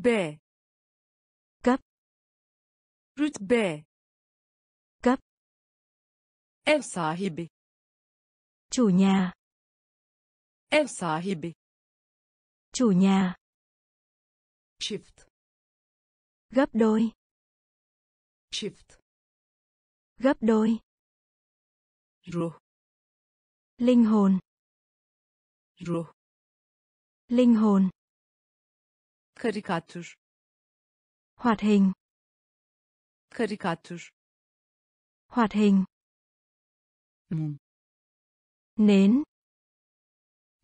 rütbe cấp. Rütbe cấp. Ev sahibi. Chủ nhà. Ev sahibi. Chủ nhà. Çift. Gấp đôi. Çift. Gấp đôi. Ruh. Linh hồn. Ruh. Linh hồn karikatür. Hoạt hình. Karikatür. Hoạt hình. Mum. Nến.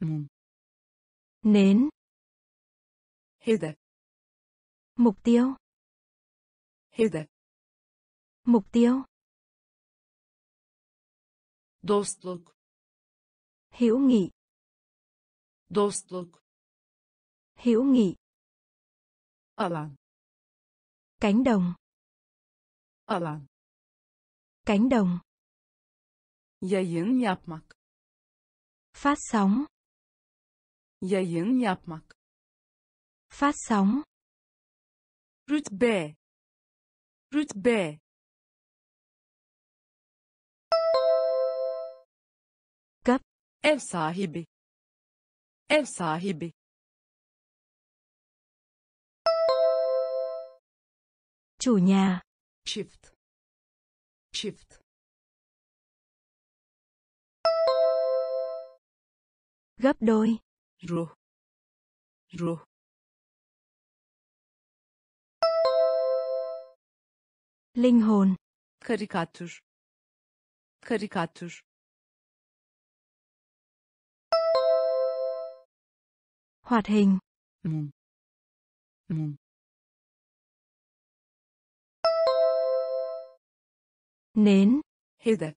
Mum. Nến. Hedef mục tiêu. Hedef mục tiêu. Dostluk. Hữu nghị. Dostluk. Hữu nghị alan cánh đồng. Alan cánh đồng. Yayın yapmak phát sóng. Yayın yapmak phát sóng. Rütbe rütbe cấp. Ev sahibi. Ev sahibi chủ nhà. Çift çift gấp đôi. Ruh ruh linh hồn. Karikatür karikatür hoạt hình. Mum. Mum nến. Hedef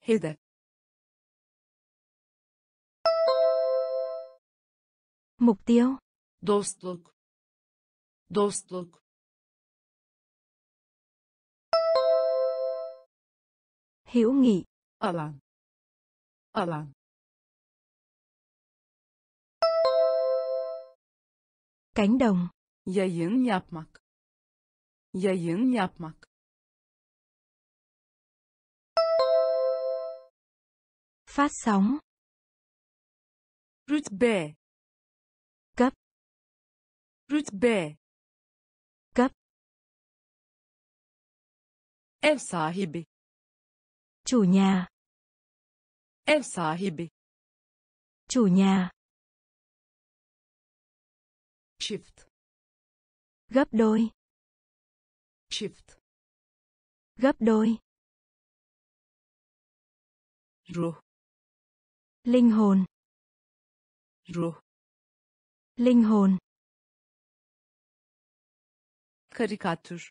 hedef mục tiêu. Dostluk. Dostluk. Hữu nghị. Alan. Alan. Cánh đồng. Yayın yapmak. Yayın yapmak phát sóng. Rütbe cấp. Rütbe cấp. Ev sahibi chủ nhà. Ev sahibi chủ nhà. Çift gấp đôi. Çift gấp đôi. Ruh linh hồn. Ruh. Linh hồn. Karikatür.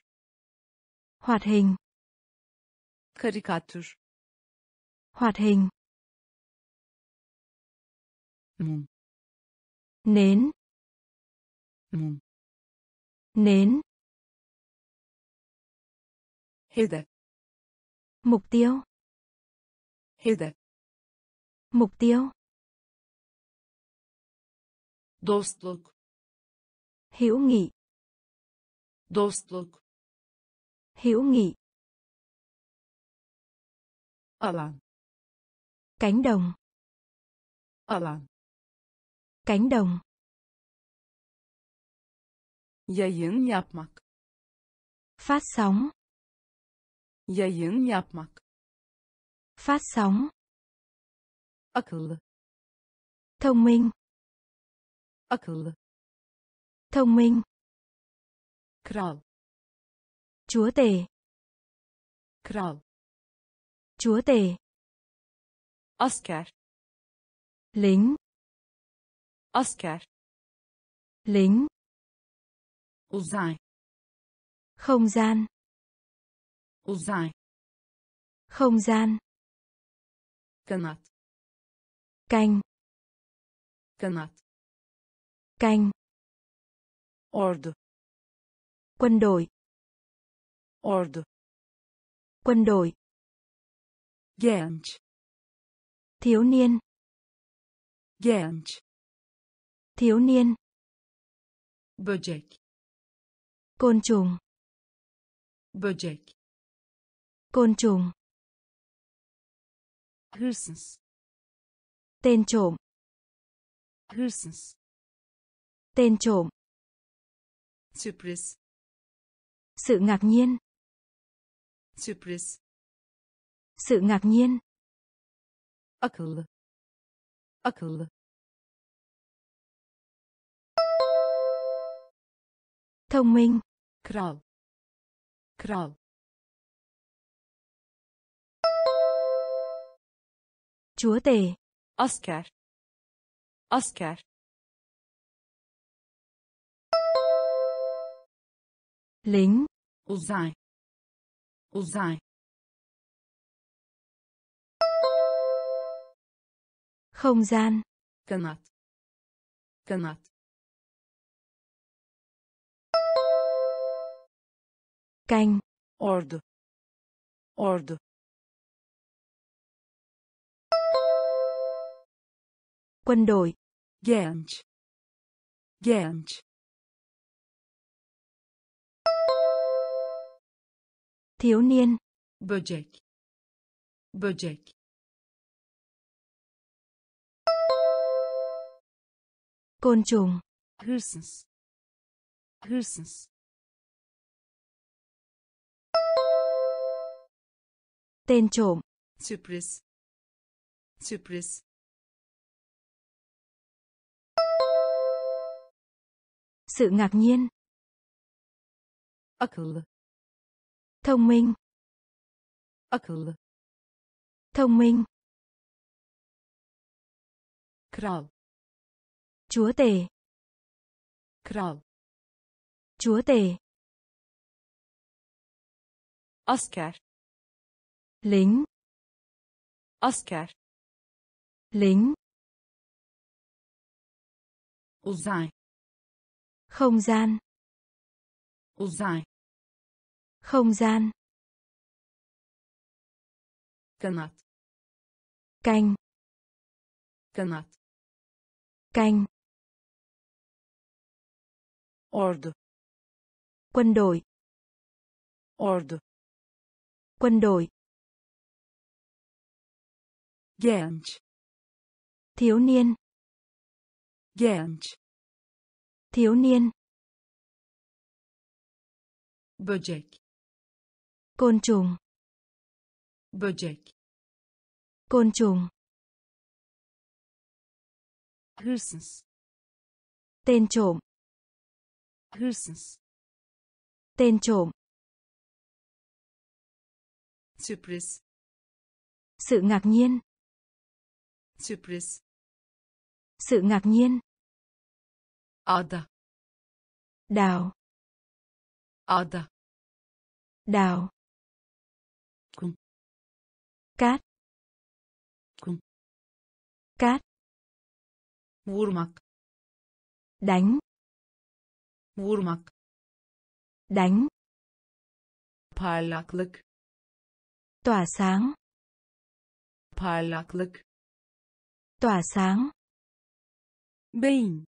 Hoạt hình. Karikatür. Hoạt hình. Mum. Nến. Mum. Nến. Hedef mục tiêu. Hedef mục tiêu. Dostluk. Hữu nghị. Dostluk. Hữu nghị. Alan. Cánh đồng. Alan. Cánh đồng. Yayın yapmak. Phát sóng. Yayın yapmak. Phát sóng akıllı. Thông minh. Akıllı. Thông minh. Kral. Chúa tể. Kral. Chúa tể. Asker. Lính. Asker. Lính. Uzay. Không gian. Uzay. Không gian. Kanat canh. Kanat. Canh. Ordu. Quân đội. Ordu. Quân đội. Genç. Thiếu niên. Genç. Thiếu niên. Böcek. Côn trùng. Böcek. Côn trùng. Hırsız tên trộm. Hırsız. Tên trộm. Sürpriz. Sự ngạc nhiên. Sürpriz. Sự ngạc nhiên. Akıllı. Akıllı. Thông minh. Kral. Kral. Chúa tể asker. Asker. Lính. Uzay uzay không gian. Kanat. Kanat. Canh. Ordu. Ordu quân đội. Genç. Genç. Thiếu niên. Böcek. Böcek. Côn trùng. Hırsız. Hırsız. Tên trộm. Sürpriz. Sürpriz sự ngạc nhiên. Akıllı. Thông minh. Akıllı. Thông minh. Kral. Chúa tể. Kral. Chúa tể. Asker. Lính. Asker. Lính. Uzay không gian. Uzay không gian. Kanat canh kanat canh ordu quân đội. Ordu quân đội. Genç. Thiếu niên. Genç thiếu niên. Böcek côn trùng. Böcek côn trùng. Hırsız tên trộm. Hırsız tên trộm. Sürpriz sự ngạc nhiên. Sürpriz sự ngạc nhiên ada. Đào. Ada. Đào. Kum cát. Kum cát. Vurmak. Đánh. Vurmak. Đánh. Parlaklık. Tỏa sáng. Parlaklık. Tỏa sáng. Beyin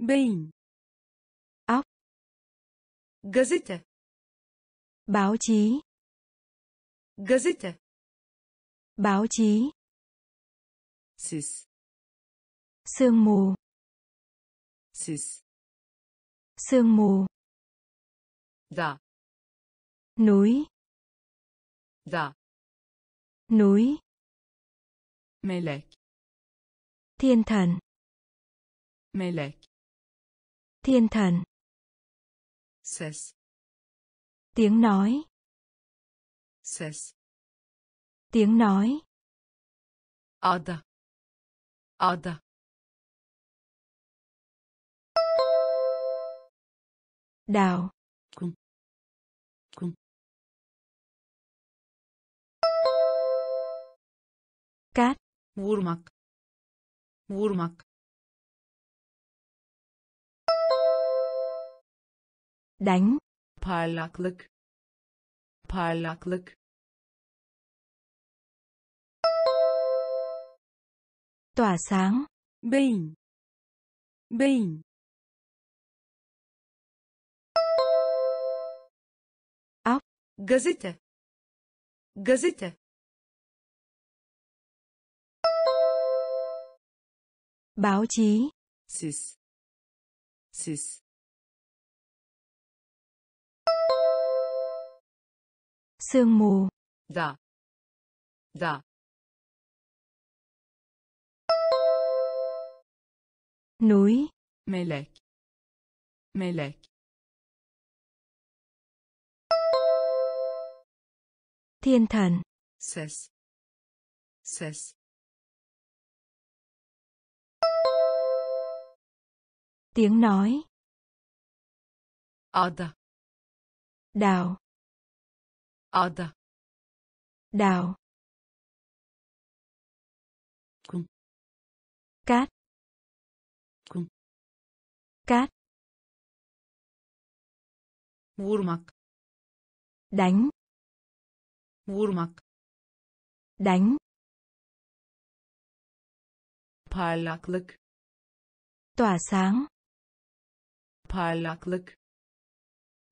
beyin óc. Gazete báo chí. Gazete báo chí. Sis. Sương mù. Sis. Sương mù. Da. Núi. Da. Núi. Melek. Thiên thần. Melek thiên thần. Ses. Tiếng nói. Ses. Tiếng nói. Ada. Ada. Đào. Kum kum cát. Vurmak. Vurmak đánh parlaklık. Parlaklık. tỏa sáng beyin. Beyin. Óc. Gazete. Gazete. Báo chí. Siz siz sương mù. Da da núi. Melek melek thiên thần. Ses. Ses. Tiếng nói. Ada. Đào ada. Đào. Kum cát. Kum cát. Vurmak. Đánh. Vurmak. Đánh. Parlaklık. Tỏa sáng. Parlaklık.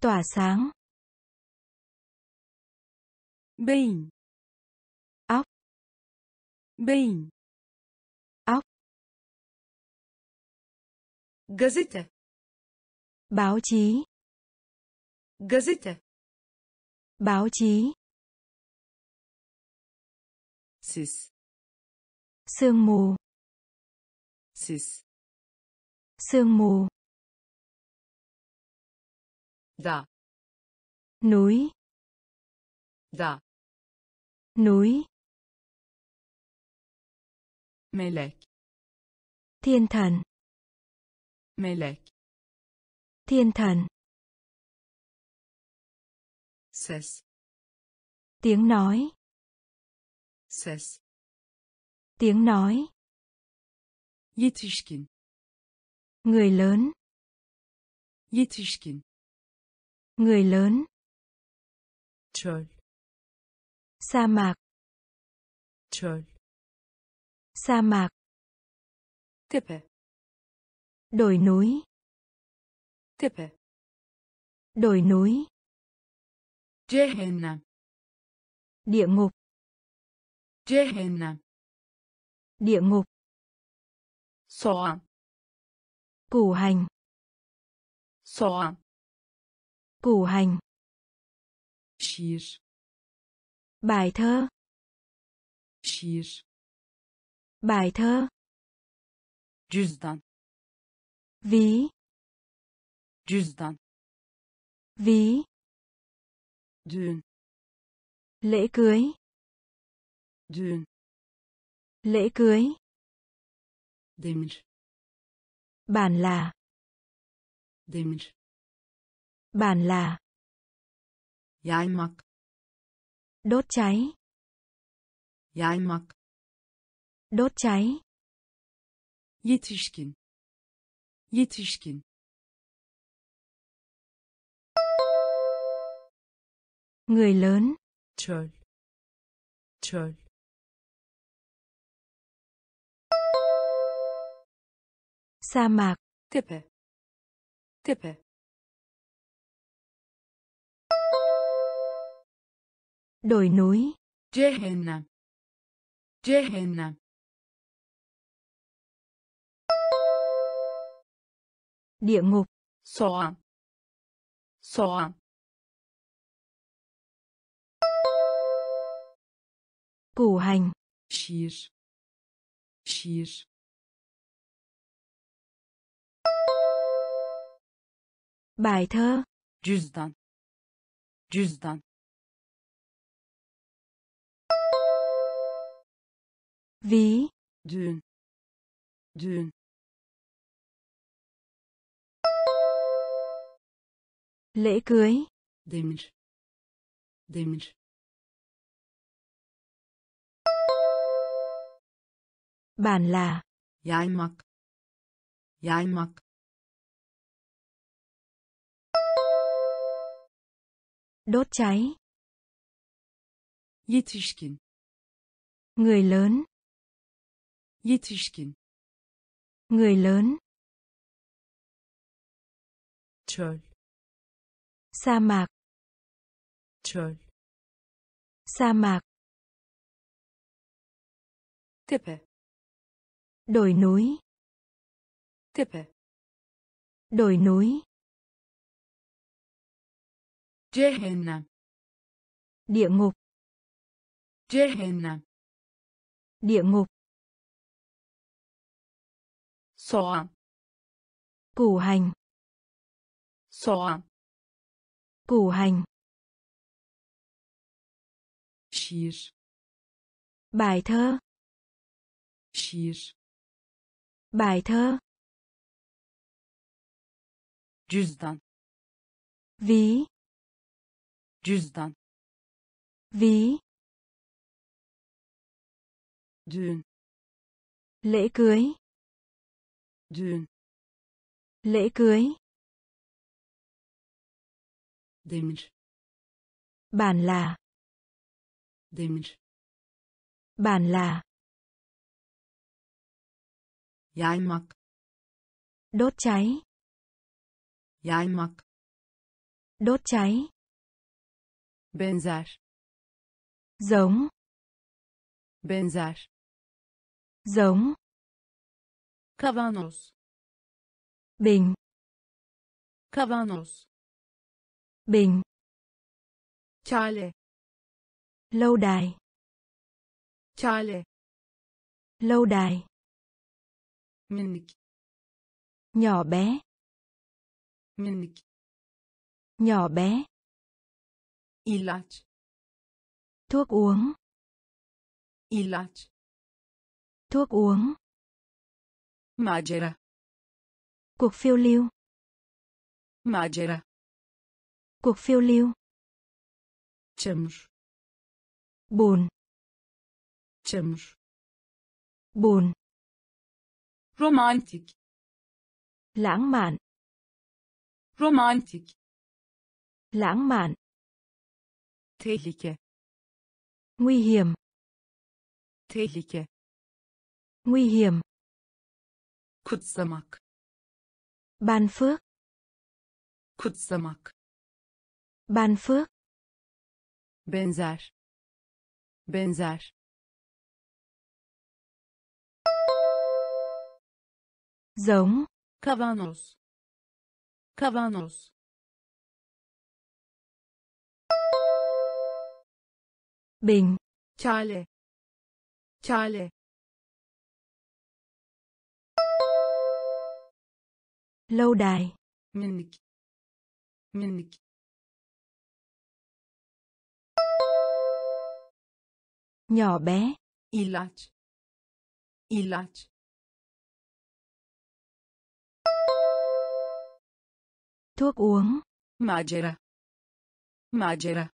Tỏa sáng beyin óc. Beyin óc. Gazete. Báo chí. Gazete. Báo chí. Siz sương mù. Siz sương mù. Da. Núi. Da núi melek. thiên thần melek. thiên thần. Ses. Tiếng nói ses. tiếng nói. Yetişkin. Người lớn yetişkin. người lớn. Çöl sa mạc. Çöl sa mạc. Tepe. Đồi núi. Tepe. Đồi núi. Cehennem địa ngục. Cehennem địa ngục. Soğan củ hành. Soğan củ hành. Şiir bài thơ. Şiir. Bài thơ. Cüzdan. Ví. Cüzdan. Ví. Düğün. Lễ cưới. Düğün. Lễ cưới. Demir. Bản là. Demir. Bản là. Yaymak đốt cháy. Yaymak đốt cháy. Yetişkin. Yetişkin. Người lớn. Çöl. Çöl. Sa mạc. Tepe. Tepe đồi núi. Cehennem cehennem địa ngục. Soğan soğan củ hành. Şiir şiir bài thơ. Cüzdan cüzdan ví. Düğün düğün lễ cưới. Demir. Demir. Bản là. Yaymak. Yaymak. Đốt cháy. Yetişkin. Người lớn yetişkin. Người lớn. Çöl. Sa mạc. Çöl. Sa mạc. Tepe. Đồi núi. Tepe. Đồi núi. Cehennem. Địa ngục. Cehennem. Địa ngục soğan củ hành. Soğan củ hành. Şiir bài thơ. Şiir bài thơ. Cüzdan. Ví. Cüzdan. Ví. Düğün. Lễ cưới düğün lễ cưới. Demir bản là. Demir bản là. Yaymak đốt cháy. Yaymak đốt cháy. Benzer. Giống. Benzer. Giống kavanoz bình. Kavanoz bình. Çare lâu đài. Çare lâu đài. Minik. Nhỏ bé. Minik. Nhỏ bé. Ilaç. Thuốc uống. Ilaç. Thuốc uống macera cuộc phiêu lưu. Macera cuộc phiêu lưu. Çamur bùn çamur bùn romantik lãng mạn. Romantik lãng mạn. Tehlike. Nguy hiểm. Tehlike. Nguy hiểm kutsamak. Ban phước. Kutsamak. Ban phước. Benzer. Benzer. Giống. Kavanoz. Kavanoz. Bình. Çare çare lâu đài. Minik minik nhỏ bé. Ilaç. Ilaç. Thuốc uống. Macera. Macera.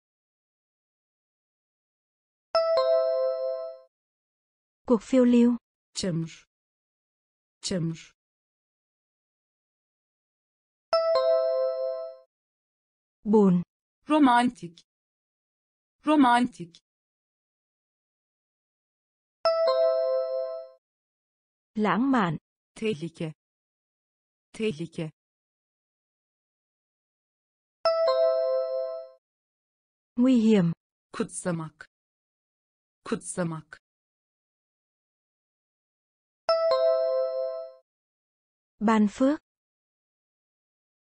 Cuộc phiêu lưu. Çamur. Çamur bùn romantik. Romantik. Lãng mạn. Tehlike. Tehlike. Nguy hiểm. Kutsamak. Kutsamak. Ban phước.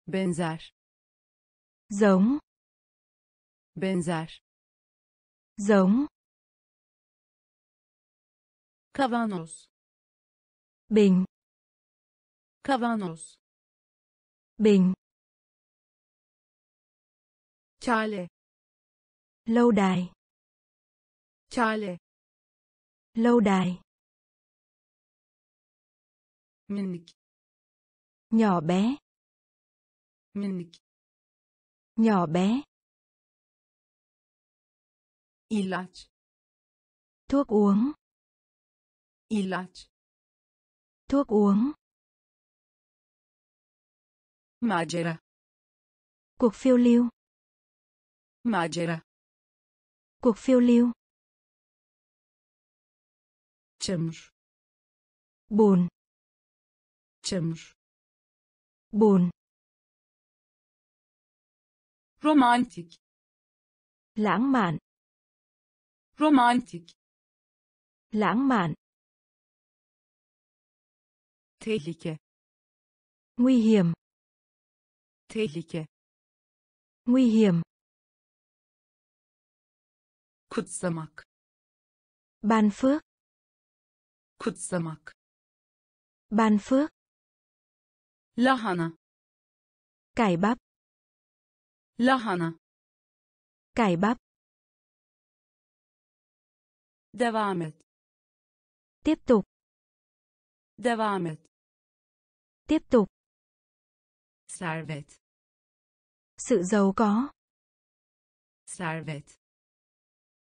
Benzer giống. Benzer. Giống. Kavanoz. Bình. Kavanoz. Bình. Çare lâu đài. Çare lâu đài. Minik. Nhỏ bé. Minik nhỏ bé. Ilaç. Thuốc uống. Ilaç. Thuốc uống. Macera. Cuộc phiêu lưu. Macera. Cuộc phiêu lưu. Çamur. Bùn. Çamur. Bùn romantik. Lãng mạn. Romantik. Lãng mạn. Tehlike. Nguy hiểm. Tehlike. Nguy hiểm. Kutsamak. Ban phước. Kutsamak. Ban phước. Lahana. Cải bắp lahana. Cải bắp. Devam et. Tiếp tục. Devam et. Tiếp tục. Servet. Sự giàu có. Servet.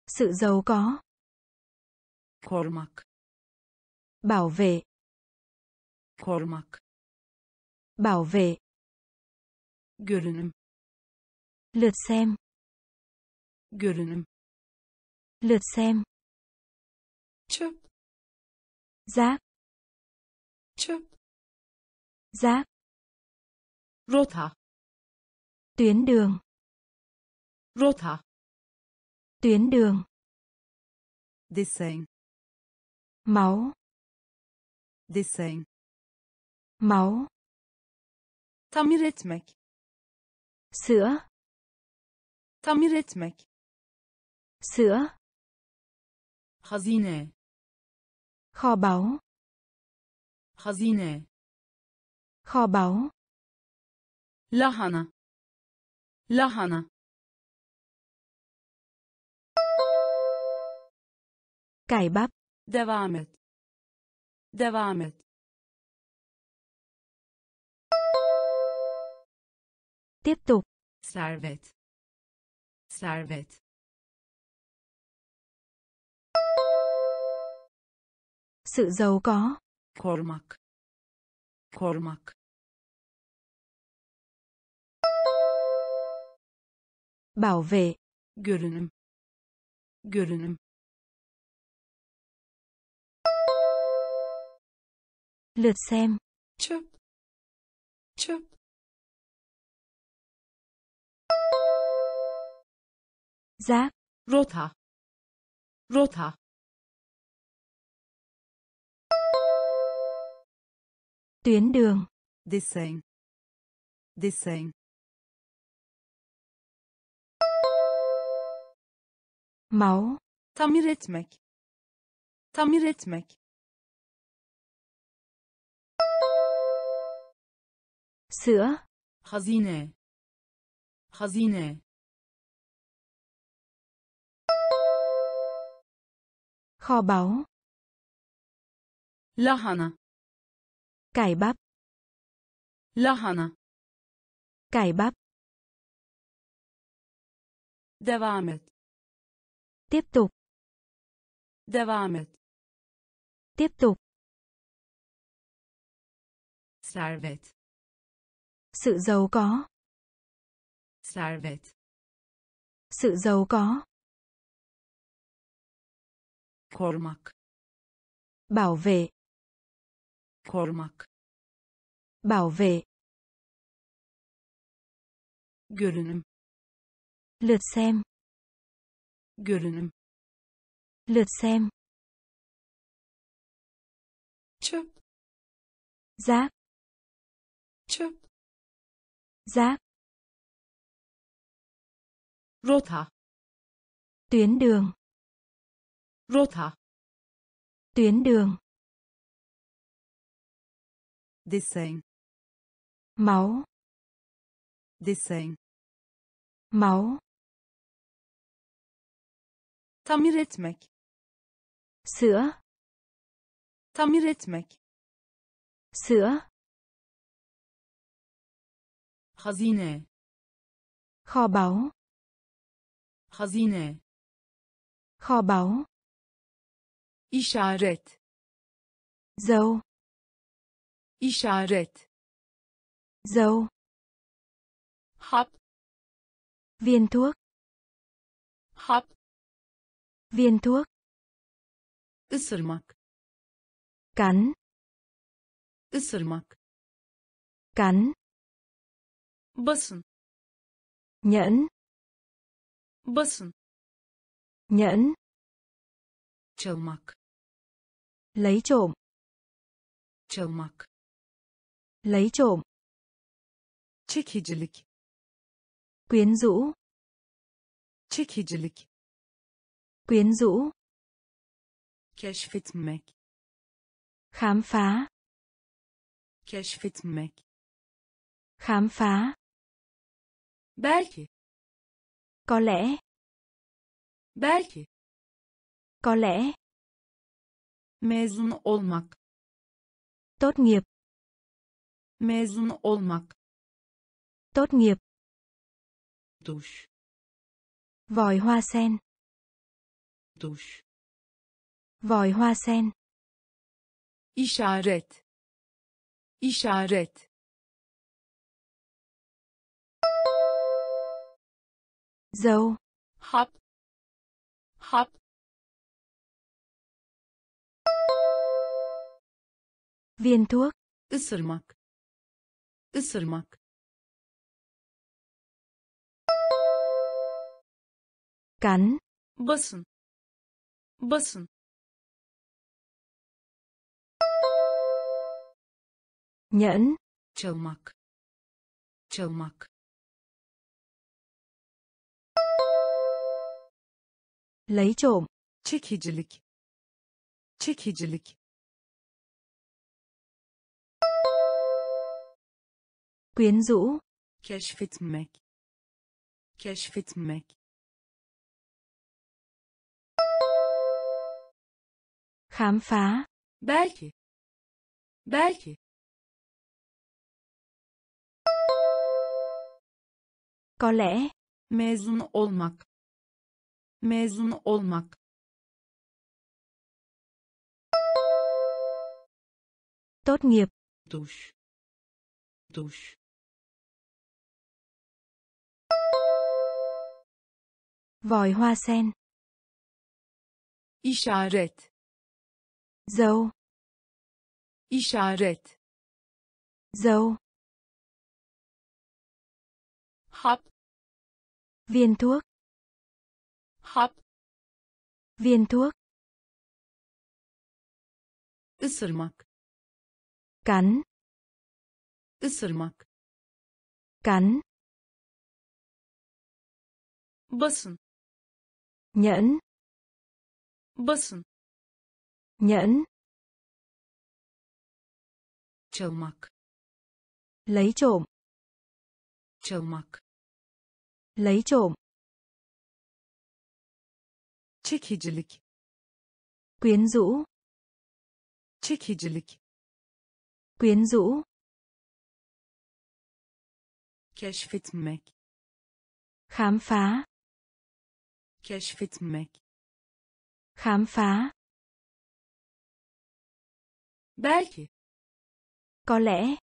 Sự giàu có. Korumak bảo vệ. Korumak bảo vệ. Görünüm lượt xem. Görünüm. Lượt xem. Çöp. Rác çöp. Rác rota. Tuyến đường. Rota. Tuyến đường. Desen máu. Desen máu. Tamir etmek. Sữa tamir etmek. Sữa hazine. Kho báu. Hazine. Kho báu. Lahana. Lahana. Cải bắp. Devam et. Devam et. Tiếp tục. Servet servet. Sự giàu có. Korumak korumak bảo vệ. Görünüm. Görünüm. Lượt xem. Çöp. Çöp rác rota rota tuyến đường. Desen desen máu. Tamir etmek tamir etmek sữa. Hazine. Hazine kho báu. Lahana. Cải bắp. Lahana. Cải bắp. Devam et tiếp tục. Devam et tiếp tục. Servet. Sự giàu có. Servet. Sự giàu có korumak bảo vệ. Korumak bảo vệ. Görünüm. Lượt xem. Görünüm. Lượt xem. Çöp. Rác çöp. Rác rota. Tuyến đường rota tuyến đường. Desen máu. Desen máu. Tamir etmek. Sữa. Tamir etmek. Sữa. Hazine. Kho báu. Hazine. Kho báu işaret. Dấu. Işaret. Dấu. Hap. Viên thuốc. Hap. Viên thuốc. Isırmak cắn. Isırmak cắn. Basın. Nhẫn. Basın. Nhẫn. Çalmak lấy trộm. Çalmak lấy trộm. Çekicilik. Quyến rũ. Çekicilik. Quyến rũ. Keşfetmek. Khám phá. Keşfetmek. Khám phá. Belki. Có lẽ. Belki. Có lẽ mezun olmak. Tốt nghiệp. Mezun olmak. Tốt nghiệp. Duş. Vòi hoa sen. Duş. Vòi hoa sen. Işaret. Işaret. Dâu hap. Hap viên thuốc. Isırmak ısırmak cắn. Basın. Basın. Nhẫn. Çalmak. Çalmak. Lấy trộm. Çekicilik. Çekicilik quyến rũ. Keşfetmek. Keşfetmek. Khám phá. Belki. Belki. Có lẽ. Mezun olmak. Mezun olmak. Tốt nghiệp. Duş duş vòi hoa sen. Işaret. Dâu işaret. Dâu hap. Viên thuốc. Hap. Viên thuốc. Isırmak cắn. Isırmak cắn. Basın nhẫn. Basın nhẫn. Çalmak. Lấy trộm. Çalmak. Lấy trộm. Çekicilik. Quyến rũ. Çekicilik. Quyến rũ. Keşfetmek. Khám phá keşfetmek khám phá. Belki. Có lẽ.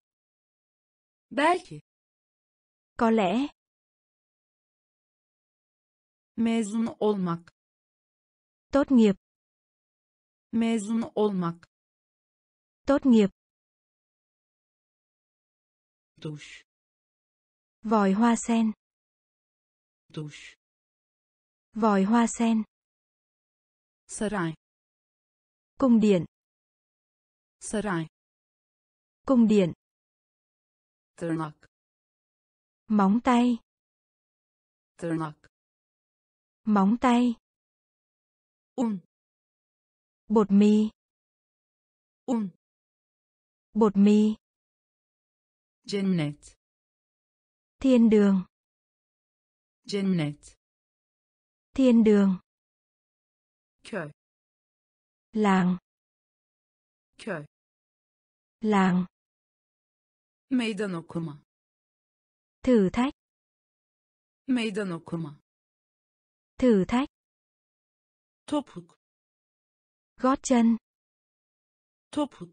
Belki. Có lẽ. Mezun olmak. Tốt nghiệp. Mezun olmak. Tốt nghiệp. Duş. Vòi hoa sen. Duş vòi hoa sen. Saray cung điện. Saray cung điện. Tırnak móng tay. Tırnak móng tay. Un. Bột mì. Un. Bột mì. Cennet thiên đường. Cennet thiên đường. Köy làng. Köy làng. Meydan okuma. Thử thách. Meydan okuma. Thử thách. Topuk. Gót chân. Topuk.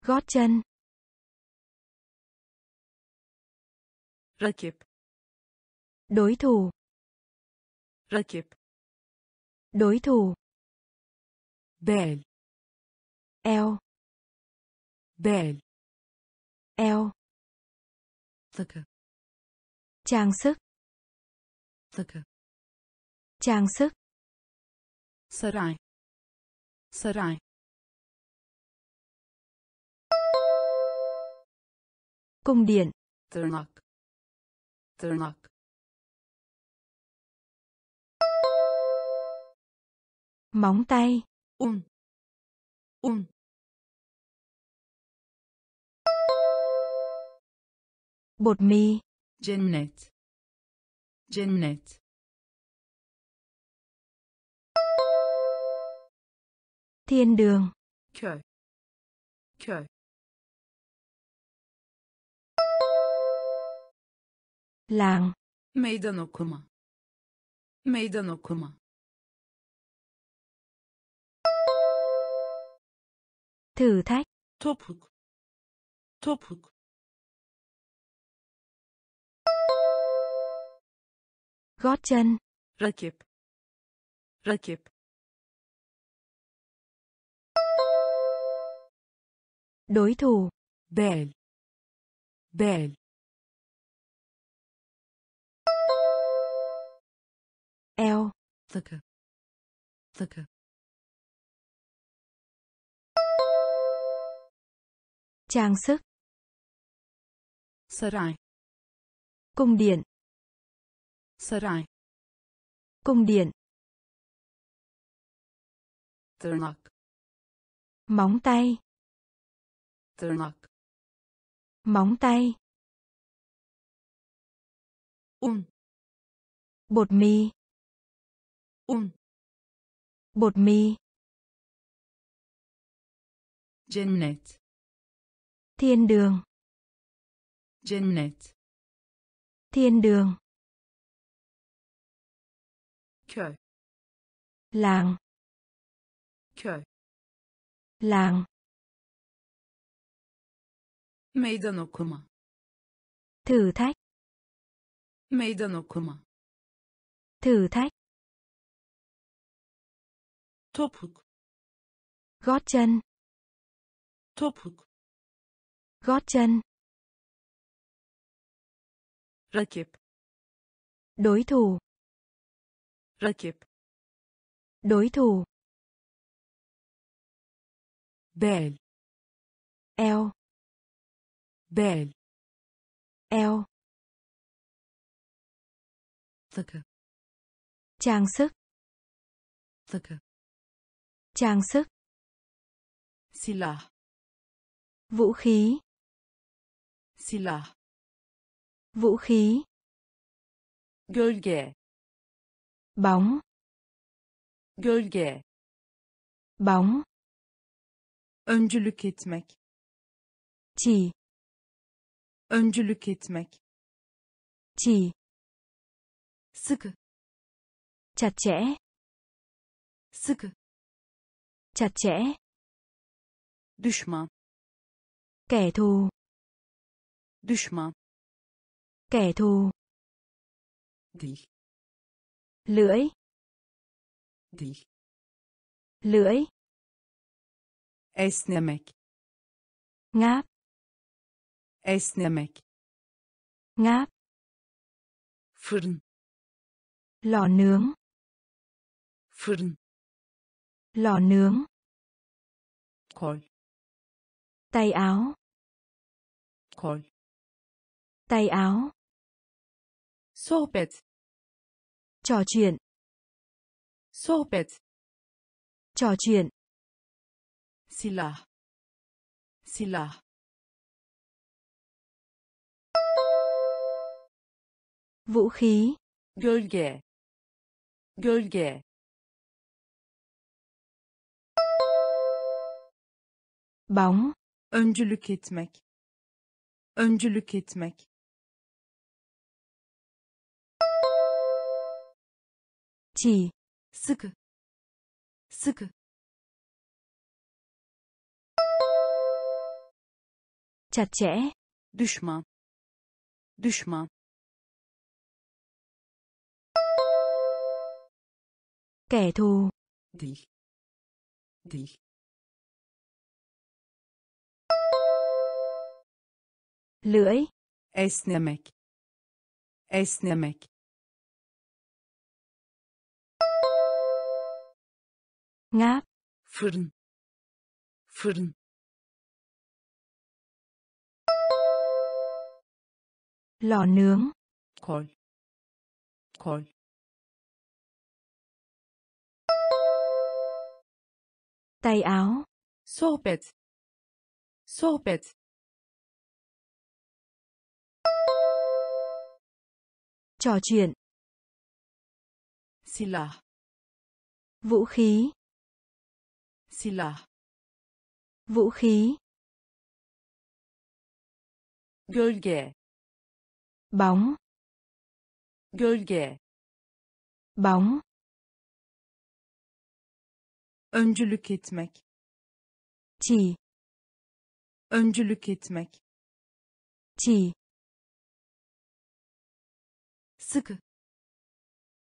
Gót chân. Rakip. Đối thủ rakip đối thủ. bel eo. bel eo. Takı. Trang sức. Takı. Trang sức. Saray. Saray. Cung điện. Tırnak. Tırnak móng tay. Un. Un. Bột mì. Cennet cennet thiên đường. Köy köy làng. Meydan okuma. Meydan okuma thử thách. Topuk. Topuk. Gót chân. Rakip. Rakip. Đối thủ. Bel. Bel. Eo. Takı takı trang sức. Saray cung điện. Saray cung điện. Tırnak móng tay. Tırnak móng tay. Un bột mì. Un bột mì. Cennet thiên đường. Cennet thiên đường. Köy làng. Köy làng. Meydan okuma. Thử thách. Meydan okuma. Thử thách. Topuk. Gót chân. Topuk gót chân. Rakip. Đối thủ. Rakip. Đối thủ. Bel. Eo. Bel. Eo. Takı trang sức. Takı trang sức. Silah. Vũ khí silah vũ khí gölge bóng gölge bóng öncülük etmek chỉ öncülük etmek chỉ sıkı chặt chẽ sıkı chặt chẽ düşman kẻ thù düşman. Kẻ thù. Dil lưỡi. Dil lưỡi. Esnemek. Ngáp. Esnemek. Ngáp. Fırın. Lò nướng. Fırın. Lò nướng. Kol. Tay áo. Kol tay áo. Sohbet. Trò chuyện. Sohbet. Trò chuyện. Silah. Silah. Vũ khí. Gölge. Gölge. Bóng. Öncülük etmek. Öncülük etmek chỉ. Sıkı sıkı chặt chẽ. Düşman. Düşman. Kẻ thù. Dil dil lưỡi. Esnemek. Esnemek ngáp. Fırın. Fırın. Lò nướng. Kol. Kol. Tay áo. Sohbet. Sohbet. Trò chuyện. Silah. Vũ khí silah vũ khí. gölge bóng. gölge bóng. öncülük etmek chỉ. öncülük etmek chỉ. Sıkı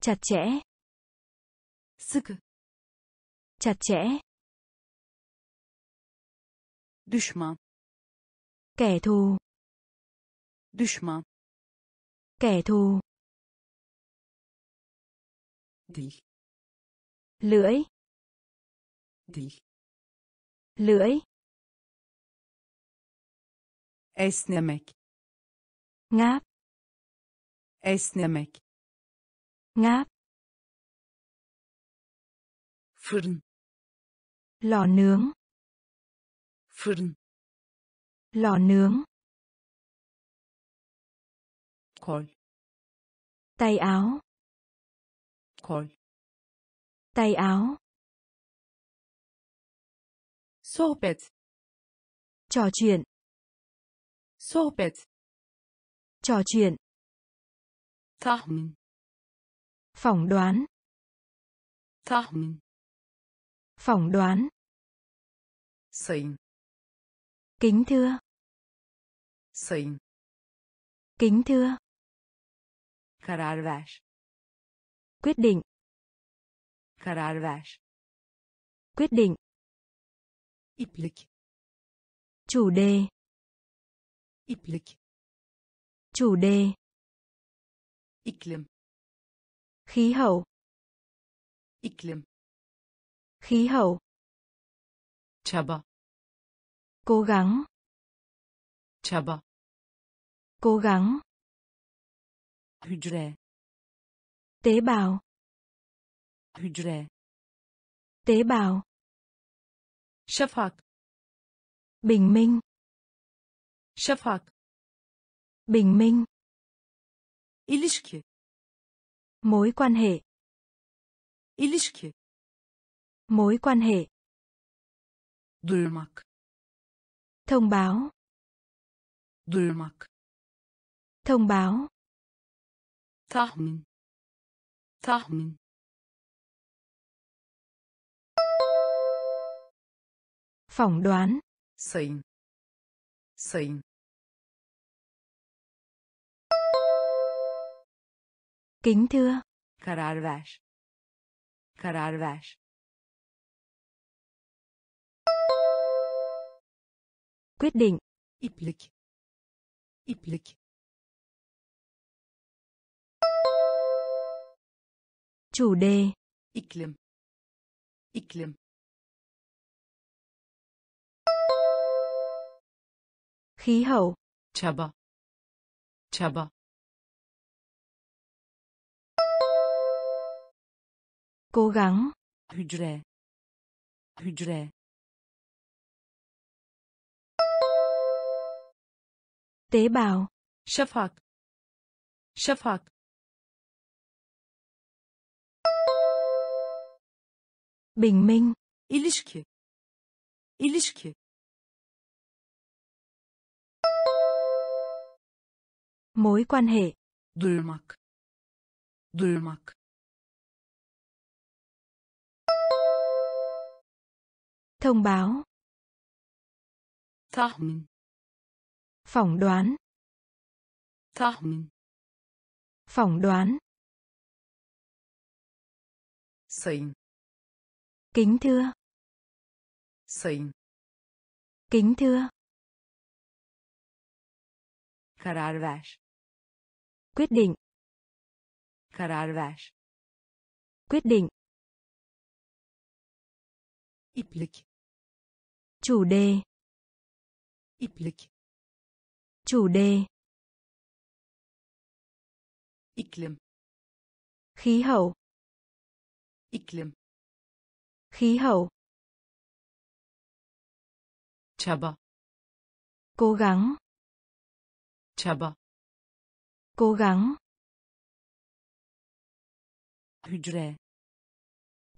chặt chẽ. Sıkı chặt chẽ düşman. Kẻ thù. Düşman. Kẻ thù. Dil lưỡi. Dil lưỡi. Esnemek. Ngáp. Esnemek. Ngáp. Fırın. Lò nướng fırın. Lò nướng. Kol. Tay áo. Kol. Tay áo. Sohbet. Trò chuyện. Sohbet. Trò chuyện. Tahmin. Phỏng đoán. Tahmin. Phỏng đoán. Sayın kính thưa. Sayın. Kính thưa. Karar ver. Quyết định. Karar ver. Quyết định. Iplik. Chủ đề. Iplik. Chủ đề. Iklim. Khí hậu. Iklim. Khí hậu. Çaba cố gắng. Çaba cố gắng. Hücre. Tế bào. Hücre. Tế bào. Şafak. Bình minh. Şafak. Bình minh. Ilişki. Mối quan hệ. Ilişki. Mối quan hệ. Duyurmak thông báo. Duyurmak thông báo. Tahmin. Tahmin. Phỏng đoán. Sayın. Sayın. Kính thưa. Karar ver. Karar ver quyết định. Iplik. Iplik. Chủ đề. Iklim. Iklim. Khí hậu. Çaba. Çaba. Cố gắng. Hücre. Hücre tế bào. Şafak şafak bình minh. Ilişki. Ilişki. Mối quan hệ. Duyurmak. Duyurmak. Thông báo. Tahmin phỏng đoán. Tahmin phỏng đoán. Sayın kính thưa. Sayın kính thưa. Karar ver. Quyết định. Karar ver. Quyết định. Iplik. Chủ đề. Iplik chủ đề. Iklim khí hậu. Iklim khí hậu. Çaba cố gắng. Çaba cố gắng. Hücre.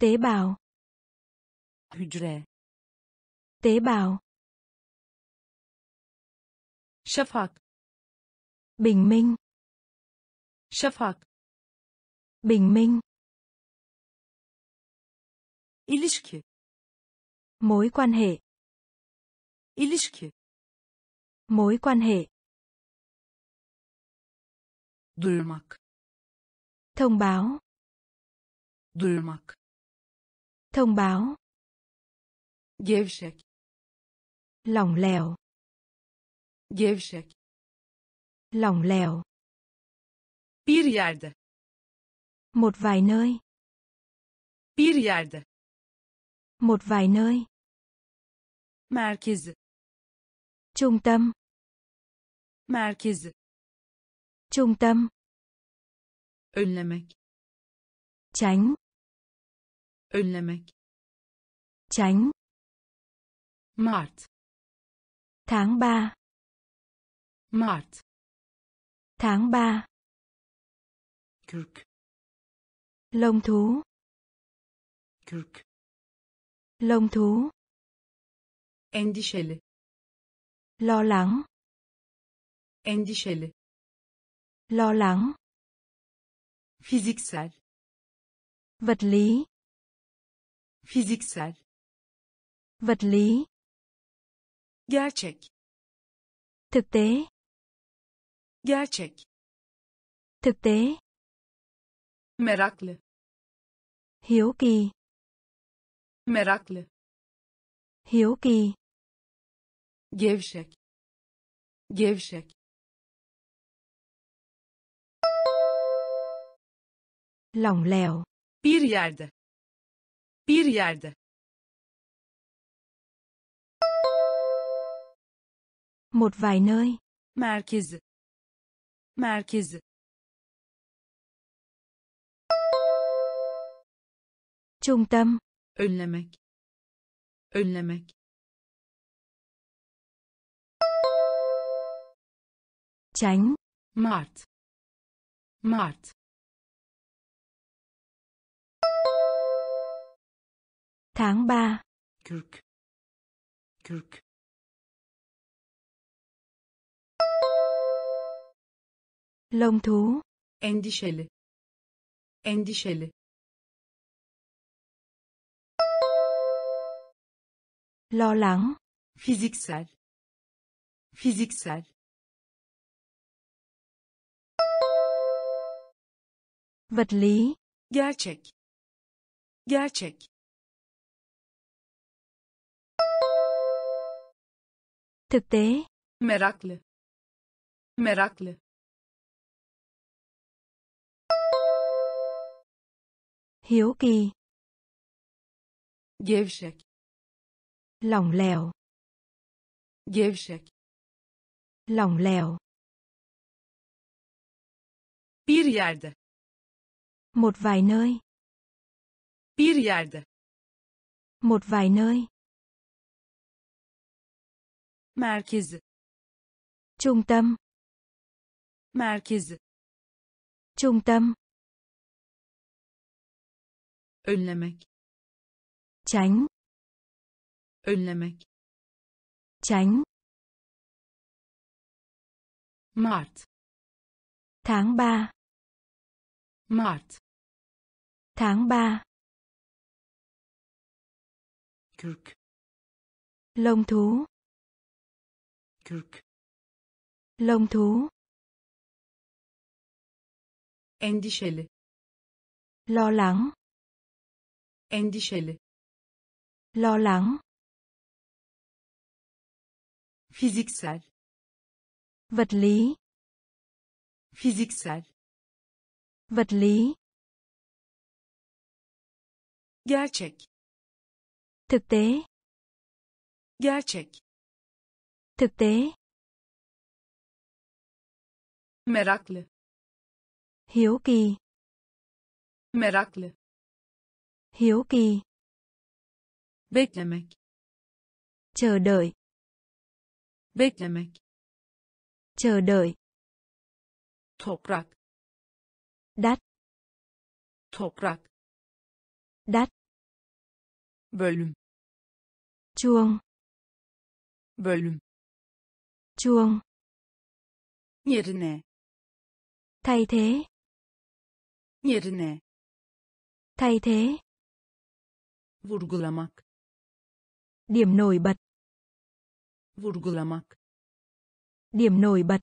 Tế bào. Hücre. Tế bào şafak bình minh. Şafak bình minh. Ilişki. Mối quan hệ. Ilişki. Mối quan hệ. Duyurmak. Thông báo. Duyurmak. Thông báo. Gevşek. Lỏng lẻo gevşek lỏng lẻo. bir yerde một vài nơi. bir yerde một vài nơi. merkezi trung tâm. merkezi trung tâm. önlemek tránh. önlemek tránh. mart tháng 3 mart. Tháng 3 kürk. Lông thú. Kürk. Lông thú. Endişeli. Lo lắng. Endişeli. Lo lắng. Fiziksel. Vật lý. Fiziksel. Vật lý. Gerçek. Thực tế gerçek. Thực tế. Meraklı. Hiếu kỳ. Meraklı. Hiếu kỳ. Gevşek. Gevşek. Lỏng lẻo. Bir yerde. Bir yerde. Một vài nơi. Merkezi merkezi. Trung tâm. Önlemek. Önlemek. Tránh. Mart. Mart. Tháng 3 kürk. Kürk lông thú. Endişeli. Endişeli. Lo lắng. Fiziksel. Fiziksel. Vật lý. Gerçek. Gerçek. Thực tế. Meraklı. Meraklı hiếu kỳ gevşek lỏng lẻo gevşek lỏng lẻo. Bir yerde. Một vài nơi. Bir yerde. Một vài nơi. Merkezi. Trung tâm. Merkezi. Trung tâm önlemek. Tránh. Önlemek. Tránh. Mart. Tháng 3 mart. Tháng 3 kürk. Lông thú. Kürk. Lông thú. Endişeli. Lo lắng endişeli lo lắng fiziksel vật lý fiziksel vật lý gerçek thực tế gerçek thực tế meraklı hiếu kỳ meraklı hiếu kỳ. Beklemek. Chờ đợi. Beklemek. Chờ đợi. Toprak. Đắt. Toprak. Đắt. Bölüm. Chuông. Bölüm. Chuông. Yerine. Thay thế. Yerine. Thay thế vurgulamak điểm nổi bật. vurgulamak điểm nổi bật.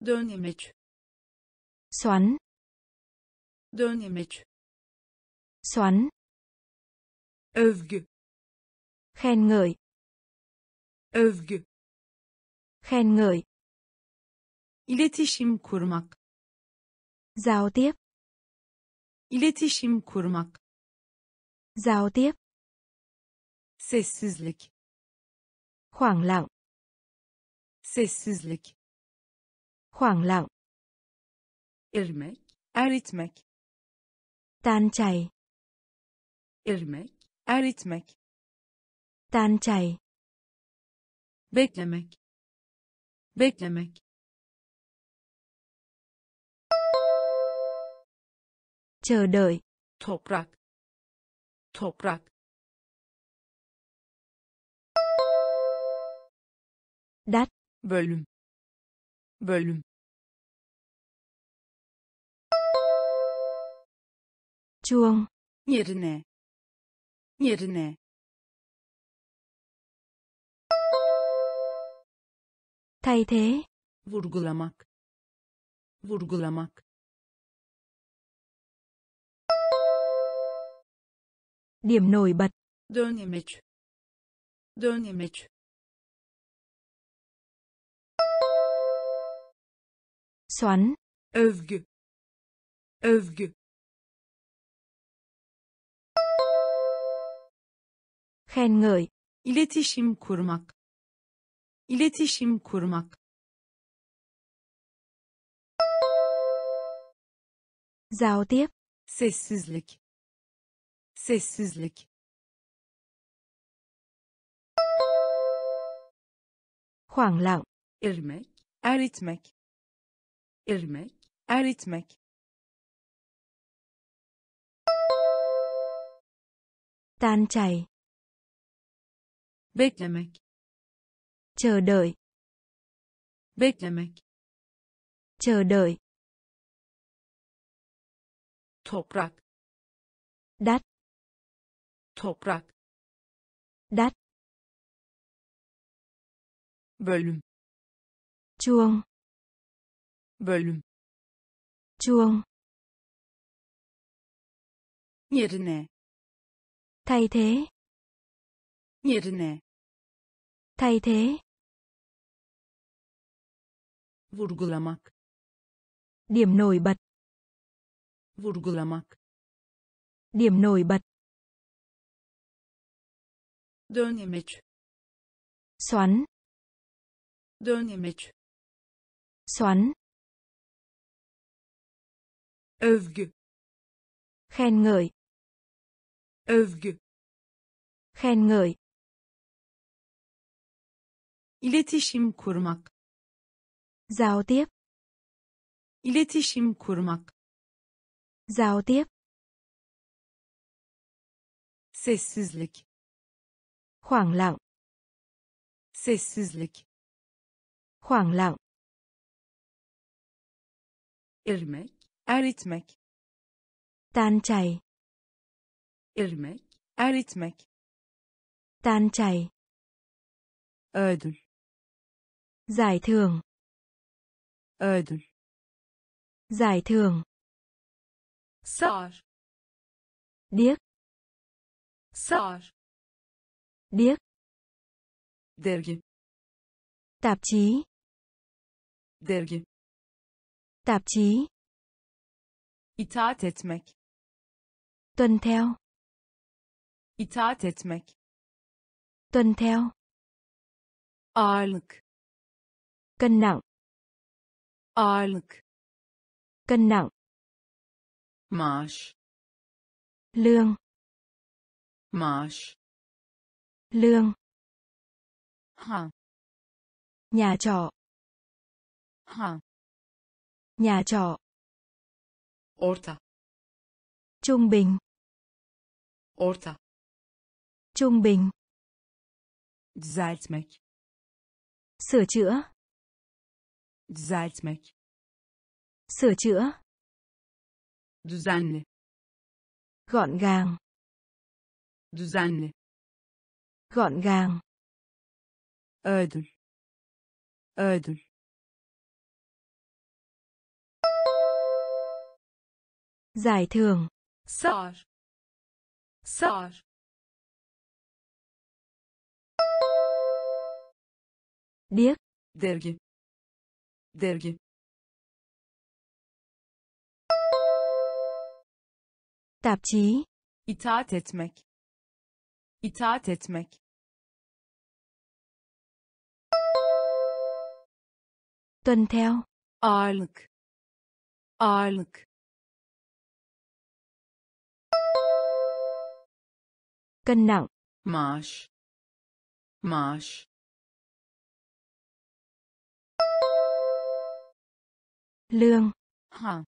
Dönemeç xoắn. Dönemeç xoắn. Övgü. Khen ngợi. Övgü. Khen ngợi. Iletişim kurmak. Giao tiếp. Iletişim kurmak giao tiếp. Sessizlik. Khoảng lặng. Sessizlik. Khoảng lặng. Erimek eritmek. Tan chảy. Erimek eritmek. Tan chảy. Beklemek. Beklemek. Chờ đợi. Toprak toprak. Đắt bölüm. Bölüm. Chuông. Yerine. Yerine. Thay thế. Vurgulamak. Vurgulamak điểm nổi bật. Dönemeç dönemeç xoắn. Övgü. Övgü. Khen ngợi. Iletişim kurmak. Iletişim kurmak. Giao tiếp. Sessizlik sessizlik. Khoảng lặng erimek eritmek. Erimek eritmek. Tan chảy beklemek. Chờ đợi. Beklemek. Chờ đợi. Toprak. Đắt toprak. Đắt bölüm. Chuông. Bölüm. Chuông. Yerine. Thay thế. Yerine. Thay thế. Vurgulamak. Điểm nổi bật. Vurgulamak. Điểm nổi bật dönemeç. Xoắn. Dönemeç. Xoắn. Övgü. Khen ngợi. Övgü. Khen ngợi. İletişim kurmak. Giao tiếp. İletişim kurmak. Giao tiếp. Sessizlik khoảng lặng. Sessizlik. Khoảng lặng. Erimek eritmek. Tan chảy. Erimek eritmek. Tan chảy. Ödül. Giải thưởng. Ödül. Giải thưởng. Sar. Điếc. Sar điếc. Dergi. Tạp chí. Dergi. Tạp chí. Itaat etmek. Tuân theo. Itaat etmek. Tuân theo. Ağırlık. Cân nặng. Ağırlık. Cân nặng. Maaş. Lương. Maaş lương ha nhà trọ ha nhà trọ orta. trung bình orta. trung bình düzeltmek. sửa chữa düzeltmek. sửa chữa düzenli. gọn gàng düzenli gọn gàng. Ödül. Ödül. Giải thưởng. Sar. Sar. Điếc. Dergi. Dergi. Tạp chí. Itaat etmek itaat etmek. Tuân theo. Ağırlık. Ağırlık. Cân nặng. Maaş. Maaş. Lương. Ha.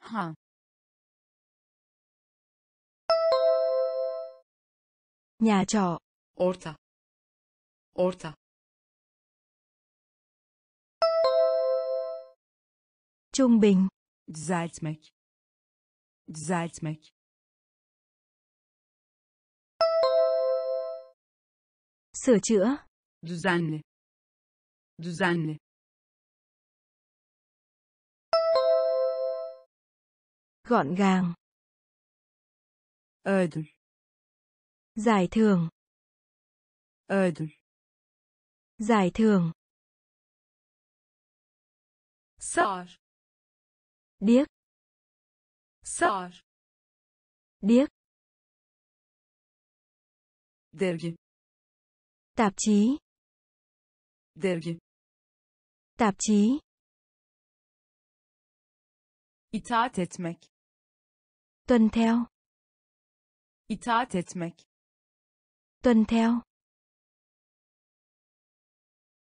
Ha nhà trọ. Orta. Orta. Trung bình. Düzeltmek. Düzeltmek. Sửa chữa. Düzenli. Düzenli. Gọn gàng. Ödül giải thưởng. Ödül. Giải thưởng. Sar điếc. Sar điếc. Dergi. Tạp chí. Dergi. Tạp chí. Itaat etmek. Tuân theo. Itaat etmek tuân theo.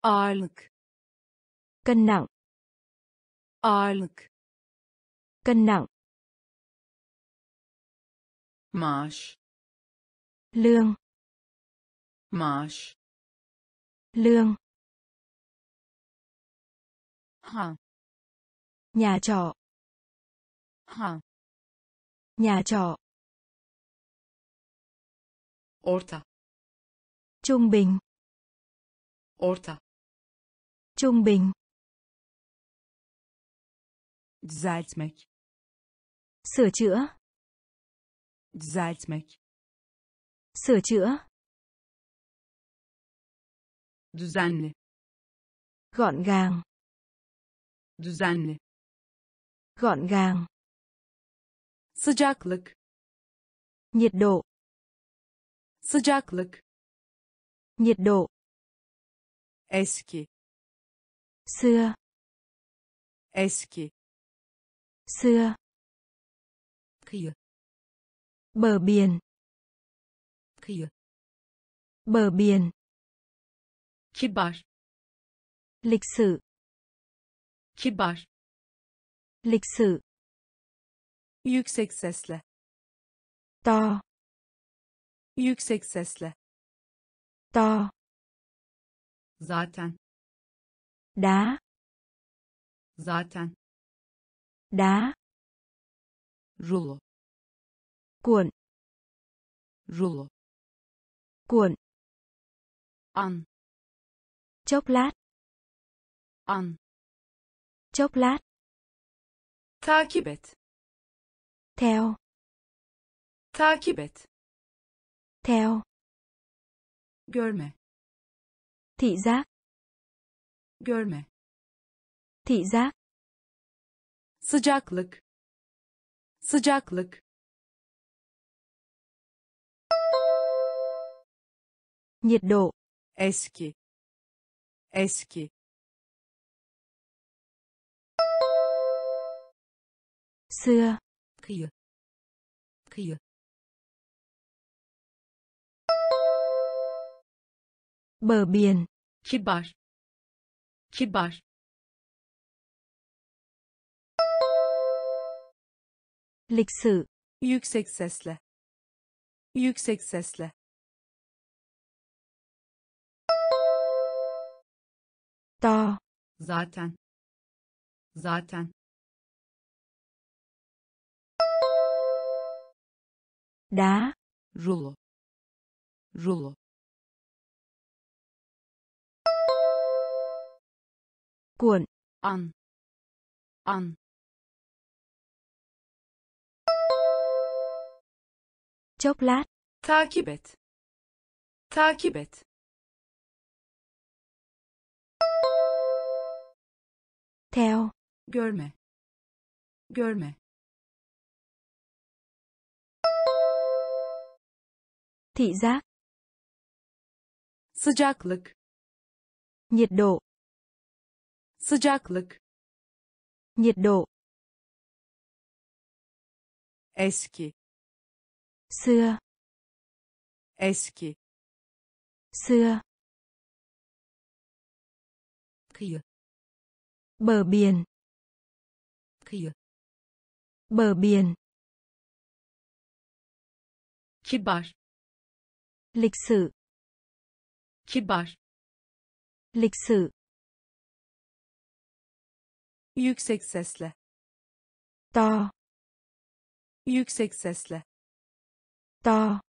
Ağırlık. Cân nặng. Ağırlık. Cân nặng. Maaş. Lương. Maaş. Lương. Ha. Nhà trọ. Ha. Nhà trọ. Orta trung bình. Orta. Trung bình. Düzeltmek. Sửa chữa. Düzeltmek. Sửa chữa. Düzenli. Gọn gàng. Düzenli. Gọn gàng. Sıcaklık. Nhiệt độ. Sıcaklık nhiệt độ eski. xưa eski. xưa kıyı. bờ biển kıyı. bờ biển kibar. lịch sử kibar. lịch sử yüksek sesle. to yüksek sesle to. Zaten. Đá. Zaten. Đá. Rulo. Cuộn. Rulo. Cuộn. An. Chốc lát. An. Chốc lát. Takip et. Theo. Takip et. Theo görme. Thị giác. Görme. Thị giác. Sıcaklık. Sıcaklık. Nhiệt độ. eski. Eski. Xưa. kıyı. Kıyı Bờ biển. kibar kibar Lịch sử. yüksek sesle yüksek sesle To. zaten zaten Đá. rulo rulo Cuộn. an an Chốc lát. takip et takip et Theo. görme görme Thị giác. sıcaklık Nhiệt độ. Sıcaklık Nhiệt độ. eski Xưa. eski Xưa. kıyı Bờ biển. kıyı Bờ biển. kibar Lịch sử. kibar Lịch sử. Yüksek sesle To. yüksek sesle To.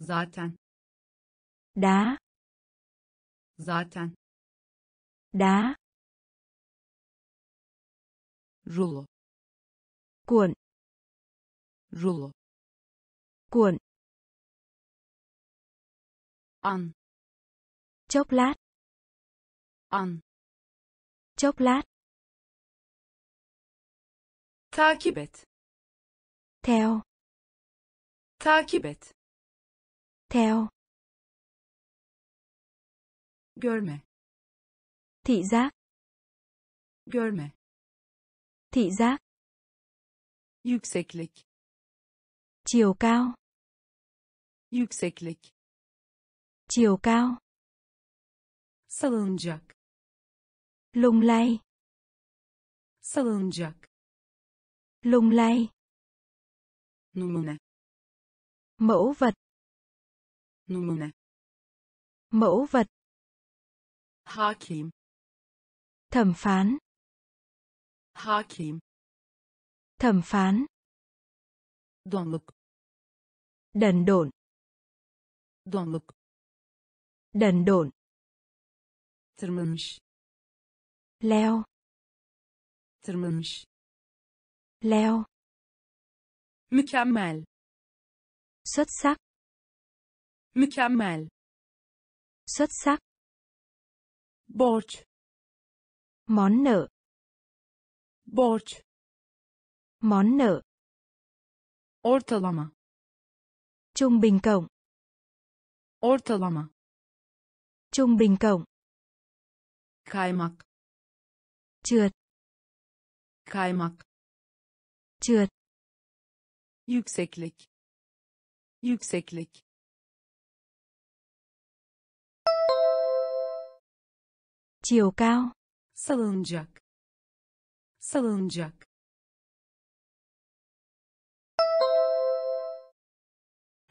zaten Đá. zaten Đá. rulo Cuộn. rulo Cuộn. an Chốc lát. an Chốc lát. takip et Theo. takip et Theo. görme Thị giác. görme Thị giác. yükseklik Chiều cao. yükseklik Chiều cao. salınacak Lung lay. salınacak Lung lay. numune Mẫu vật. numune Mẫu vật. hakim Thẩm phán. hakim Thẩm phán. donluk Đần độn. donluk Đần độn. tırmanmış Leo. tırmanmış Leo. mükemmel Xuất sắc. mükemmel Xuất sắc. borç Món nợ. borç Món nợ. ortalama Trung bình cộng. ortalama Trung bình cộng. kaymak Trượt. kaymak Trượt. yükseklik yükseklik Chiều cao. salınacak salınacak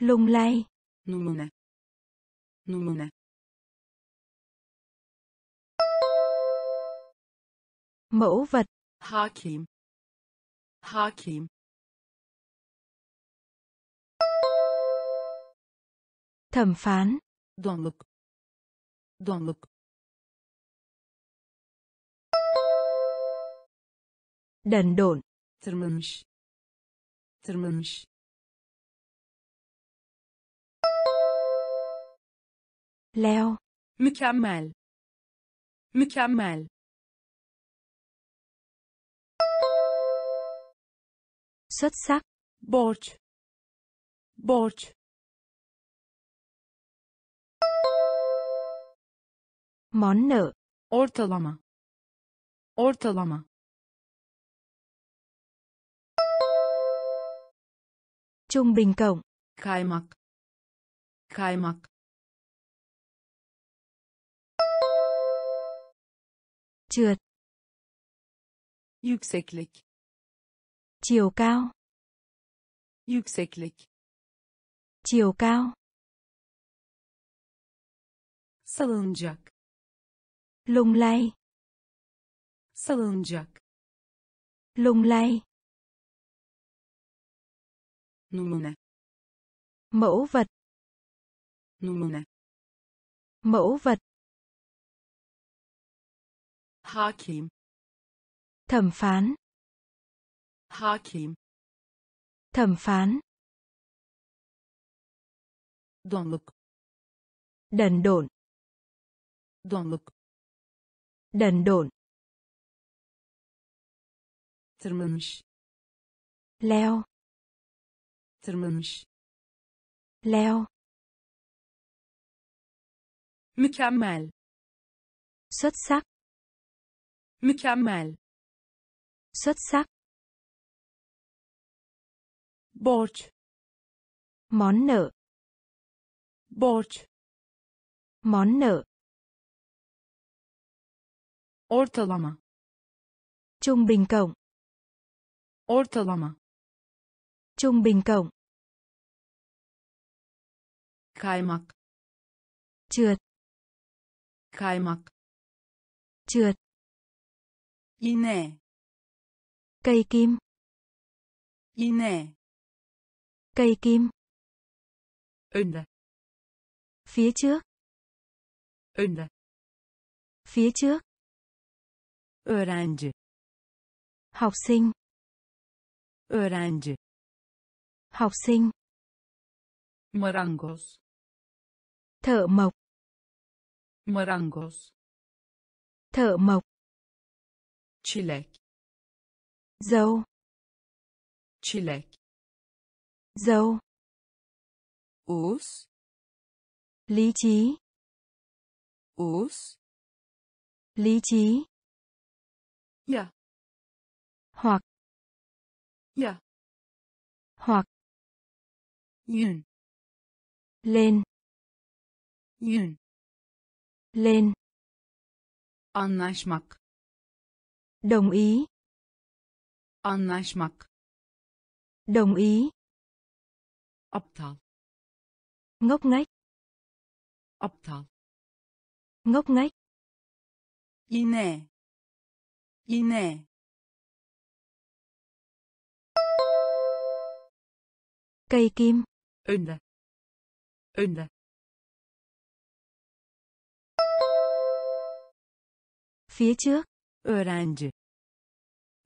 Lung lay. numune numune Mẫu vật. hakim hakim Thẩm phán. donluk donluk Đần độn. tırmanmış tırmanmış Leo. mükemmel mükemmel xuất sắc. Borç. Borç. Món nợ. Ortalama. Ortalama. Trung bình cộng. Kaymak. Kaymak. Trượt. Yükseklik. Chiều cao. yükseklik Chiều cao. salınacak Lung lay. salınacak Lung lay. numune Mẫu vật. numune Mẫu vật. hakim Thẩm phán. Hakim Thẩm phán. donluk Đần độn. donluk Đần độn. tırmanmış Leo. tırmanmış Leo. mükemmel Xuất sắc. mükemmel Xuất sắc. Borç Món nợ. borç Món nợ. ortalama Trung bình cộng. ortalama Trung bình cộng. kaymak Trượt. kaymak Trượt. iğne Cây kim. iğne Cây kim. önde Phía trước. önde Phía trước. öğrenci Học sinh. öğrenci Học sinh. marangoz Thợ mộc. marangoz Thợ mộc. çilek Dâu. çilek Dâu. uz Lý trí. uz Lý trí. ya Hoặc. ya Hoặc. yün Lên. yün Lên. anlaşmak Đồng ý. anlaşmak Đồng ý. Aptal Ngốc nghếch. aptal Ngốc nghếch. iğne iğne Cây kim. önde önde Phía trước. öğrenci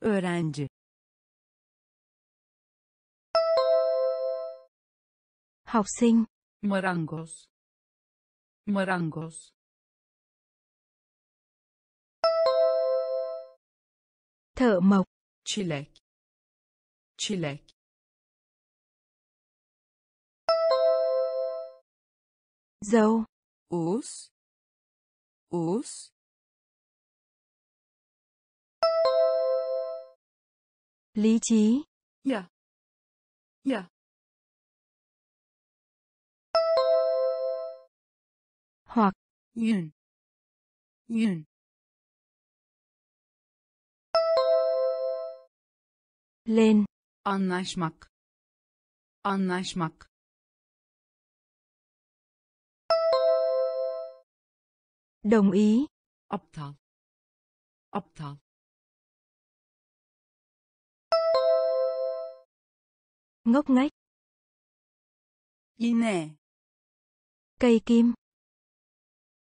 öğrenci Học sinh. marangoz marangoz Thợ mộc. çilek çilek Dâu. uz uz Lý trí. ya ya Hoặc. yün yün Lên. anlaşmak anlaşmak Đồng ý. aptal aptal Ngốc nghếch. iğne Cây kim.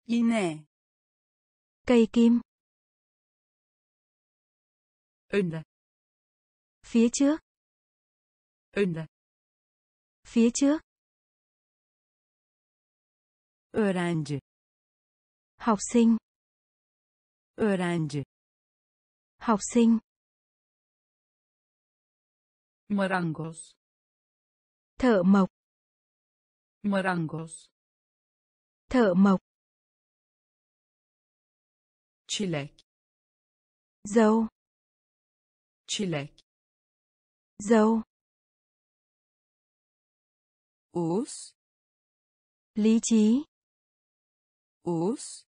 Iğne Cây kim. önde Phía trước. önde Phía trước. öğrenci Học sinh. öğrenci Học sinh. marangoz Thợ mộc. marangoz Thợ mộc. Çilek. Dâu. Çilek. Dâu. Us. Lý trí. Us.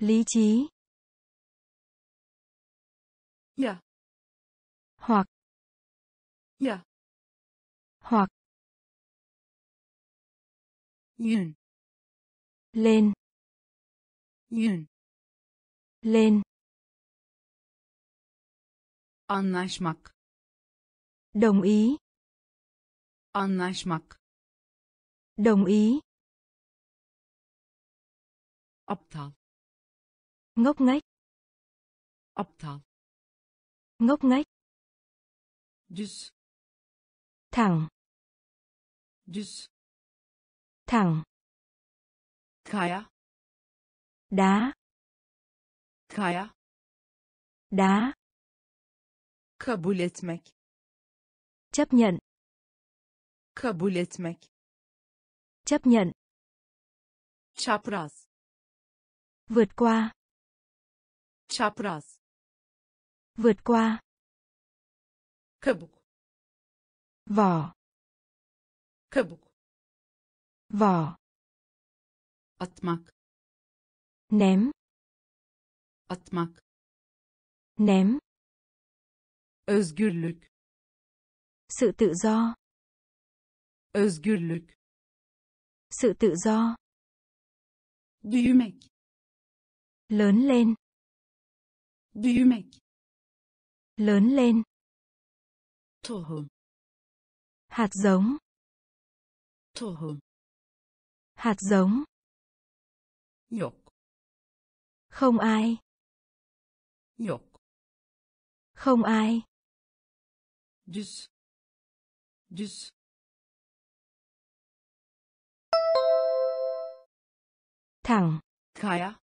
Lý trí. Ya hoặc. Ya hoặc. Yün lên. Yün lên. Anlaşmak. Đồng ý. Anlaşmak. Đồng ý. Aptal. Ngốc nghếch. Aptal. Ngốc nghếch. Düz. Thẳng. Düz. Thẳng. Kaya. Đá kaya. Đá. Kabul etmek. Chấp nhận. Kabul etmek. Chấp nhận. Çapraz. Vượt qua. Çapraz. Vượt qua. Kabuk. Vỏ. Kabuk. Vỏ. Atmak. Ném atmak ném. özgürlük sự tự do. özgürlük sự tự do. Büyümek lớn lên. büyümek lớn lên. tohum hạt giống. tohum hạt giống. yok không ai yok. Không ai. Düz. Düz. Thẳng. Kaya.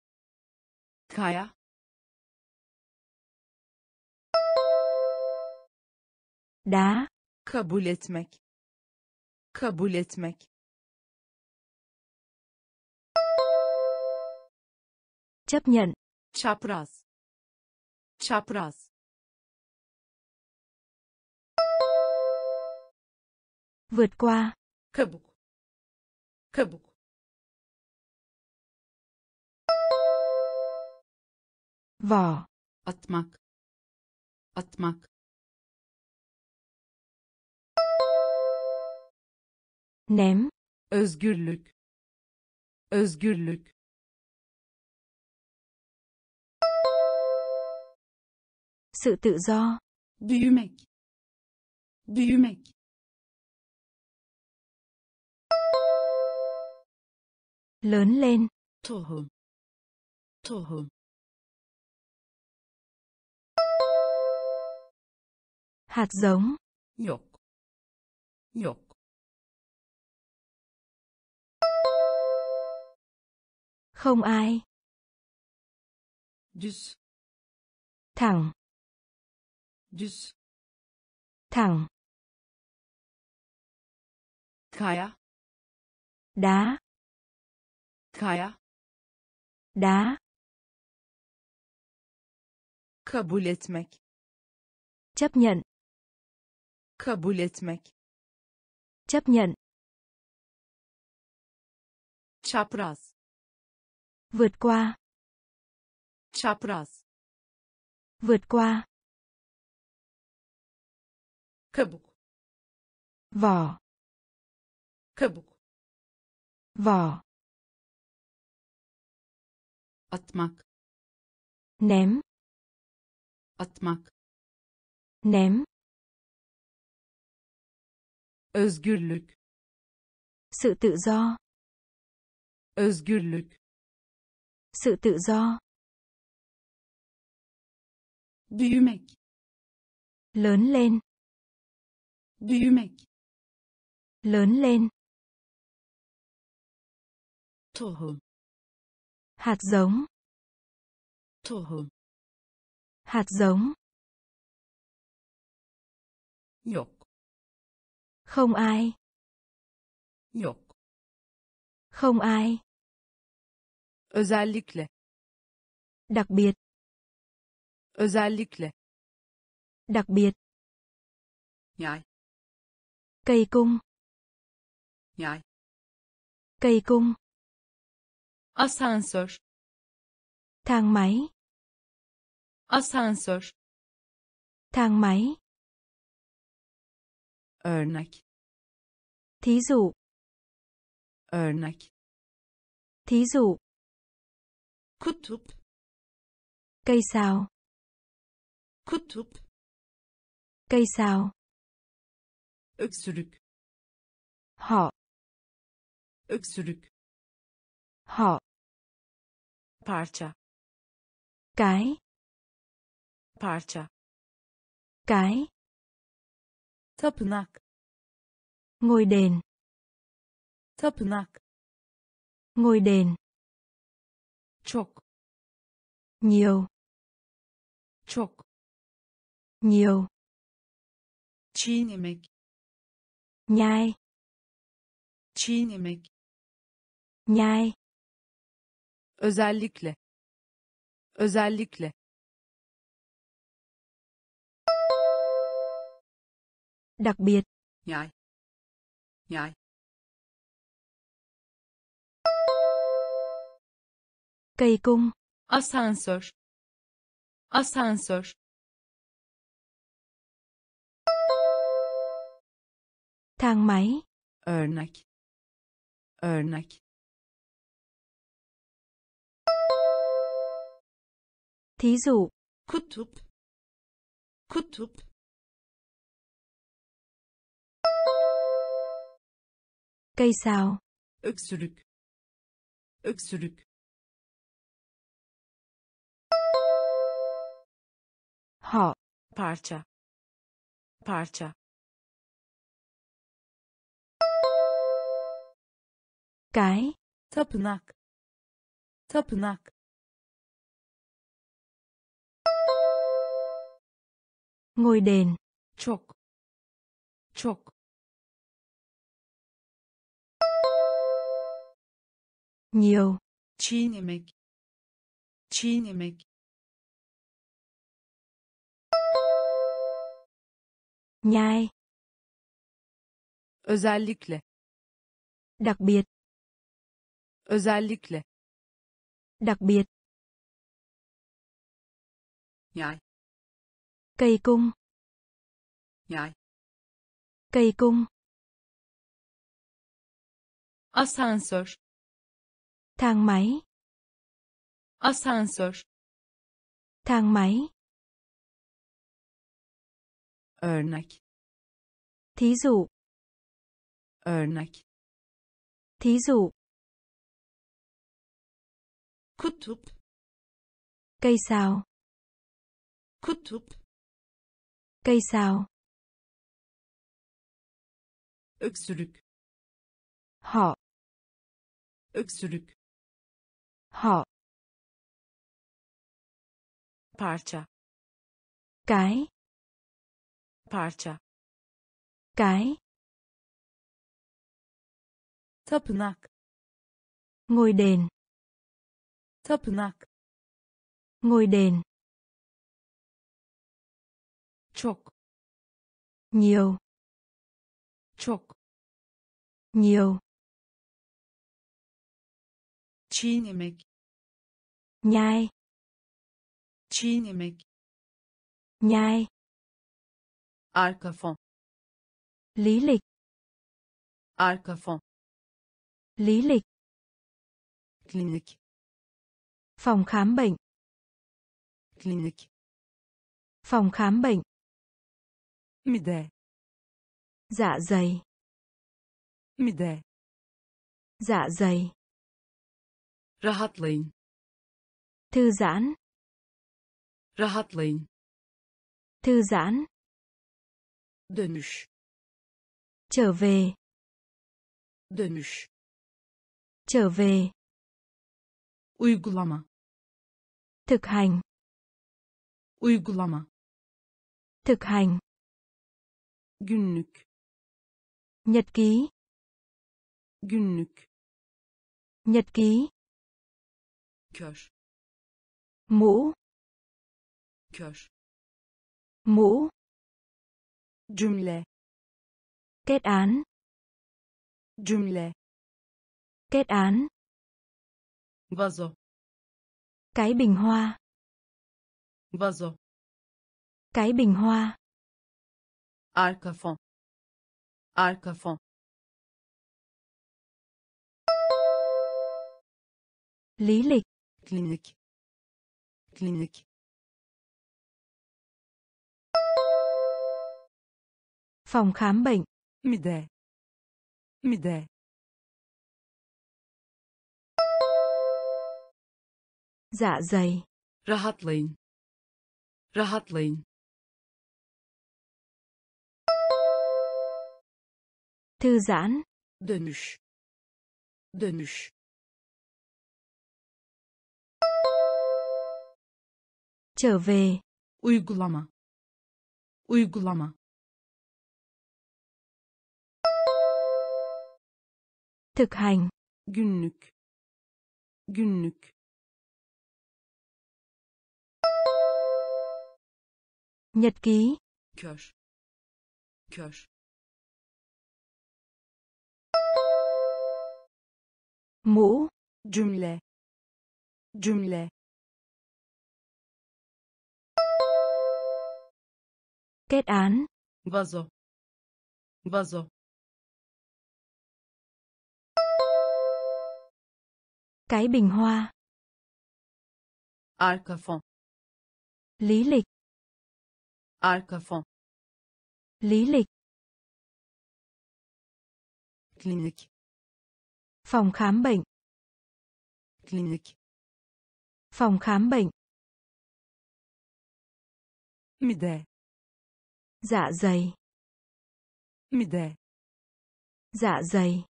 Kaya. Đá. Kabul etmek. Kabul etmek. Chấp nhận. Çapraz çapraz. Vượt qua. Kabuk. Kabuk. Vỏ. Atmak. Atmak. Ném. Özgürlük. Özgürlük sự tự do. Büyümek. Büyümek. Lớn lên. Tohum. Tohum. Hạt giống. Yok. Yok. Không ai. Düz. Thẳng düz thẳng. Kaya đá. Kaya đá. Kabul etmek. Chấp nhận. Kabul etmek. Chấp nhận. Çapraz. Vượt qua. Çapraz. Vượt qua kabuk. Vỏ kabuk. Vỏ atmak. Ném. Atmak. Ném. Özgürlük. Sự tự do. Özgürlük. Sự tự do. Büyümek. Lớn lên büyümek. Lớn lên. Tohum. Hạt giống. Tohum. Hạt giống. Yok. Không ai. Yok. Không ai. Özellikle. Đặc biệt. özellikle. Đặc biệt. yay Cây cung. yay Cây cung. asansör Thang máy. asansör Thang máy. örnek Thí dụ. örnek Thí dụ. kutup Cây sào. kutup Cây sào. Öksürük Họ. öksürük Họ. parça Cái. parça Cái. tapınak Ngôi đền. tapınak Ngôi đền. çok Nhiều. çok Nhiều. çiğnemek Nhai. çiğnemek Nhai. özellikle özellikle Đặc biệt. yay yay Cây cung. asansör asansör Thang máy. örnek örnek Thí dụ. kutup kutup Cây sào. öksürük öksürük Họ. parça parça Cái. tapınak tapınak Ngôi đền. çok çok Nhiều. çiğnemek çiğnemek Nhai. özellikle Đặc biệt. Özellikle Đặc biệt. yay Cây cung. yay Cây cung. asansör Thang máy. asansör Thang máy. örnek Thí dụ. örnek Thí dụ. Kutup Cây sào. kutup Cây sào. öksürük Họ. öksürük Họ. parça Cái. parça Cái. tapınak Ngôi đền. Tapınak Ngôi đền. çok Nhiều. çok Nhiều. çiğnemek Nhai. çiğnemek Nhai. arka fon Lý lịch. arka fon Lý lịch. klinik Phòng khám bệnh. klinik Phòng khám bệnh. mide Dạ dày. mide Dạ dày. rahatlayın Thư giãn. rahatlayın Thư giãn. dönüş Trở về. dönüş Trở về. uygulama Thực hành. uygulama Thực hành. günlük Nhật ký. günlük Nhật ký. kör mũ kör mũ cümle kết án cümle kết án vazo cái bình hoa. Vazo cái bình hoa. Arka fon arka fon lý lịch. Klinik klinik phòng khám bệnh. Mide mide dạ dày. Rahatlayın. Rahatlayın. Thư giãn. Dönüş. Dönüş. Trở về. Uygulama. Uygulama. Thực hành. Günlük. Günlük nhật ký. Kör. Kör. Mũ. Cümle. Cümle. Kết án. Vazo. Vazo. Cái bình hoa. Fon. Lý lịch arka fon lý lịch. Klinik. Phòng khám bệnh. Klinik. Phòng khám bệnh. Mide dạ dày. Mide dạ dày.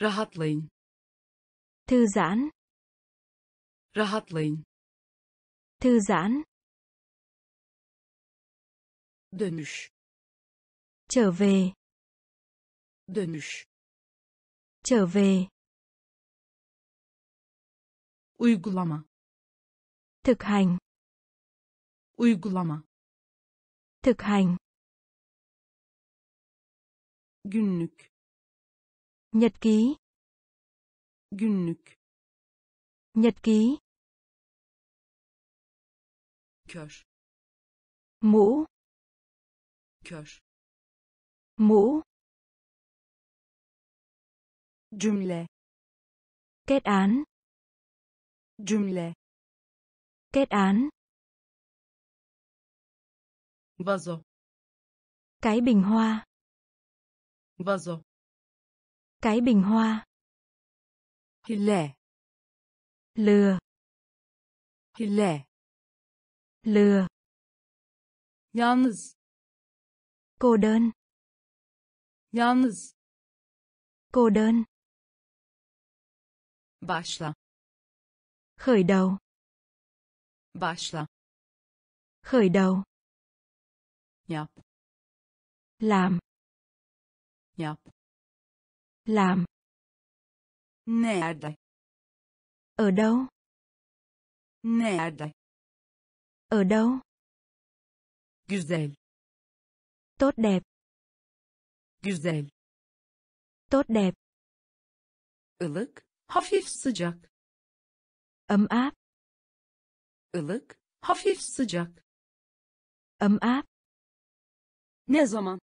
Rahatlayın thư giãn. Rahatlayın thư giãn dönüş. Trở về. Dönüş. Trở về. Uygulama. Thực hành. Uygulama. Thực hành. Günlük. Nhật ký. Günlük. Nhật ký. Kör. Mũ kör mũ. Cümle. Kết án. Cümle. Kết án. Vazo. Cái bình hoa. Vazo. Cái bình hoa. Hille lừa. Hille lừa. Yalnız cô đơn. Yalnız. Cô đơn. Başla. Khởi đầu. Başla. Khởi đầu. Yap. Làm. Yap. Làm. Nerede? Ở đâu? Nerede? Ở đâu? Güzel tốt đẹp. Güzel. Tốt đẹp. Ilık hafif sıcak. Ấm áp. Ilık hafif sıcak. Ấm áp. Ne zaman?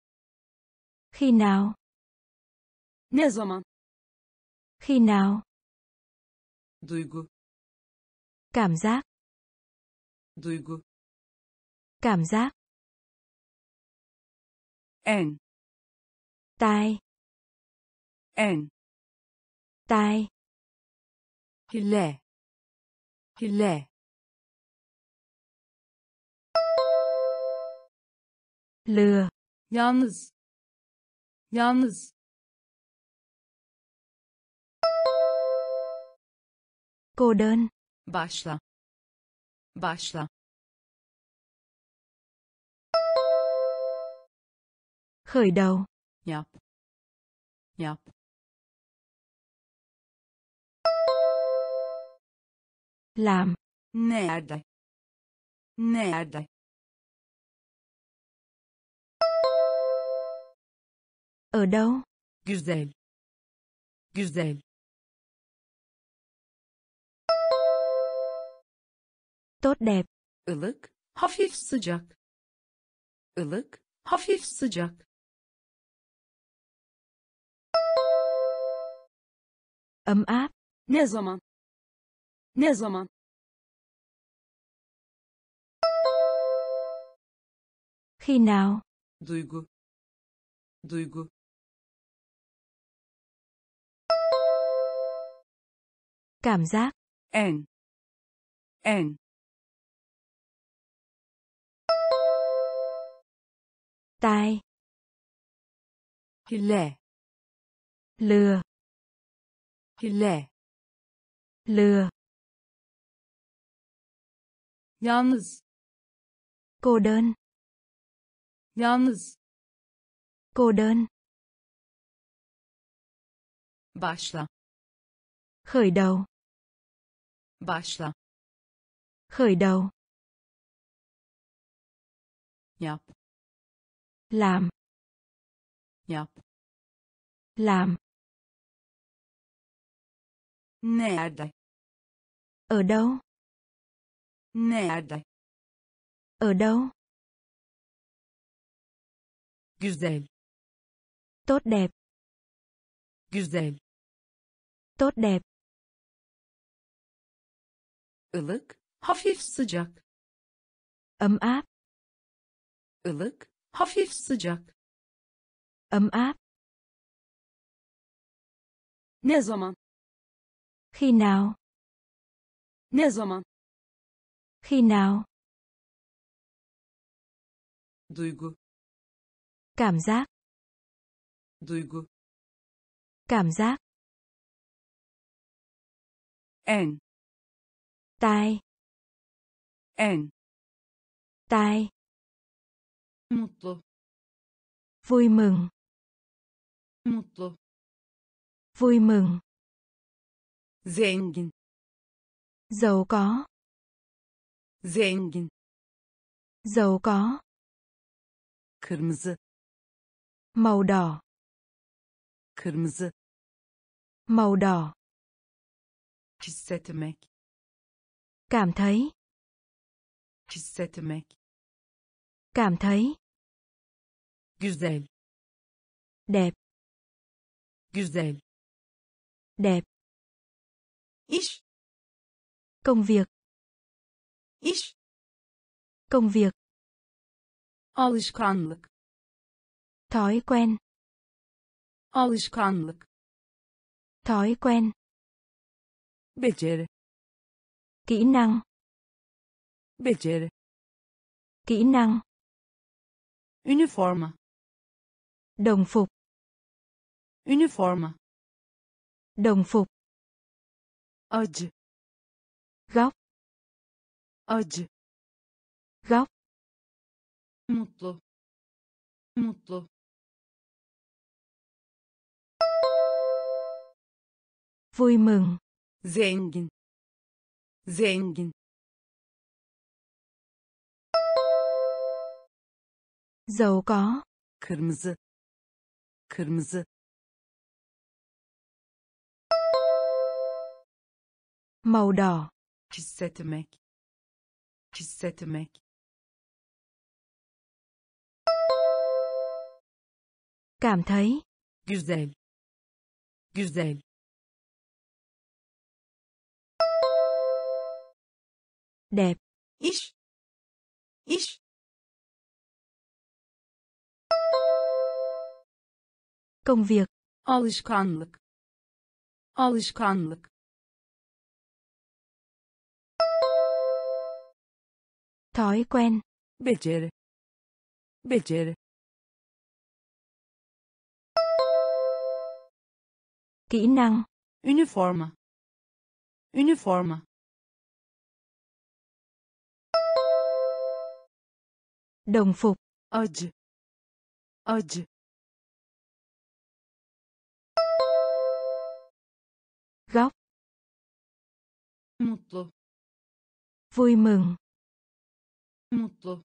Khi nào? Ne zaman? Khi nào? Duygu. Cảm giác. Duygu. Cảm giác en. Tai. En. Tai. Hille hille lừa. Yalnız. Yalnız. Cô đơn. Başla. Başla khởi đầu yap yap làm Nerede? Nerede? ở đâu Güzel. Güzel. tốt đẹp ılık, hafif sıcak. ılık, hafif sıcak. Ấm áp Ne zaman? Ne zaman? khi nào Duygu. Duygu. cảm giác En. En. tai Hille. lừa Hille. lừa Yalnız. cô đơn Yalnız. cô đơn Başla. khởi đầu Başla. khởi đầu Yap. làm Yap. làm Nerede? ở đâu Nerede? ở đâu Güzel. tốt đẹp Güzel. tốt đẹp ılık, hafif sıcak. ấm áp ılık, hafif sıcak. ấm áp Ne zaman? Khi nào Ne zaman? khi nào Duygu. cảm giác Duygu. cảm giác En. tai En. tai Mutlu. vui mừng Mutlu. vui mừng Zengin. giàu có Zengin. giàu có Kırmızı. màu đỏ Kırmızı. màu đỏ Hissetmek. cảm thấy Hissetmek. cảm thấy Güzel. đẹp Güzel. đẹp İş. công việc İş. công việc Alışkanlık. thói quen Alışkanlık. thói quen Beceri. kỹ năng Beceri. kỹ năng Üniforma. đồng phục Üniforma. đồng phục Acı. góc Acı. góc Mutlu. Mutlu. vui mừng Zengin. Zengin. giàu có Kırmızı. Kırmızı. Màu đỏ Hissetmek. Hissetmek. cảm thấy Güzel. Güzel. đẹp İş. İş. công việc Alışkanlık. Alışkanlık. Thói quen Beceri. Beceri. kỹ năng Üniforma. Üniforma. đồng phục Acı. Acı. góc Mutlu. Vui mừng. Mutlu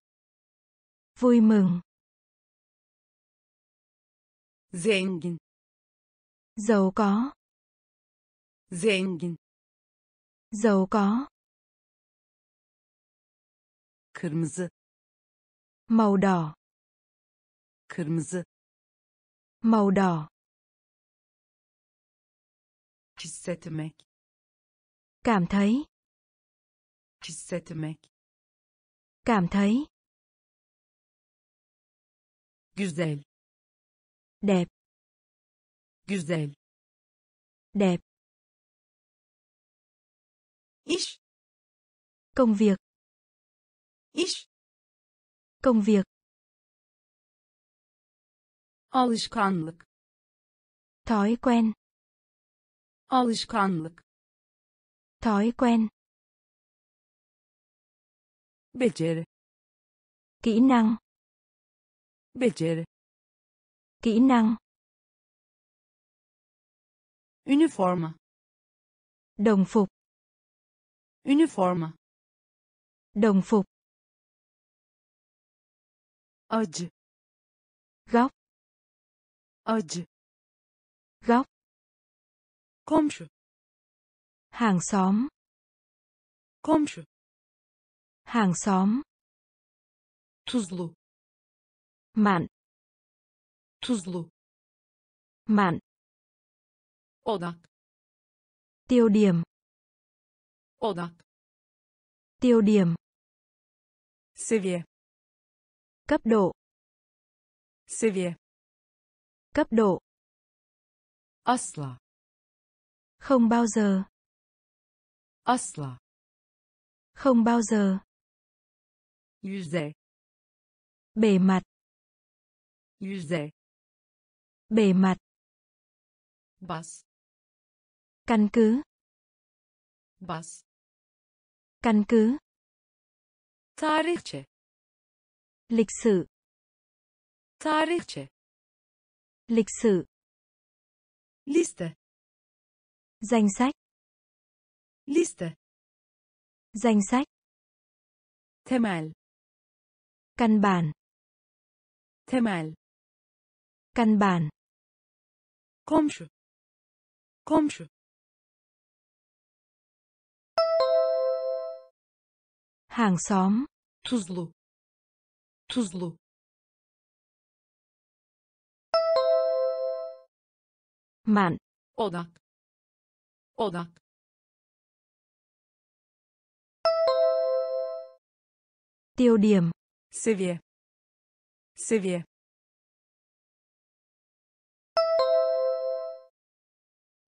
Vui mừng. zengin Giàu có. zengin Giàu có. kırmızı Màu đỏ. kırmızı Màu đỏ. hissetmek Cảm thấy. hissetmek Cảm thấy. güzel Đẹp. güzel Đẹp. iş Công việc. iş Công việc. alışkanlık Thói quen. alışkanlık Thói quen. Beceri Kỹ năng. beceri Kỹ năng. üniforma Đồng phục. üniforma Đồng phục. acı Góc. acı Góc. komşu Hàng xóm. komşu Hàng xóm. tuzlu Mặn. tuzlu Mặn. odak Tiêu điểm. odak Tiêu điểm. seviye Cấp độ. seviye Cấp độ. asla Không bao giờ. asla Không bao giờ. Yüzey Bề mặt. yüzey Bề mặt. bas Căn cứ. bas Căn cứ. tarihçe Lịch sử. tarihçe Lịch sử. liste Danh sách. liste Danh sách. temel Căn bản. temel Căn bản. komşu komşu Hàng xóm. tuzlu tuzlu Mặn. odak odak Tiêu điểm. Seviye seviye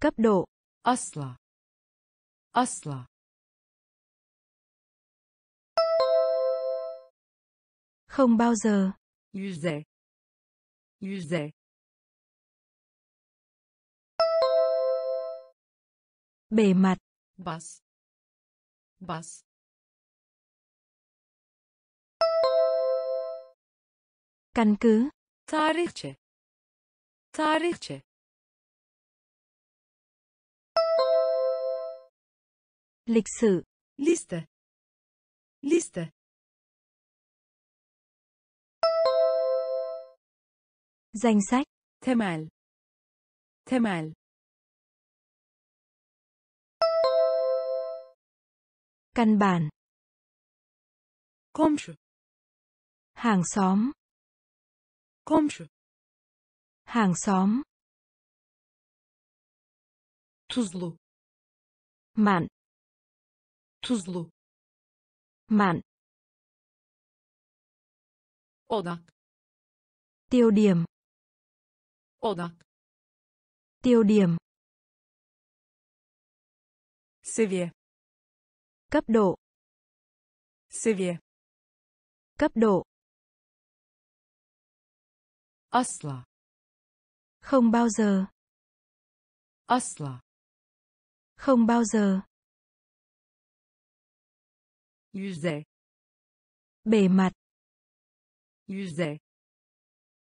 Cấp độ. asla. Asla. Không bao giờ. yüzey yüzey Bề mặt. bas. Bas Căn cứ. tarihçe tarihçe Lịch sử. liste liste Danh sách. temel temel Căn bản. komşu Hàng xóm. Komşu Hàng xóm. tuzlu Mặn. tuzlu Mặn. odak Tiêu điểm. odak Tiêu điểm. seviye Cấp độ. seviye Cấp độ. Asla Không bao giờ. asla Không bao giờ. yüzey Bề mặt. yüzey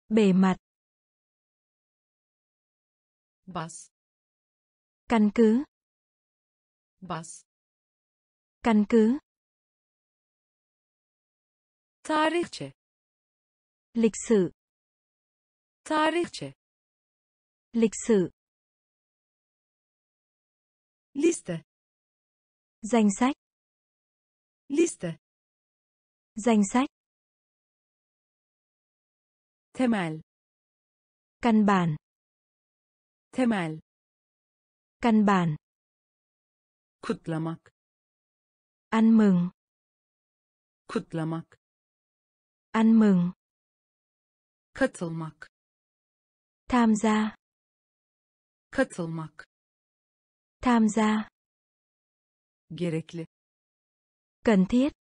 Bề mặt. bas Căn cứ. bas Căn cứ. tarihçe lịch sử tarihçe. Lịch sử. Liste. Danh sách. Liste. Danh sách. Temel căn bản. Temel căn bản. Kutlamak. Ăn mừng. Kutlamak. Ăn mừng. Katılmak tham gia. Katılmak. Tham gia. Gerekli. Cần thiết.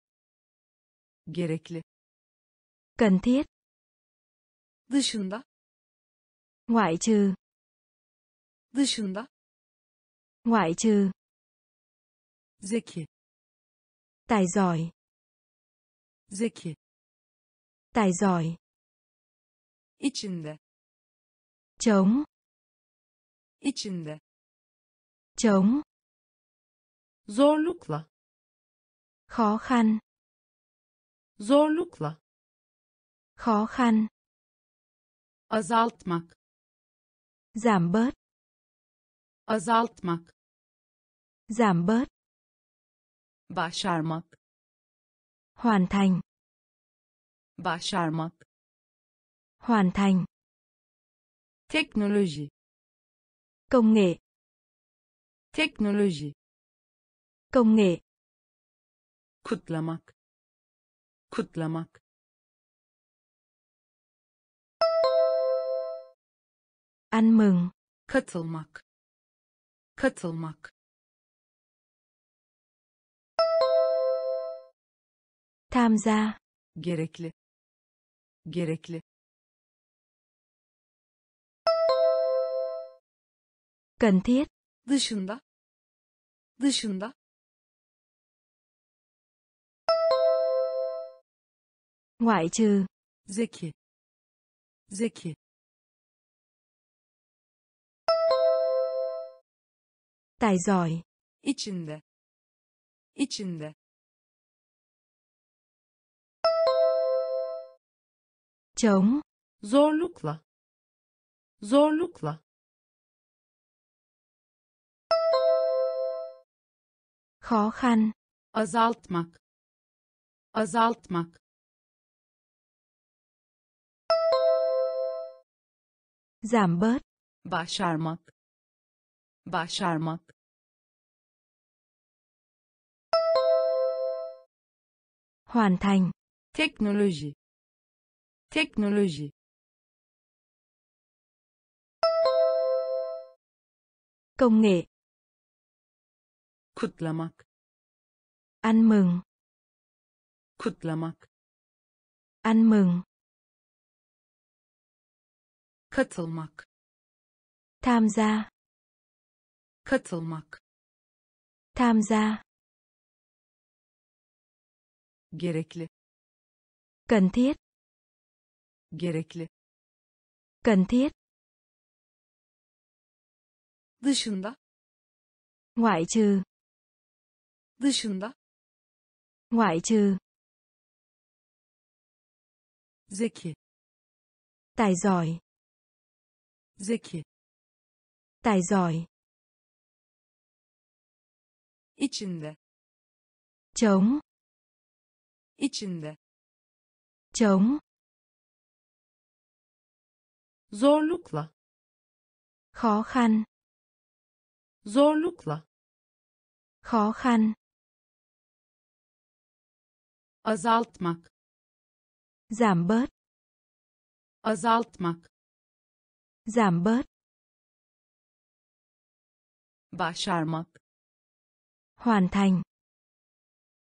Gerekli. Cần thiết. Dışında. Ngoại trừ. Dışında. Ngoại trừ. Zeki. Tài giỏi. Zeki. Tài giỏi. İçinde chống. Içinde. Chống. Zorlukla. Khó khăn. Zorlukla. Khó khăn. Azaltmak. Giảm bớt. Azaltmak. Giảm bớt. Başarmak. Hoàn thành. Başarmak. Hoàn thành teknoloji. Công nghệ. Teknoloji. Công nghệ. Kutlamak. Kutlamak. Ăn mừng. Katılmak. Katılmak. Tham gia. Gerekli. Gerekli cần thiết. Dışında. Dışında. Ngoại trừ. Zeki. Zeki. Tài giỏi. Içinde. Içinde. Chống zorlukla. Zorlukla khó khăn. Azaltmak. Azaltmak. Giảm bớt. Başarmak. Başarmak. Hoàn thành. Teknoloji. Teknoloji. Công nghệ kutlamak. Ăn mừng. Kutlamak. Ăn mừng. Katılmak. Tham gia. Katılmak. Tham gia. Gerekli. Cần thiết. Gerekli. Cần thiết. Dışında. Ngoại trừ dışında? Ngoại trừ. Zeki. Tài giỏi. Zeki. Tài giỏi. Içinde. Chống içinde. Chống zorlukla. Khó khăn. Zorlukla. Khó khăn azaltmak. Giảm bớt. Azaltmak. Giảm bớt. Başarmak. Hoàn thành.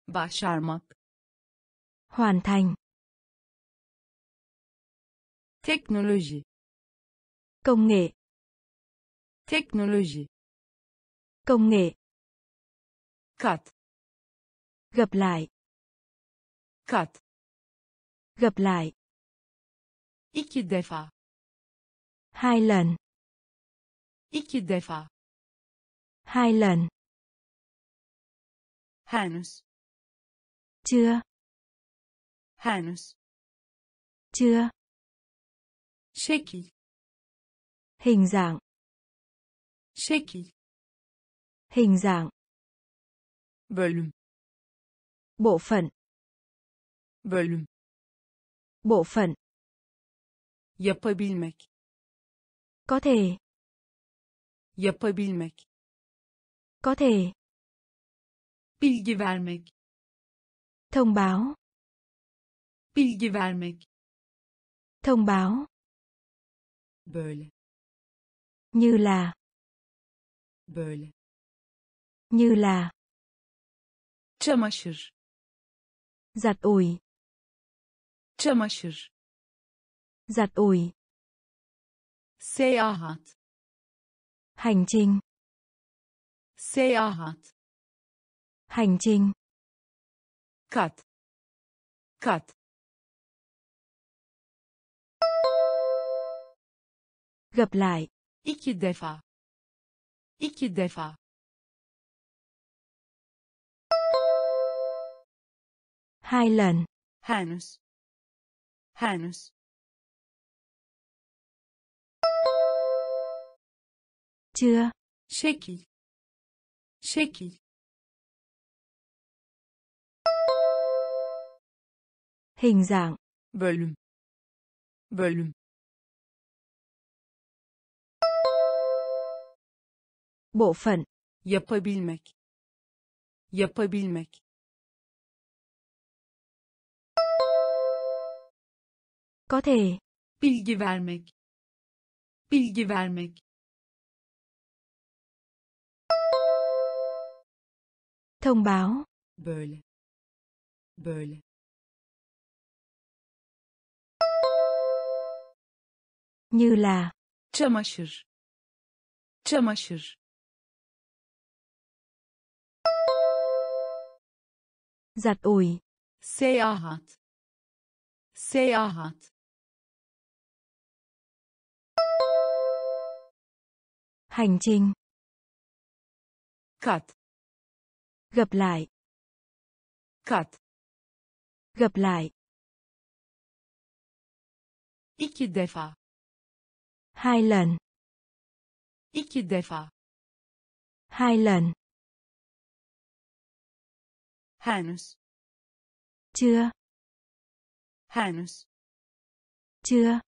Başarmak. Hoàn thành. Teknoloji. Công nghệ. Teknoloji. Công nghệ. Kat. Gặp lại kat. Gặp lại. Iki defa. Hai lần. Iki defa. Hai lần. Henüz. Chưa. Henüz. Chưa. Şekil. Hình dạng. Şekil. Hình dạng. Bölüm. Bộ phận bölüm. Bộ phận. Yapabilmek. Có thể. Yapabilmek. Có thể. Bilgi vermek. Thông báo. Bilgi vermek. Thông báo. Böyle. Như là. Böyle. Như là. Çamaşır. Giặt ủi çamaşır. Giặt ủi. Seyahat. Hành trình. Seyahat. Hành trình. Kat. Kat. Gặp lại. Iki defa. Iki defa. Hai lần. Henüz henüz chưa. Şekil şekil hình dạng. Bölüm. Bölüm. Bộ phận. Yapabilmek. Yapabilmek có thể. Bilgi vermek. Bilgi vermek. Thông báo. Böyle. Böyle. Như là. Çamaşır. Çamaşır. Giặt ủi. Seyahat. Seyahat hành trình. Kat gặp lại. Kat gặp lại. Iki defa hai lần. Iki defa hai lần. Henüz chưa. Henüz chưa.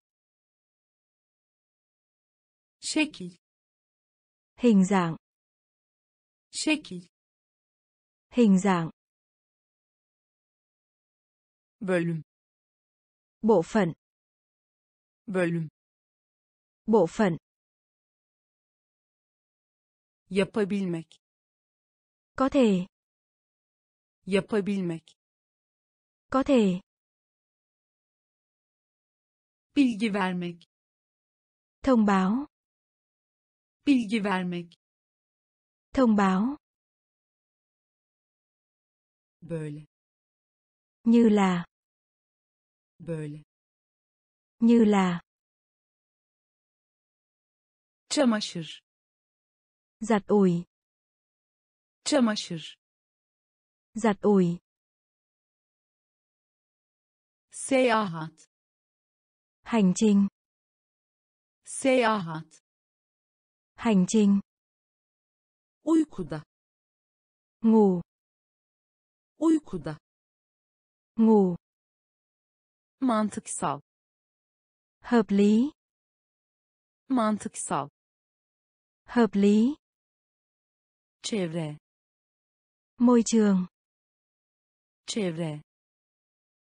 Şekil hình dạng. Şekil. Hình dạng. Bölüm. Bộ phận. Bölüm. Bộ phận. Yapabilmek. Có thể. Yapabilmek. Có thể. Bilgi vermek. Thông báo bilgi vermek. Thông báo. Böyle. Như là. Böyle. Như là. Çamaşır. Giặt ủi. Çamaşır. Giặt ủi. Seyahat. Hành trình. Seyahat hành trình. Uykuda. Ngủ. Uykuda. Ngủ. Mantıksal. Hợp lý. Mantıksal. Hợp lý. Çevre. Môi trường. Çevre.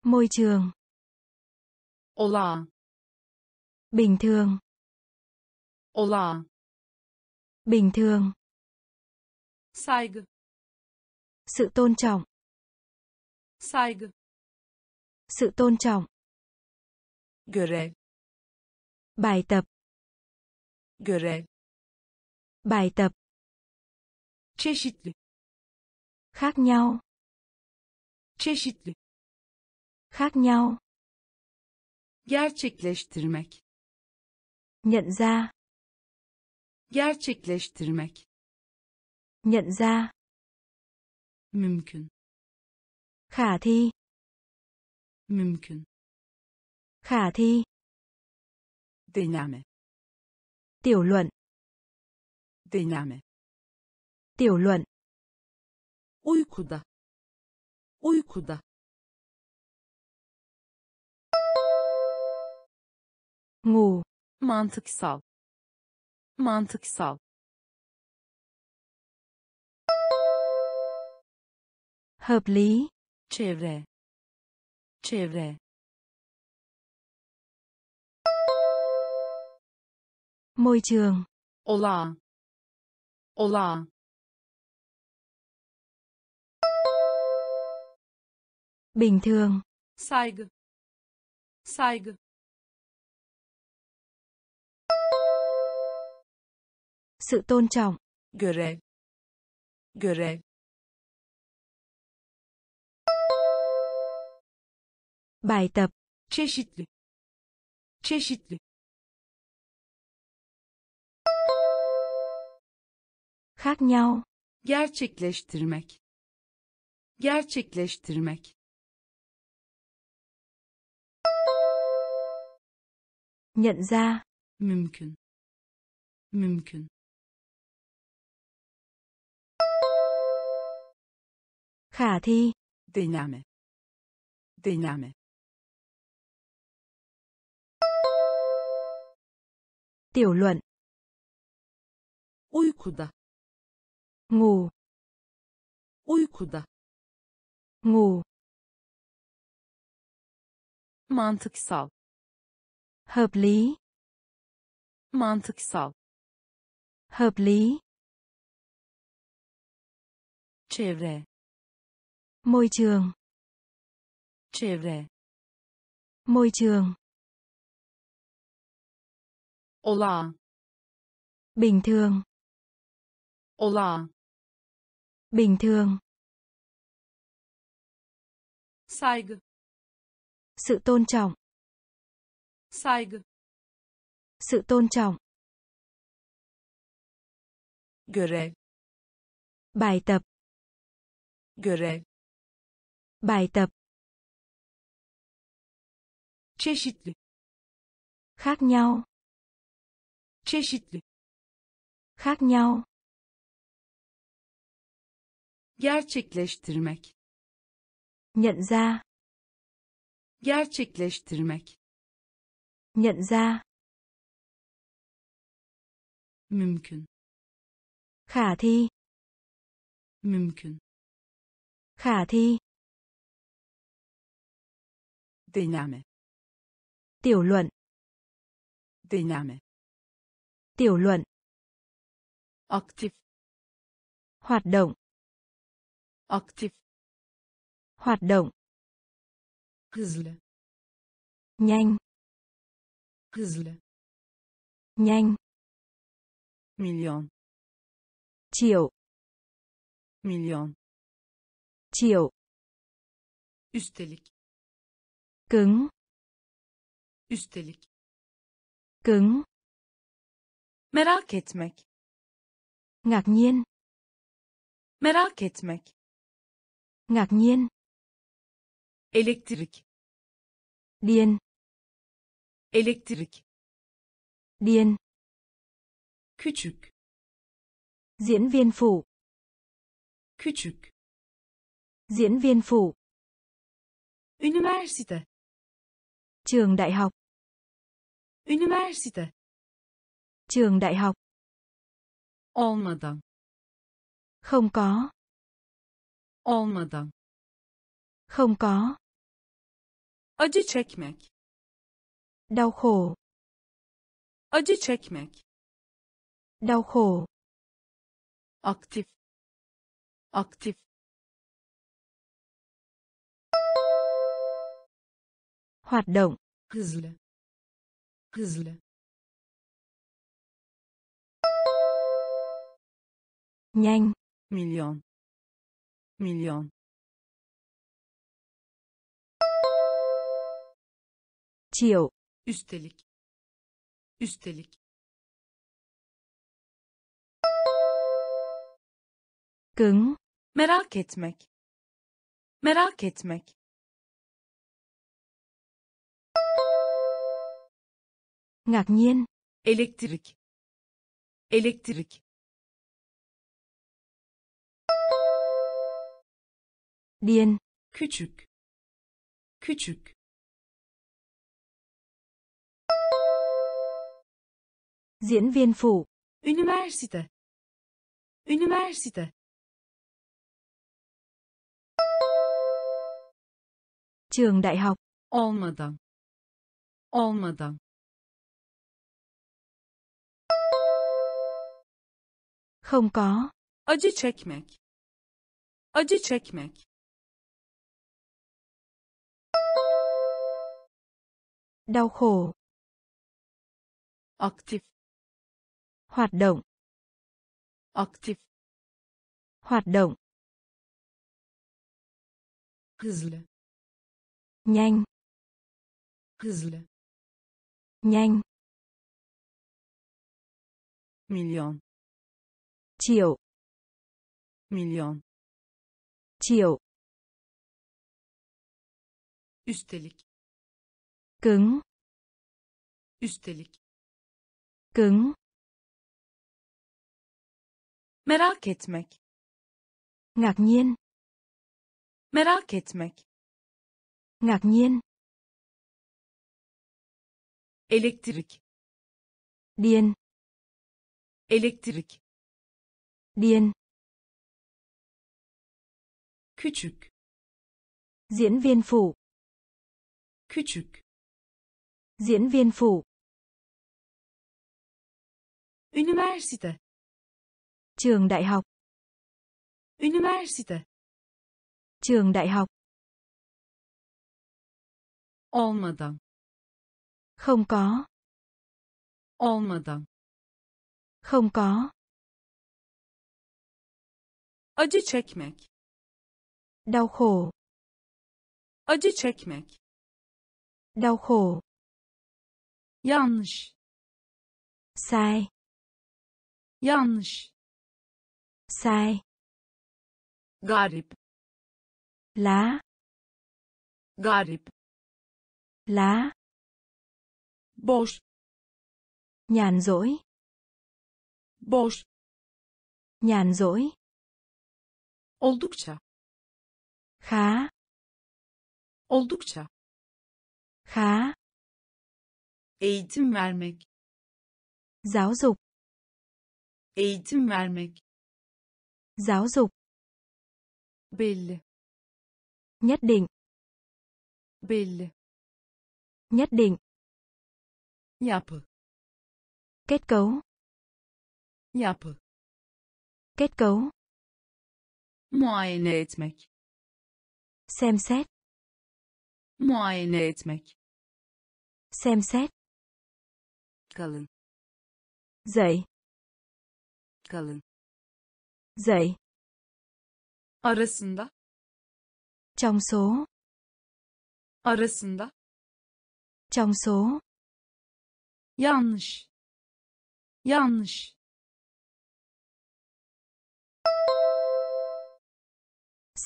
Môi trường. Olağan. Bình thường. Olağan bình thường. Saygı. Sự tôn trọng. Saygı. Sự tôn trọng. Görev. Bài tập. Görev. Bài tập. Çeşitli. Khác nhau. Çeşitli. Khác nhau. Gerçekleştirmek. Nhận ra gerçekleştirmek. Nhận ra. Mümkün. Khả thi. Mümkün. Khả thi. Deneme. Tiểu luận. Deneme. Tiểu luận. Uykuda. Uykuda. Ngủ. Mantıksal mantıksal. Hợp lý. Çevre. Çevre. Môi trường. Olağan olağan bình thường. Saygı. Saygı sự tôn trọng. Görev. Görev. Bài tập. Çeşitli. Çeşitli. Khác nhau. Gerçekleştirmek. Gerçekleştirmek. Nhận ra. Mümkün. Mümkün khả thi. Deneme deneme tiểu luận. Uykuda ngủ. Uykuda ngủ. Mantıksal hợp lý. Mantıksal hợp lý. Çevre môi trường. Çevre môi trường. Olağan bình thường. Olağan bình thường. Saygı. Sự tôn trọng. Saygı. Sự tôn trọng. Görev. Bài tập. Görev bài tập. Çeşitli. Khác nhau. Çeşitli. Khác nhau. Gerçekleştirmek. Nhận ra. Gerçekleştirmek. Nhận ra. Mümkün. Khả thi. Mümkün. Khả thi deneme tiểu luận. Deneme tiểu luận. Aktif hoạt động. Aktif hoạt động. Hızlı. Nhanh. Hızlı. Nhanh. Milyon. Triệu. Milyon. Triệu. Üstelik cứng. Üstelik. Cứng. Merak etmek. Ngạc nhiên. Merak etmek. Ngạc nhiên. Elektrik. Điên elektrik. Điên küçük. Diễn viên phụ. Küçük. Diễn viên phụ. Üniversite trường đại học. Üniversite. Trường đại học. Olmadan. Không có. Olmadan. Không có. Acı çekmek. Đau khổ. Acı çekmek. Đau khổ. Aktif. Aktif. Hoạt động hızlı. Hızlı. Nhanh. Milyon. Milyon. Triệu. Üstelik. Üstelik. Cứng. Merak etmek. Merak etmek ngạc nhiên, elektrik. Elektrik. Điên, küçük. Küçük. Diễn viên phụ, üniversite. Üniversite. Trường đại học, olmadan. Olmadan không có, acı çekmek. Acı çekmek. Đau khổ, aktif. Hoạt động, aktif. Hoạt động, hızlı. Nhanh, hızlı. Nhanh, milyon triệu, milyon. Triệu, üstelik. Cứng, üstelik. Cứng, merak etmek. Ngạc nhiên, merak etmek. Ngạc nhiên, elektrik. Điên, elektrik điên, küçük. Diễn viên phụ, küçük. Diễn viên phụ, üniversite. Trường đại học, üniversite. Trường đại học, olmadan. Không có, olmadan. Không có, acı çekmek. Đau khổ, acı çekmek. Đau khổ, yanlış. Sai, yanlış. Sai, garip. Lá, garip. Lá, boş. Nhàn rỗi, boş. Nhàn rỗi, oldukça. Khá, oldukça. Khá, eğitim vermek. Giáo dục, eğitim vermek. Giáo dục, belli. Nhất định, belli. Nhất định, yapı. Kết cấu, yapı. Kết cấu, muayene etmek. Xem xét, muayene etmek. Xem xét, kalın. Dậy, kalın. Dậy, arasında. Trong số, arasında. Trong số, yanlış. Yanlış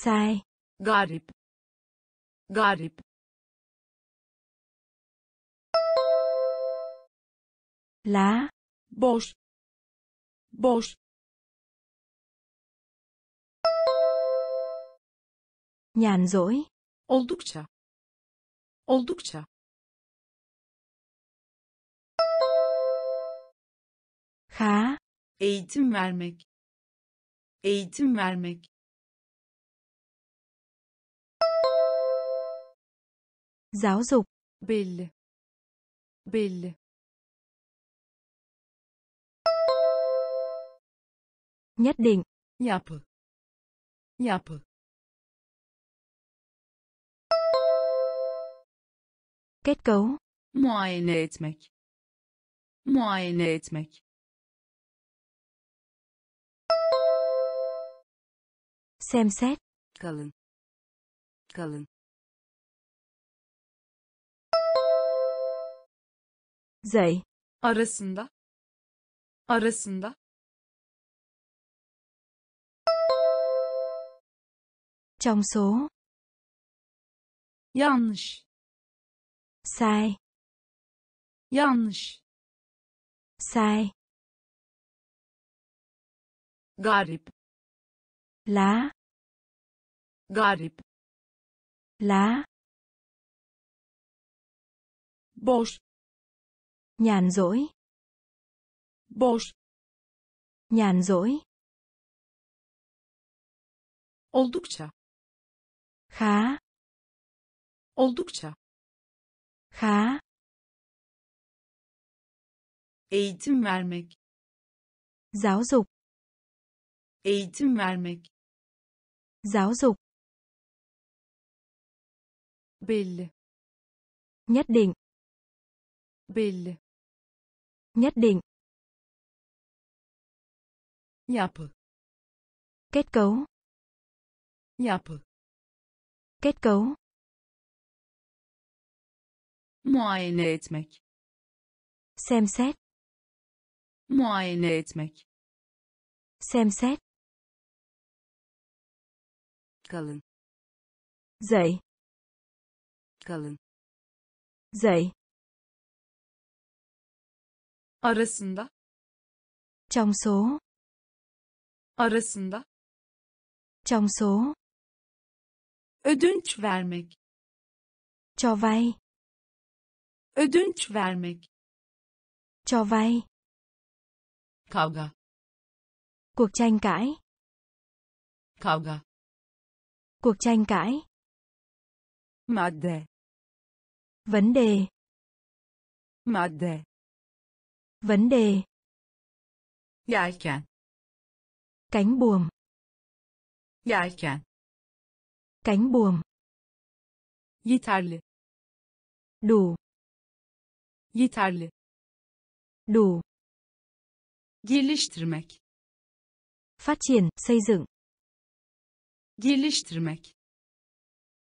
sai, garip. Garip. Lá, boş. Boş. Nhàn rỗi, oldukça. Oldukça. Khá, eğitim vermek. Eğitim vermek giáo dục, belli belli nhất định, yapı yapı kết cấu, muayene etmek muayene etmek xem xét, kalın. Kalın dậy, arasında. Arasında. Trong số, yanlış. Sai, yanlış. Sai, garip. Lá, garip. Lá, boş nhàn rỗi, boş. Nhàn rỗi, oldukça. Khá, oldukça. Khá, eğitim vermek. Giáo dục, eğitim vermek. Giáo dục, belli. Nhất định, belli nhất định, yapı kết cấu, yapı kết cấu, muayene etmek xem xét, muayene etmek xem xét, kalın. Dậy, kalın. Dậy, arasında trong số, arasında trong số, ödünç vermek cho vay, ödünç vermek cho vay, kavga cuộc tranh cãi, kavga cuộc tranh cãi, madde vấn đề, madde vấn đề, yelken cánh buồm, yelken cánh buồm, yeterli. Đủ, yeterli. Đủ, geliştirmek. Phát triển, xây dựng, geliştirmek.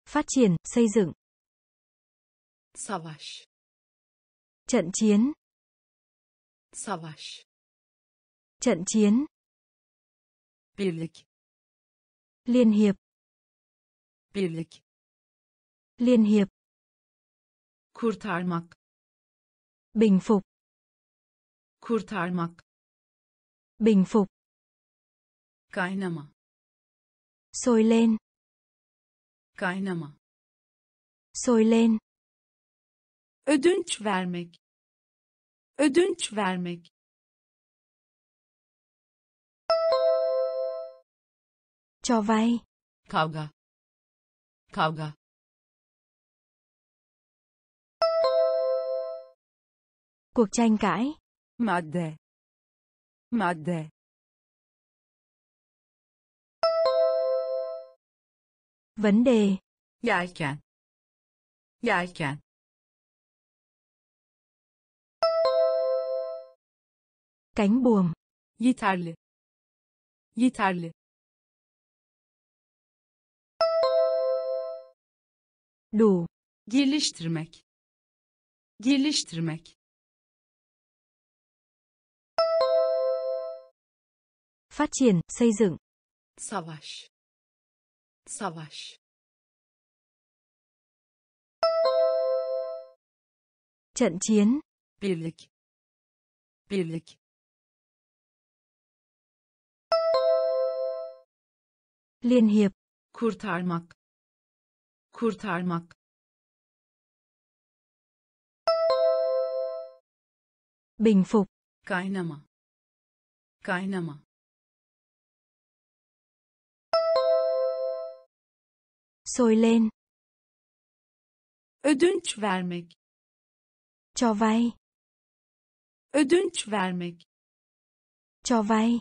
Phát triển, xây dựng, savaş. Trận chiến, savaş. Trận chiến, birlik. Liên hiệp, birlik. Liên hiệp, kurtarmak. Bình phục, kurtarmak. Bình phục, kaynama. Sôi lên, kaynama. Sôi lên, ödünç vermek ödünç vermek. Cho vay, kavga. Kavga. Cuộc tranh cãi, madde. Madde. Vấn đề, yelken. Yelken cánh buồm, yeterli. Yeterli. Đủ, geliştirmek. Geliştirmek. Phát triển, xây dựng, savaş. Savaş. Trận chiến, birlik. Birlik liên hiệp, kurtarmak. Kurtarmak. bình phục, kaynama. Kaynama. sôi lên, ödünç vermek. cho vay, ödünç vermek. cho vay,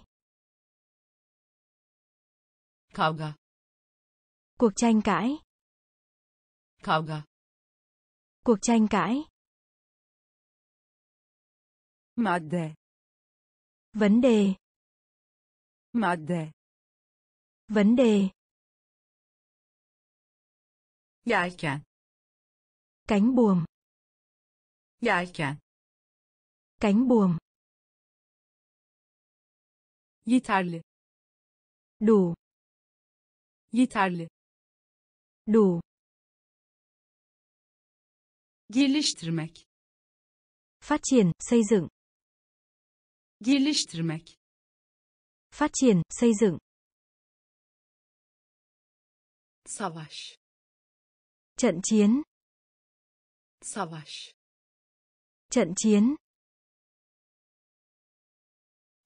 kavga. Cuộc tranh cãi, kavga. Cuộc tranh cãi, madde. Vấn đề, madde. Vấn đề, yelken. Cánh buồm, yelken. Cánh buồm, yeterli. Đủ, yeterli. Đủ, geliştirmek. Phát triển, xây dựng, geliştirmek. Phát triển, xây dựng. savaş. Trận chiến. savaş. Trận chiến.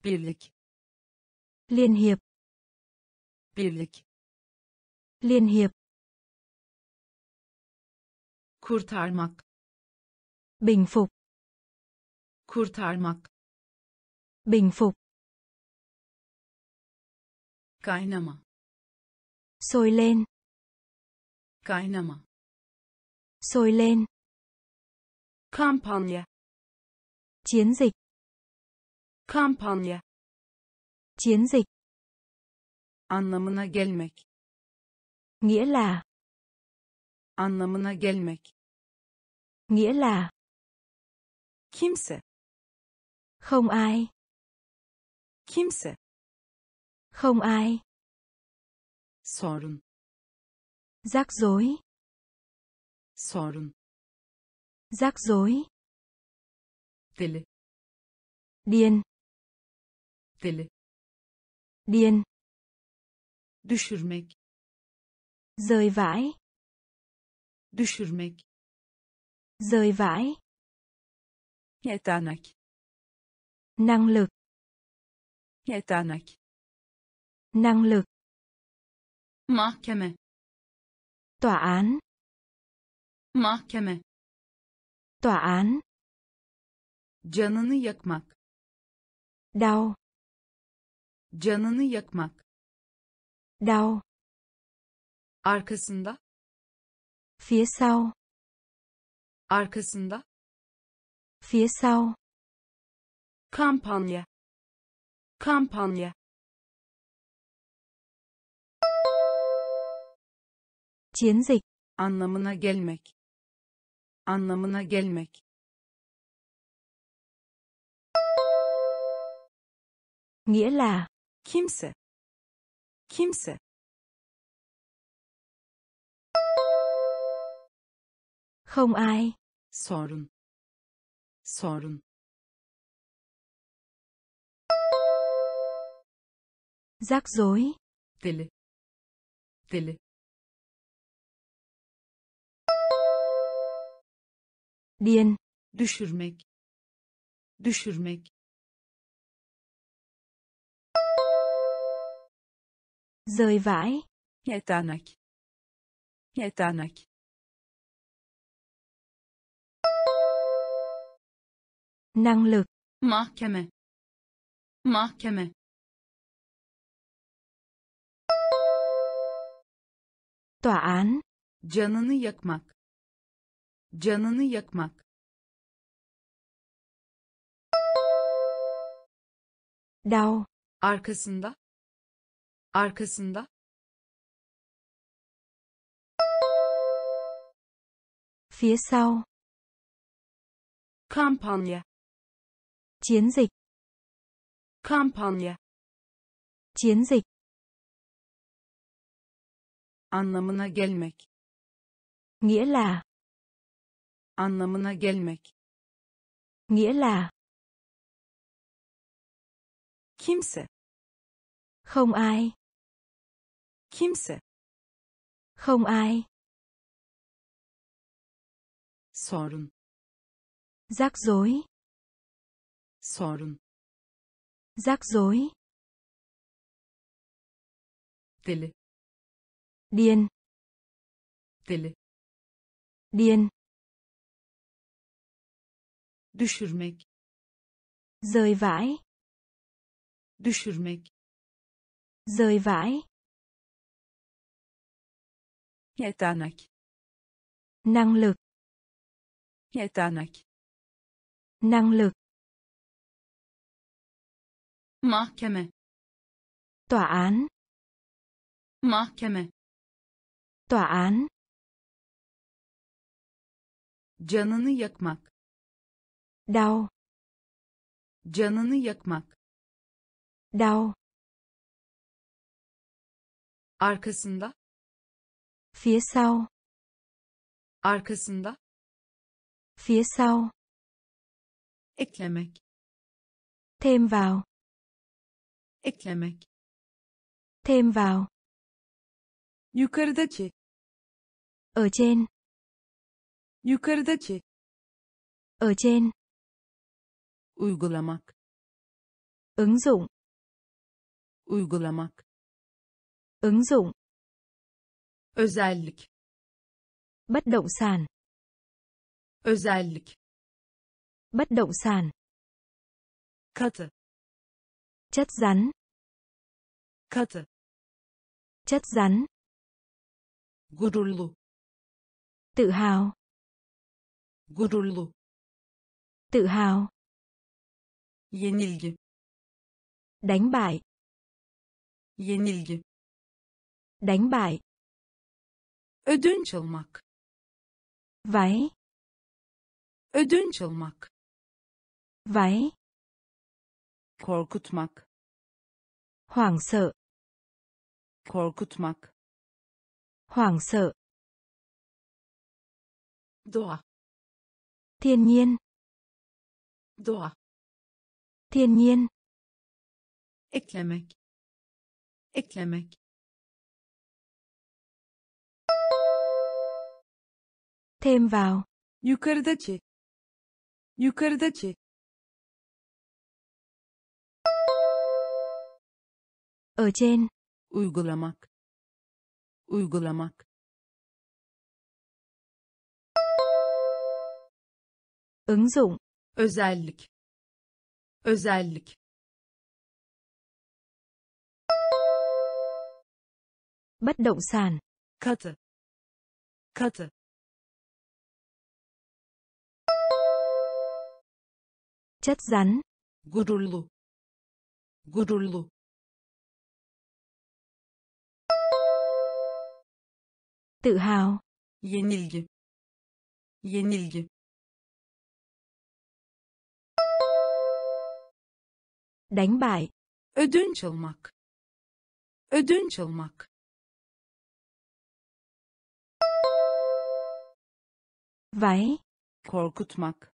birlik. Liên hiệp. birlik Liên hiệp. kurtarmak Bình phục. kurtarmak Bình phục. kaynama Sôi lên. kaynama Sôi lên. kampanya Chiến dịch. kampanya Chiến dịch. anlamına gelmek Nghĩa là. anlamına gelmek Nghĩa là. kimse Không ai. kimse Không ai. sorun Rắc rối. sorun Rắc rối. deli Điên. deli Điên. düşürmek Rời vãi. düşürmek Rời vãi. yetenek Năng lực. yetenek Năng lực. mahkeme Tòa án. mahkeme Tòa án. canını yakmak Đau. canını yakmak Đau. Arkasında Phía sau. arkasında Phía sau. kampanya kampanya Chiến dịch. anlamına gelmek anlamına gelmek Nghĩa là. kimse kimse Không ai. sorun sorun Rắc rối. deli deli Điên. düşürmek düşürmek Rời vãi. yetenek yetenek Năng lực. mahkeme mahkeme Tòa án. canını yakmak canını yakmak Đau. arkasında arkasında Phía sau. kampanya Chiến dịch. kampanya Chiến dịch. anlamına gelmek Nghĩa là. anlamına gelmek Nghĩa là. kimse Không ai. kimse Không ai. sorun Rắc rối. Sorun Rắc rối. deli Điên. deli Điên. düşürmek Rời vãi. düşürmek Rời vãi. yetenek Năng lực. yetenek Năng lực. Mahkeme Tòa án. mahkeme Tòa án. canını yakmak Đau. canını yakmak Đau. arkasında Phía sau. arkasında Phía sau. eklemek Thêm vào. Eklemek, Thêm vào. yukarıdaki, Ở trên. yukarıdaki, Ở trên. uygulamak, Ứng dụng. uygulamak, Ứng dụng. özellik, Bất động sản. özellik, Bất động sản. katı, Chất rắn. katı, Chất rắn. gururlu, Tự hào. gururlu, Tự hào. yenilgi, Đánh bại. yenilgi, Đánh bại. ödünç almak, Váy. ödünç almak, Váy. korkutmak, Hoảng sợ. korkutmak, Hoảng sợ. doğa, Thiên nhiên. doğa, Thiên nhiên. eklemek, eklemek, Thêm vào. yukarıdaki, yukarıdaki, Ở trên. uygulamak, uygulamak, Ứng dụng. özellik, özellik, Bất động sản. katı, katı, Chất rắn. gururlu, gururlu, Tự hào. yenilgi, yenilgi, Đánh bại. ödünç almak, ödünç almak, Váy. korkutmak,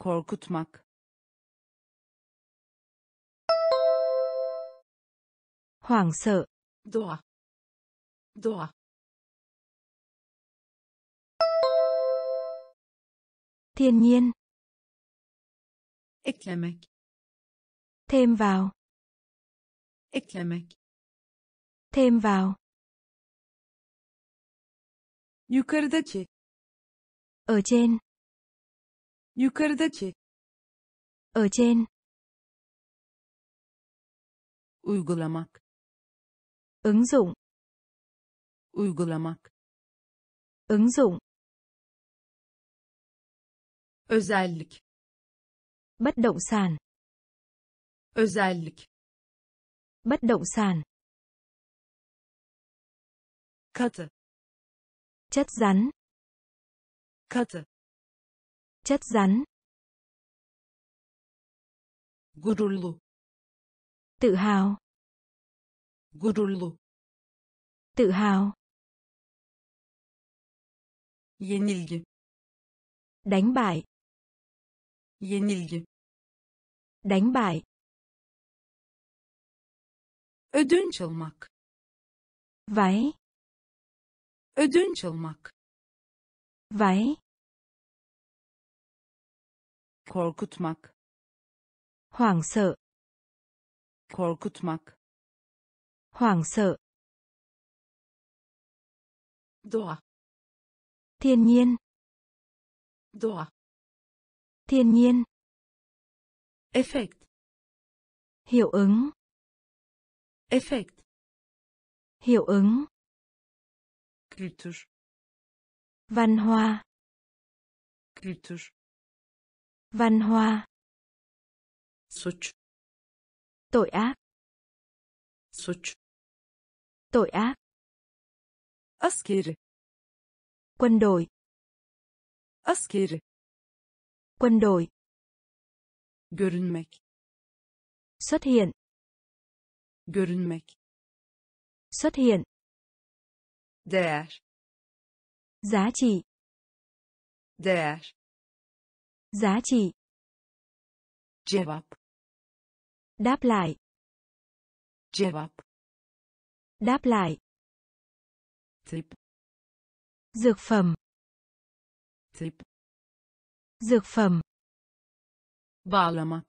korkutmak, Hoảng sợ. doğa, doğa, Thiên nhiên. eklemek, Thêm vào. eklemek, Thêm vào. yukarıdaki, Ở trên. yukarıdaki, Ở trên. uygulamak, Ứng dụng. uygulamak, Ứng dụng. Özellik, Bất động sản. özellik, Bất động sản. katı, Chất rắn. katı, Chất rắn. gururlu, Tự hào. gururlu, Tự hào. yenilgi, Đánh bại. Yenilgi, Đánh bại. ödünç almak, Váy. ödünç almak, Váy. korkutmak, Hoảng sợ. korkutmak, Hoảng sợ. doğa, Thiên nhiên. doğa, Thiên nhiên. efekt, Hiệu ứng. efekt, Hiệu ứng. kültür, Văn hoa. kültür, Văn hoa. suç, Tội ác. suç, Tội ác. askeri, Quân đội. askeri, Quân đội. görünmek, Xuất hiện. görünmek, Xuất hiện. değer, Giá trị. değer, Giá trị. cevap, Đáp lại. cevap Đáp lại. tip Dược phẩm. tip Dược phẩm. bağlamak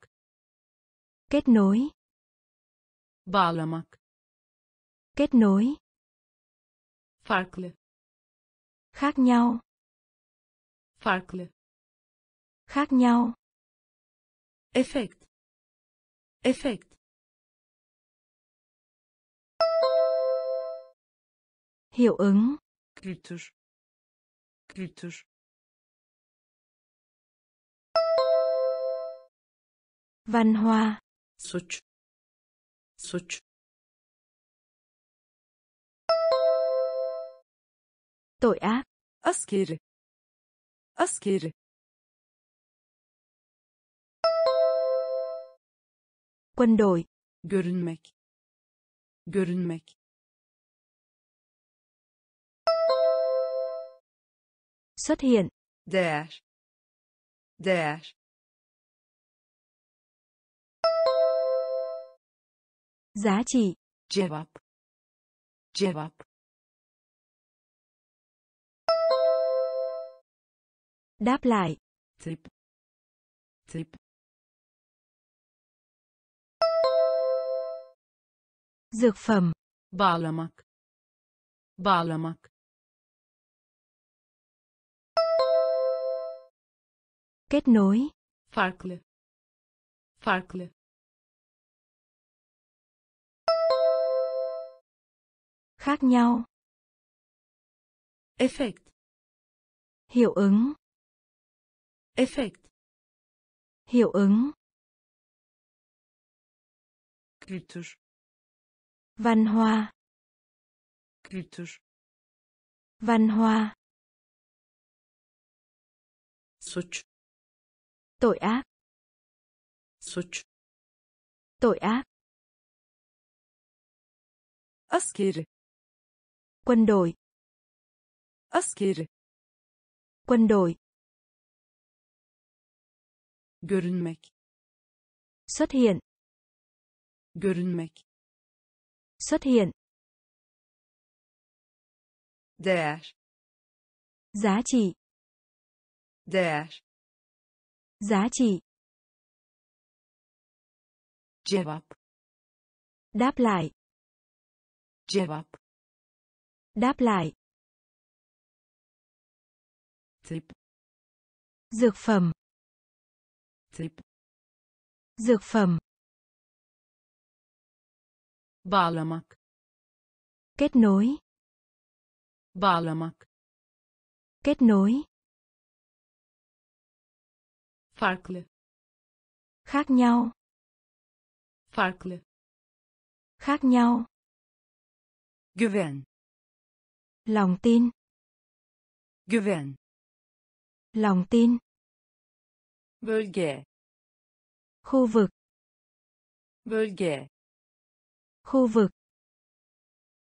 Kết nối. bağlamak Kết nối. farklı Khác nhau. farklı Khác nhau. efekt efekt Hiệu ứng. kültür kültür Văn hoa. suç suç Tội ác. askeri askeri Quân đội. görünmek görünmek Xuất hiện. değer değer Giá trị. cevap cevap Đáp lại. tip tip Dược phẩm. bağlamak bağlamak Kết nối. farklı farklı Khác nhau. efekt Hiệu ứng. efekt Hiệu ứng. kültür Văn hoa. kültür Văn hoa. suç Tội ác. suç Tội ác. askeri Quân đội. askeri Quân đội. görünmek Xuất hiện. görünmek Xuất hiện. değer Giá trị. değer Giá trị. cevap Đáp lại. cevap Đáp lại. tip Dược phẩm. tip Dược phẩm. bağlamak Kết nối. bağlamak Kết nối. farklı Khác nhau. farklı Khác nhau. güven Lòng tin. güven Lòng tin. bölge Khu vực. bölge Khu vực.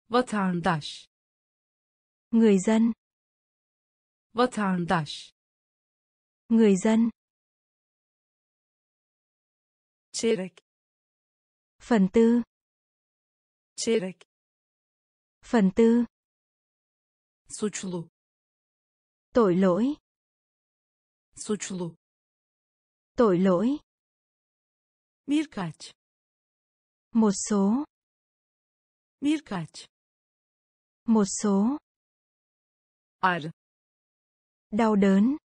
vatandaş Người dân. vatandaş Người dân. çeyrek Phần tư. çeyrek Phần tư. Suçlu Tội lỗi. suçlu Tội lỗi. birkaç Một số. birkaç Một số. ağrı Đau đớn.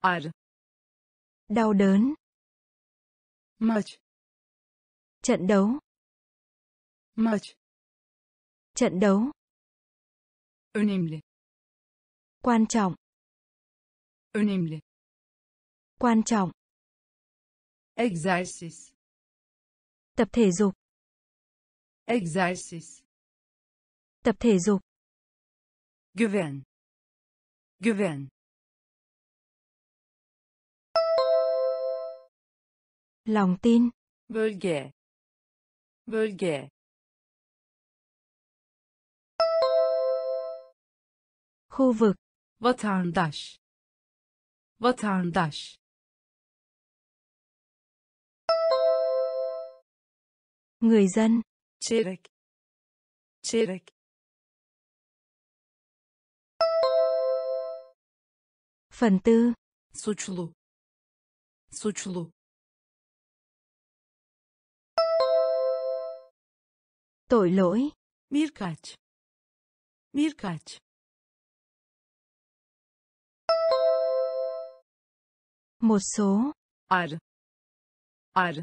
ağrı Đau đớn. maç Trận đấu. maç Trận đấu. Önemli Quan trọng. önemli Quan trọng. egzersiz Tập thể dục. egzersiz Tập thể dục. güven güven Lòng tin. bölge bölge Khu vực. vatandaş vatandaş Người dân. çeyrek çeyrek Phần tư. suçlu suçlu Tội lỗi. birkaç birkaç Một số. ar ar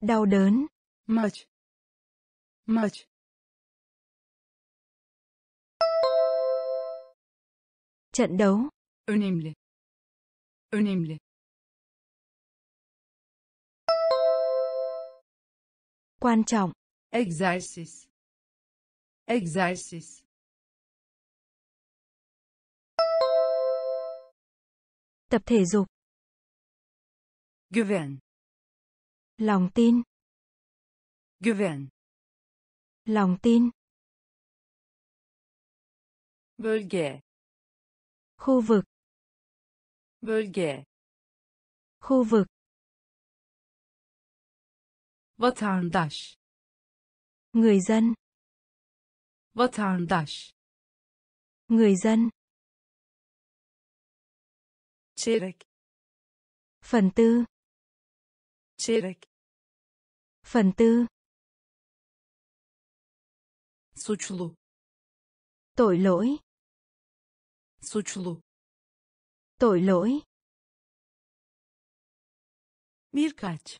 Đau đớn. maç maç Trận đấu. önemli önemli Quan trọng. egzersiz egzersiz Tập thể dục. güven Lòng tin. güven Lòng tin. bölge Khu vực. bölge Khu vực. vatandaş Người dân. vatandaş Người dân. Çeyrek Phần tư. çeyrek Phần tư. suçlu Tội lỗi. suçlu Tội lỗi. birkaç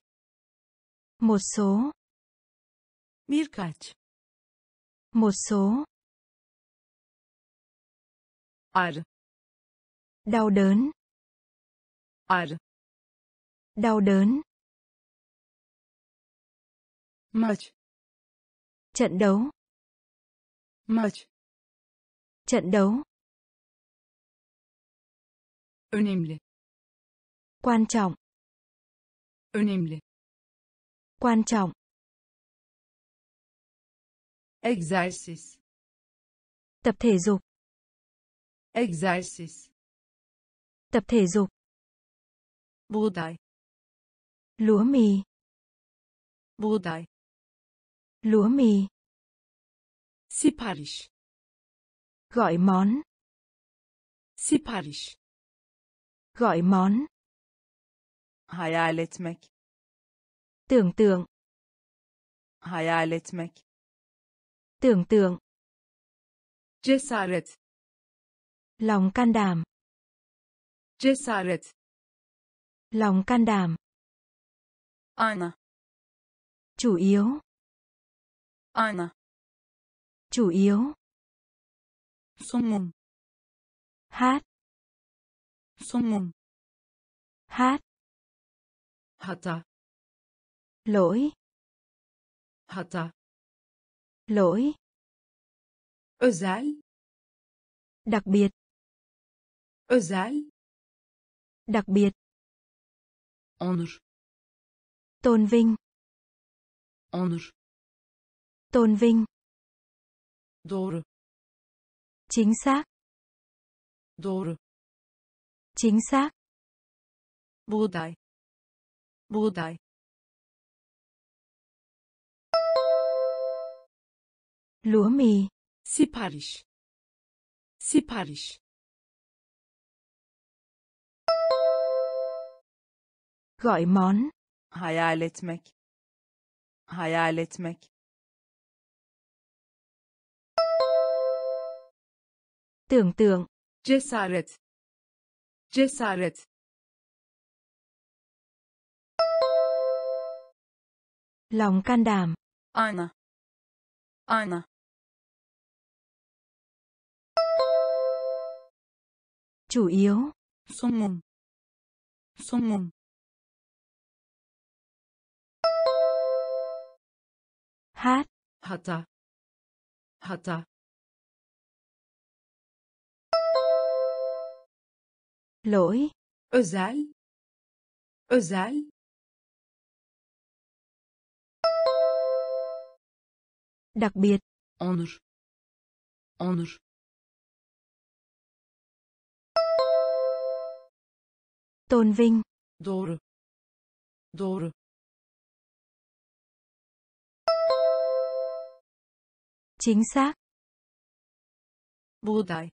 Một số. birkaç Một số. ar Đau đớn. Ar Đau đớn. maç Trận đấu. maç Trận đấu. önemli Quan trọng. önemli Quan trọng. egzersiz Tập thể dục. egzersiz Tập thể dục. Buğday Lúa mì. buğday Lúa mì. sipariş Gọi món. sipariş Gọi món. hayal etmek Tưởng tượng. hayal etmek Tưởng tượng. cesaret Lòng can đảm. cesaret Lòng can đảm. ana Chủ yếu. ana Chủ yếu. sunum Hát. sunum Hát. hata Lỗi. hata Lỗi. özel Đặc biệt. özel Đặc biệt. Onur Tôn vinh. onur Tôn vinh. doğru Chính xác. doğru Chính xác. buğday buğday Lúa mì. sipariş sipariş Gọi món. hayal etmek hayal etmek Tưởng tượng. cesaret cesaret Lòng can đảm. ana ana Chủ yếu. sunum sunum Hát. hata hata Lỗi. özel özel Đặc biệt. onur onur Tôn vinh. doğru doğru chính xác, buğday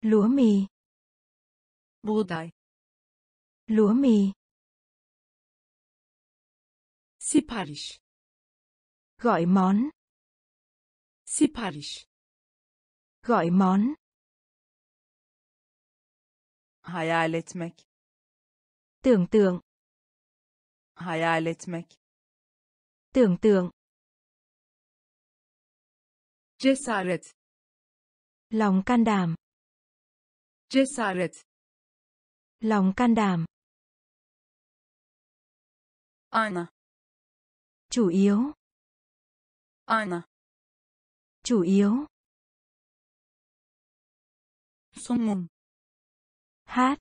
lúa mì, buğday lúa mì, sipariş gọi món, sipariş gọi món, hayal etmek. Tưởng tượng, hayal etmek. Tưởng tượng, cesaret. Lòng can đảm, cesaret. Lòng can đảm, ana. Chủ yếu, ana. Chủ yếu, somum hát,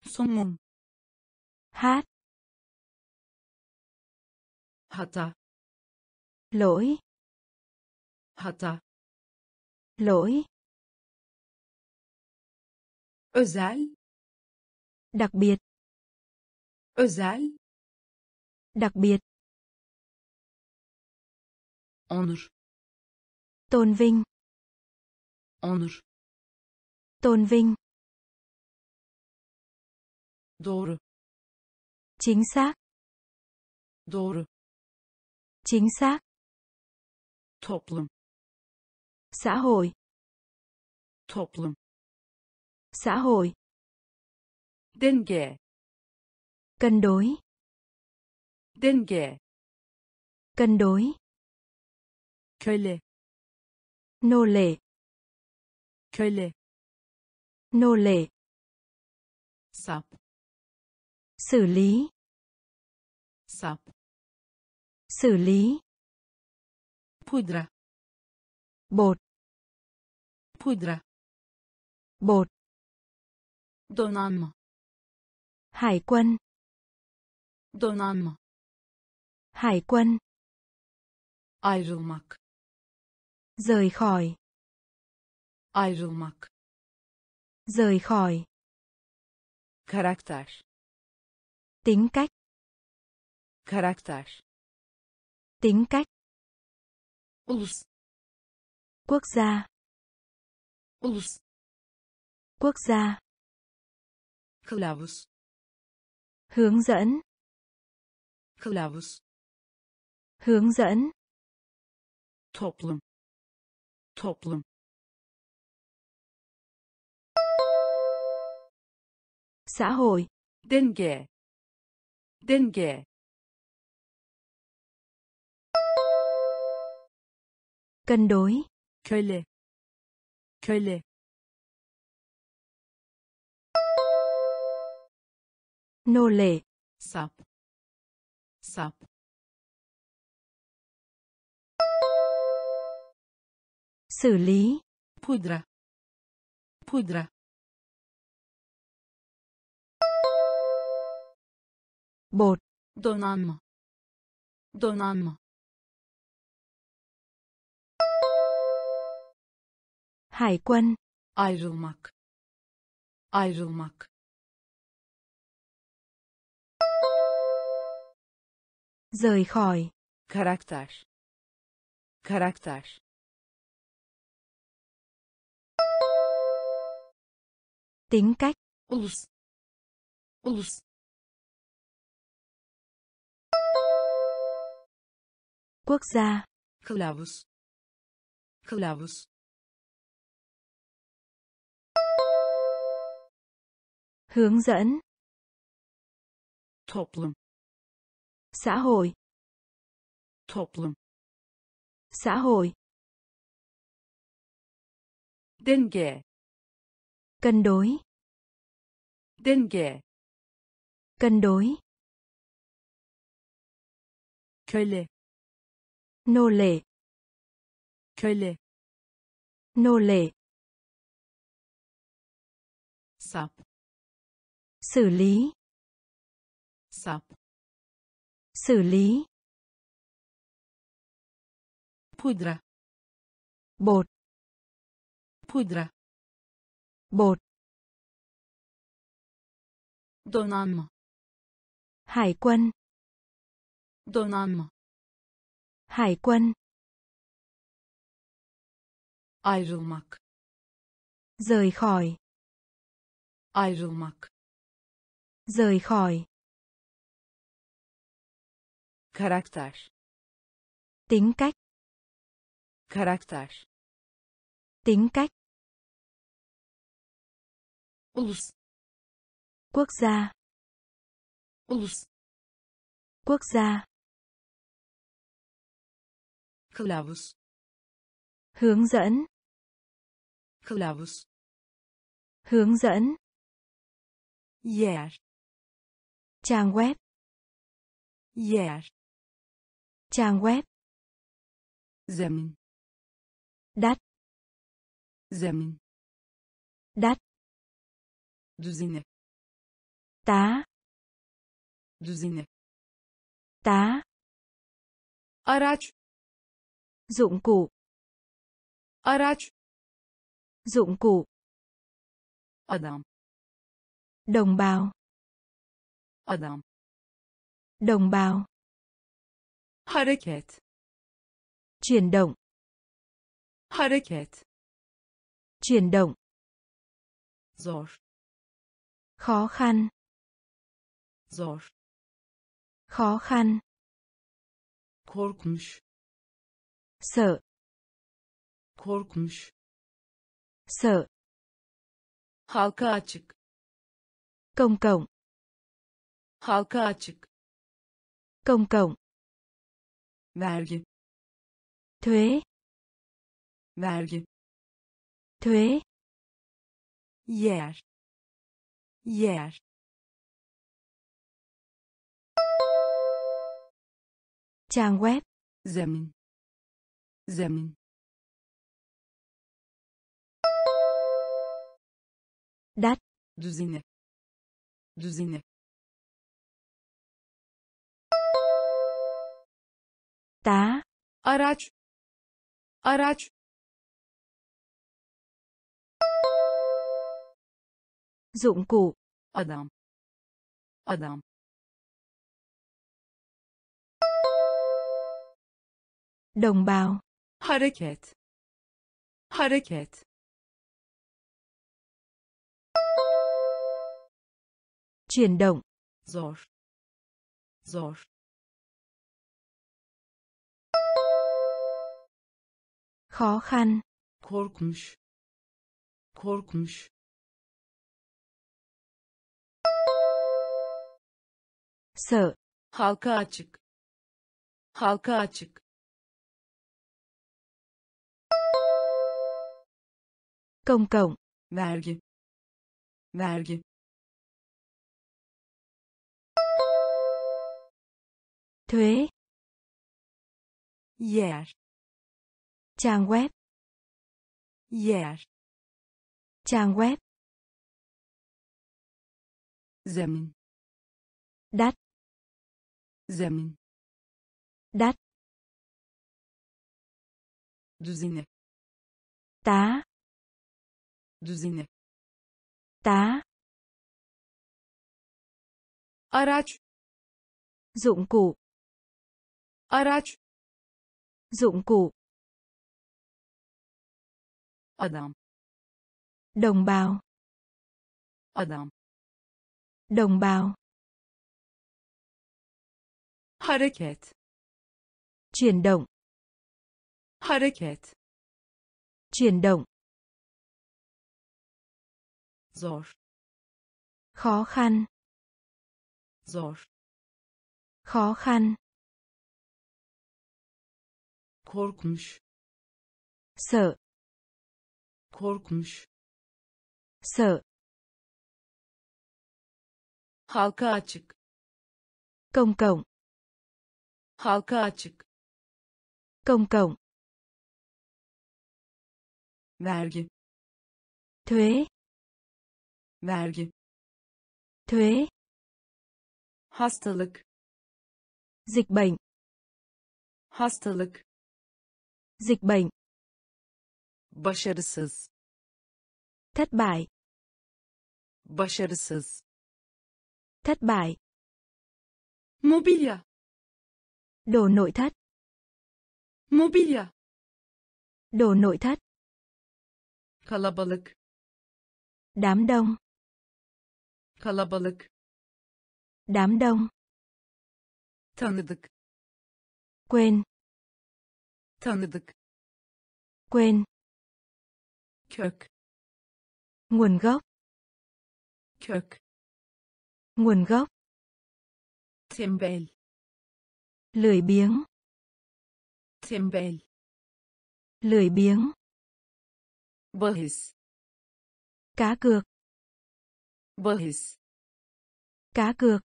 somum hát, hata. Lỗi, hata lỗi, özel đặc biệt, özel đặc biệt, onur tôn vinh, onur tôn vinh, doğru. Chính xác, doğru. Chính xác, toplum xã hội, toplum. Xã hội, denge. Cân đối, denge. Cân đối, köle. Nô lệ, köle. Nô lệ, sap. Xử lý, sap. Xử lý, pudra. Bột, pudra. Bột, donanma. Hải quân, donanma. Hải quân, ayrılmak. Rời khỏi, ayrılmak. Rời khỏi, karakter. Tính cách, karakter. Tính cách, ulus. Quốc gia, ulus. Quốc gia, kılavuz hướng dẫn, kılavuz hướng dẫn, toplum toplum xã hội, denge. Denge. Cân đối, köle köle. Nô lệ, sap. Sap. Xử lý, pudra. Pudra. Bột, donanma. Donanma hải quân, ayrılmak. Ayrılmak. Rời khỏi, karakter. Karakter. Tính cách, ulus. Ulus. Quốc gia, kılavuz. Kılavuz hướng dẫn, toplum. xã hội, toplum. xã hội, denge. cân đối, denge. cân đối, köle nô lệ, köle nô lệ, sap xử lý, sap xử lý, pudra. Bột, pudra. Bột, donanma. Hải quân. donanma. Hải quân. ayrılmak. Rời khỏi. ayrılmak Rời khỏi. karakter Tính cách. karakter Tính cách. ulus Quốc gia. ulus Quốc gia. kılavuz Hướng dẫn. kılavuz Hướng dẫn. yer Trang web. yer Trang web. zemin Đắt. zemin Đắt. düzine Tá. düzine Tá. araç Dụng cụ. araç Dụng cụ. adam Đồng bào. Adam Đồng bào. hareket Chuyển động. hareket Chuyển động. zor Khó khăn. zor Khó khăn. korkmuş Sợ. korkmuş Sợ. halka açık Công cộng. Halka açık Công cộng. vergi Thuế. vergi Thuế. yer yer Trang web. zemin zemin Đắt. düzine düzine Tá. araç araç Dụng cụ. adam adam Đồng bào. hareket hareket Chuyển động. zor zor Khó khăn. korkmuş korkmuş Sợ. halka açık halka açık Công cộng. vergi vergi Thuế. yer Trang web. yer Trang web. zemin Đắt. zemin Đắt. düzine Tá. düzine Tá. araç Dụng cụ. araç Dụng cụ. Adam Đồng bào. adam Đồng bào. hareket Chuyển động. hareket Chuyển động. zor Khó khăn. zor Khó khăn. korkmuş Sợ. Korkmuş Sợ. halka açık Công cộng. halka açık Công cộng. vergi Thuế. vergi Thuế. hastalık Dịch bệnh. hastalık Dịch bệnh. Başarısız Thất bại. başarısız Thất bại. mobilya Đồ nội thất. mobilya Đồ nội thất. kalabalık Đám đông. kalabalık Đám đông. tanıdık Quên. tanıdık Quên. Kök Nguồn gốc. kök Nguồn gốc. tembel Lười biếng. tembel Lười biếng. bahis Cá cược. bahis Cá cược.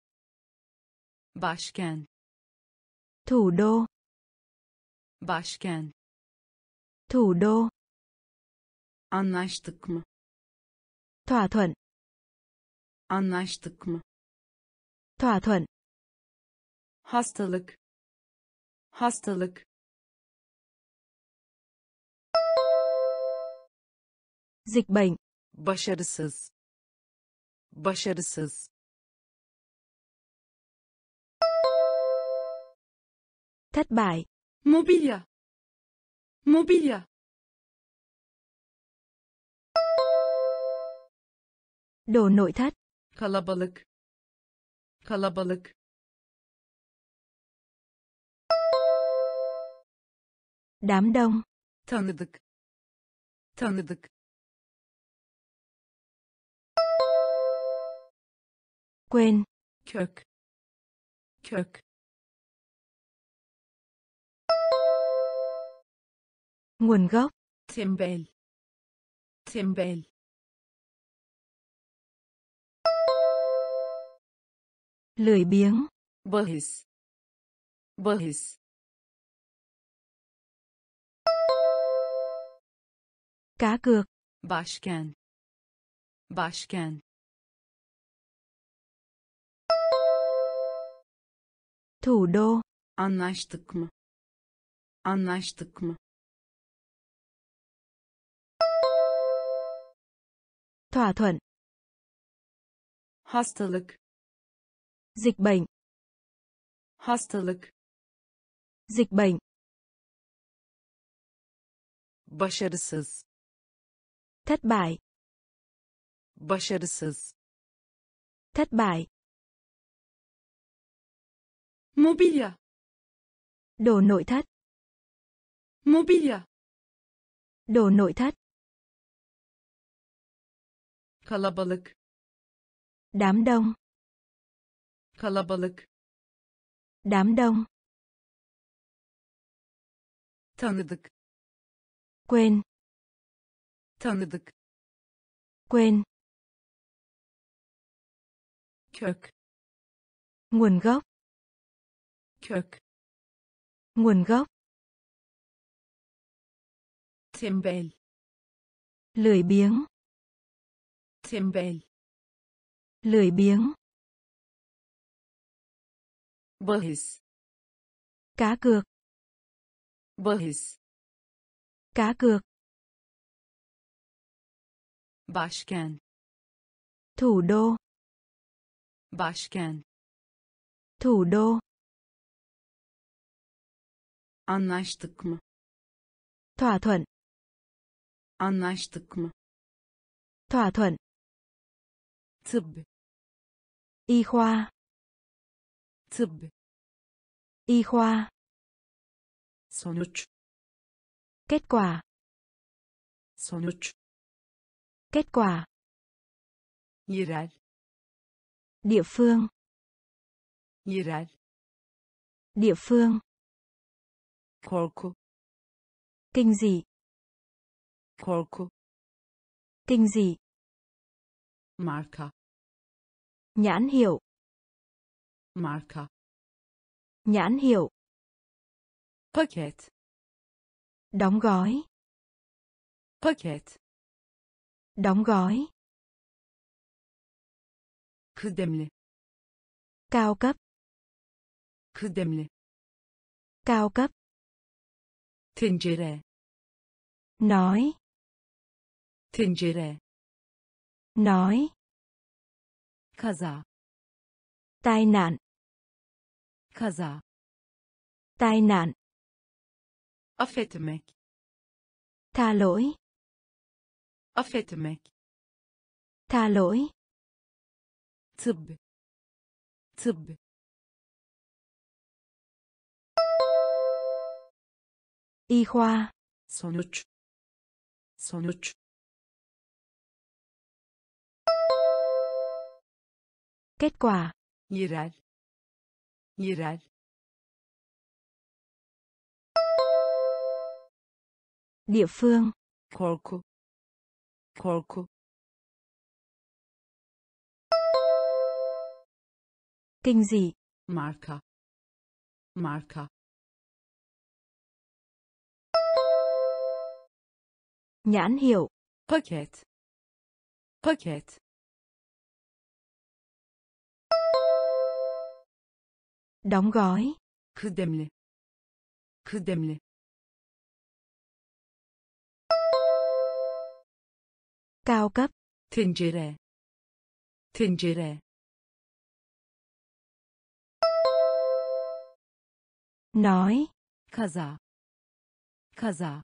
başkent Thủ đô. başkent Thủ đô. Anlaştık mı Thỏa thuận. anlaştık mı Thỏa thuận. hastalık hastalık Dịch bệnh. başarısız başarısız Thất bại. mobilya mobilya Đồ nội thất. kalabalık kalabalık Đám đông. tanıdık tanıdık Quên. kök kök Nguồn gốc. tembel tembel Lười biếng. bahis bahis Cá cược. başkent başkent Thủ đô. anlaştık mı anlaştık mı Thỏa thuận. hastalık Dịch bệnh. hastalık Dịch bệnh. başarısız Thất bại. başarısız Thất bại. mobilya Đồ nội thất. mobilya Đồ nội thất. kalabalık Đám đông. Kalabalık Đám đông. tanıdık Quên. tanıdık Quên. kök Nguồn gốc. kök Nguồn gốc. tembel Lười biếng. tembel Lười biếng. Bahis Cá cược. bahis Cá cược. başkent Thủ đô. başkent Thủ đô. anlaştık mı Thỏa thuận. anlaştık mı Thỏa thuận. tıbb Y khoa. Tıbb Y khoa. sonuç Kết quả. sonuç Kết quả. yerel Địa phương. yerel Địa phương. korku Kinh dị. korku Kinh dị. marka Nhãn hiệu. Marka Nhãn hiệu. paket Đóng gói. paket Đóng gói. kıdemli Cao cấp. kıdemli Cao cấp. tencere Nói. tencere Nói. kaza Tai nạn. Kaza. Tai nạn. Affetmek. Tha lỗi. Affetmek. Tha lỗi. Tıbb. Tıbb. Y khoa. Sonuç. Sonuç. Kết quả. Yerel yerel địa phương. Korku. Korku. Kinh dị. Marka. Marka. Nhãn hiệu. Paket. Paket đóng gói kıdemli. Kıdemli. cao cấp tencere. Tencere. nói kaza. Kaza.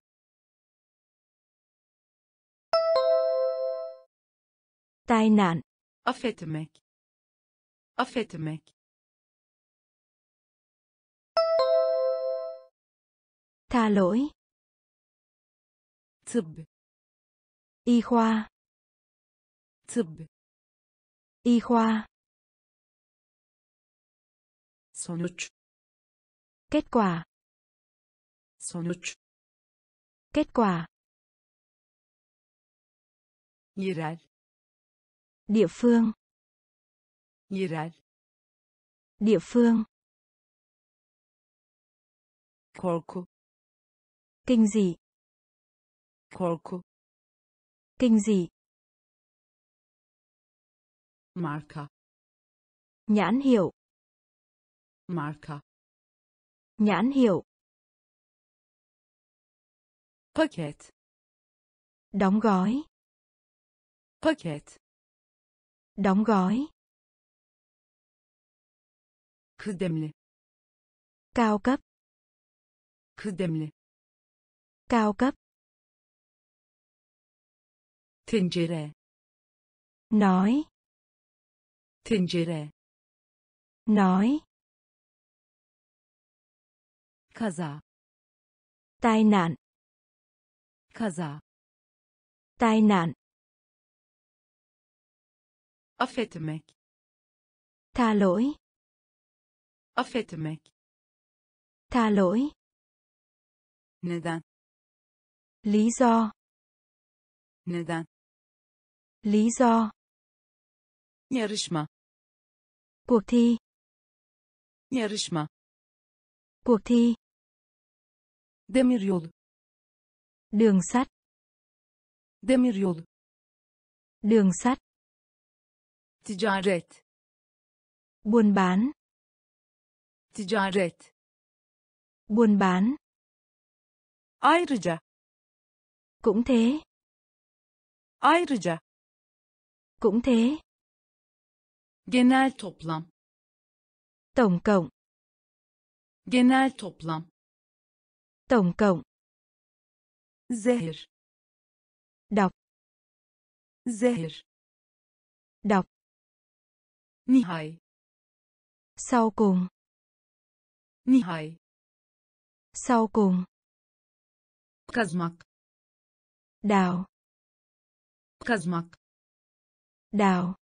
tai nạn affetmek. Affetmek tha lỗi. Tıbb y khoa. Tıbb y khoa. Sonuç. Kết quả. Sonuç. Kết quả. Yerel. Địa phương. Yerel. Địa phương. Korku kinh dị. Korku. Kinh dị. Marka. Nhãn hiệu. Marka. Nhãn hiệu. Paket. Đóng gói. Paket. Đóng gói. Kıdemli. Cao cấp. Kıdemli cao cấp. Tencere nói. Tencere nói. Kaza. Tai nạn. Kaza. Tai nạn. Affetmek. Tha lỗi. Affetmek. Tha lỗi. Neden lý do. Neden? Lý do. Yarışma. Cuộc thi. Yarışma. Cuộc thi. Demiryolu. Đường sắt. Demiryolu. Đường sắt. Ticaret. Buôn bán. Ticaret. Buôn bán. Ayrıca cũng thế. Ayrıca cũng thế. Genel toplam. Tổng cộng. Genel toplam. Tổng cộng. Zehir. Đọc. Zehir. Đọc. Nihai. Sau cùng. Nihai. Sau cùng. Kazmak đào. Kazmak. Đào.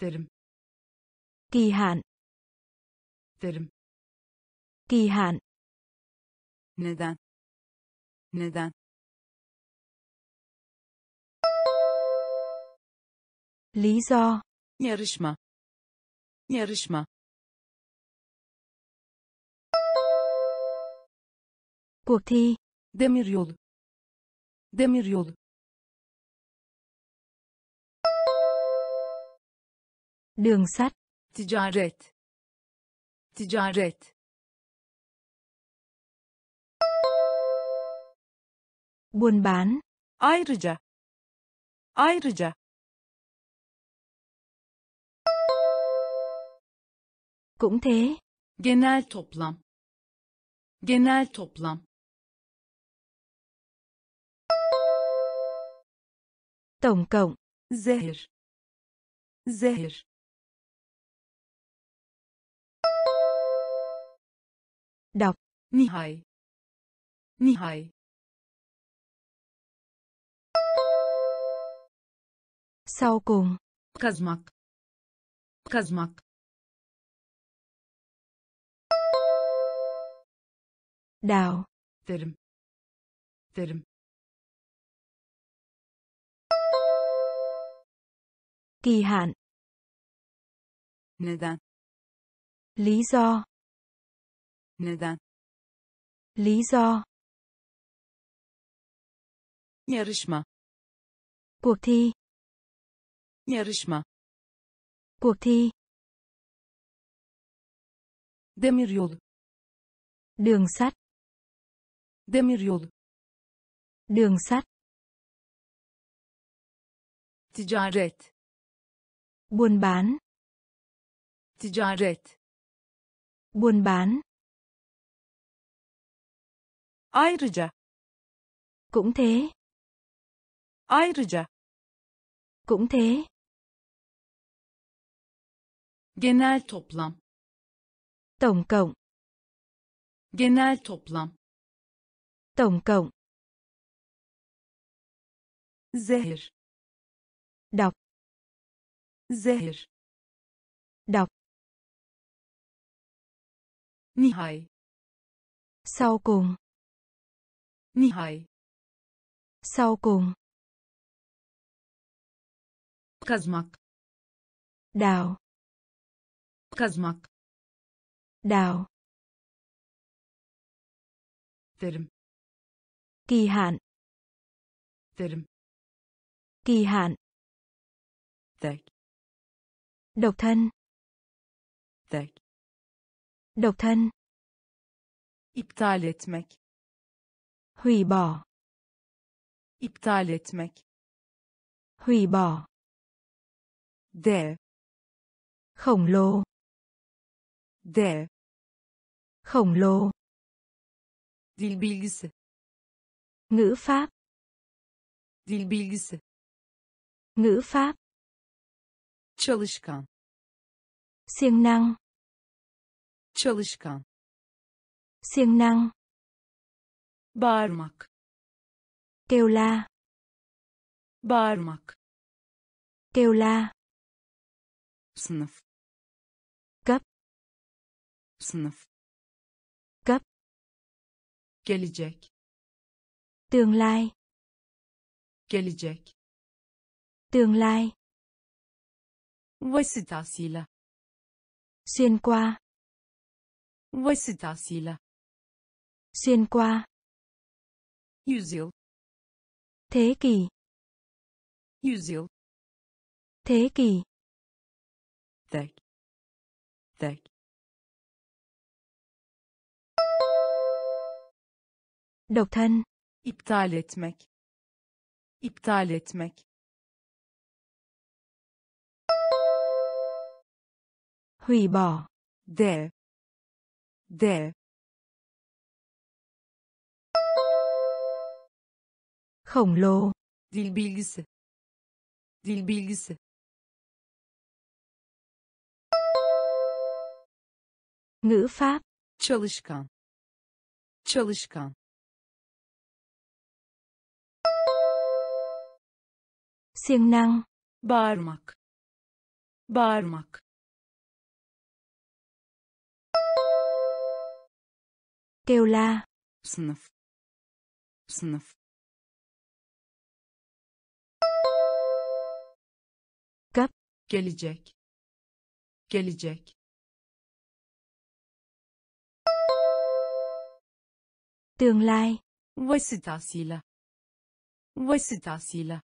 Derim kỳ hạn. Derim kỳ hạn. Neden? Neden? Lý do. Yarışma. Yarışma. Cuộc thi. Demiryolu demiryolu. Đường sắt. Ticaret. Ticaret. Buôn bán. Ayrıca. Ayrıca. Cũng thế. Genel toplam. Genel toplam tổng cộng, zehir. Zehir. Đọc, nihai. Nihai. Sau cùng, kazmak. Kazmak. Đào, derim derim kỳ hạn, neden? Lý do, neden? Lý do, yarışma. Cuộc thi, yarışma. Cuộc thi, demiryolu. Đường sắt, demiryolu. Đường sắt, ticaret buôn bán, ticaret. Buôn bán, ayrıca. Cũng thế, ayrıca. Cũng thế, genel toplam. Tổng cộng, genel toplam. Tổng cộng, zehir. Đọc, zehir đọc, nihai sau cùng, nihai sau cùng, kazmak. Đào, kazmak. Đào, derim kỳ hạn, derim kỳ hạn, tek độc thân, tek độc thân, iptal etmek. Hủy bỏ, iptal etmek. Hủy bỏ, dev. Khổng lồ, dev. Khổng lồ, dil bilgisi. Ngữ pháp, dil bilgisi. Ngữ pháp, çalışkan. Siêng năng, çalışkan. Siêng năng, bağırmak. Kêu la, bağırmak. Kêu la, sınıf. Cấp, sınıf. Cấp, gelecek. Tương lai, gelecek. Tương lai, vasıtasıyla xuyên qua, vasıtasıyla xuyên qua, yüzyıl thế kỷ, yüzyıl thế kỷ, tek tek độc thân, iptal etmek. Iptal etmek hủy bỏ, dev dev khổng lồ, dil bilgisi. Dil bilgisi. Ngữ pháp, çalışkan. Çalışkan. Siêng năng, bağırmak. Bağırmak kêu la, sınıf. Sınıf. Cấp, gelecek. Gelecek. Tương lai, vasıtasıyla vasıtasıyla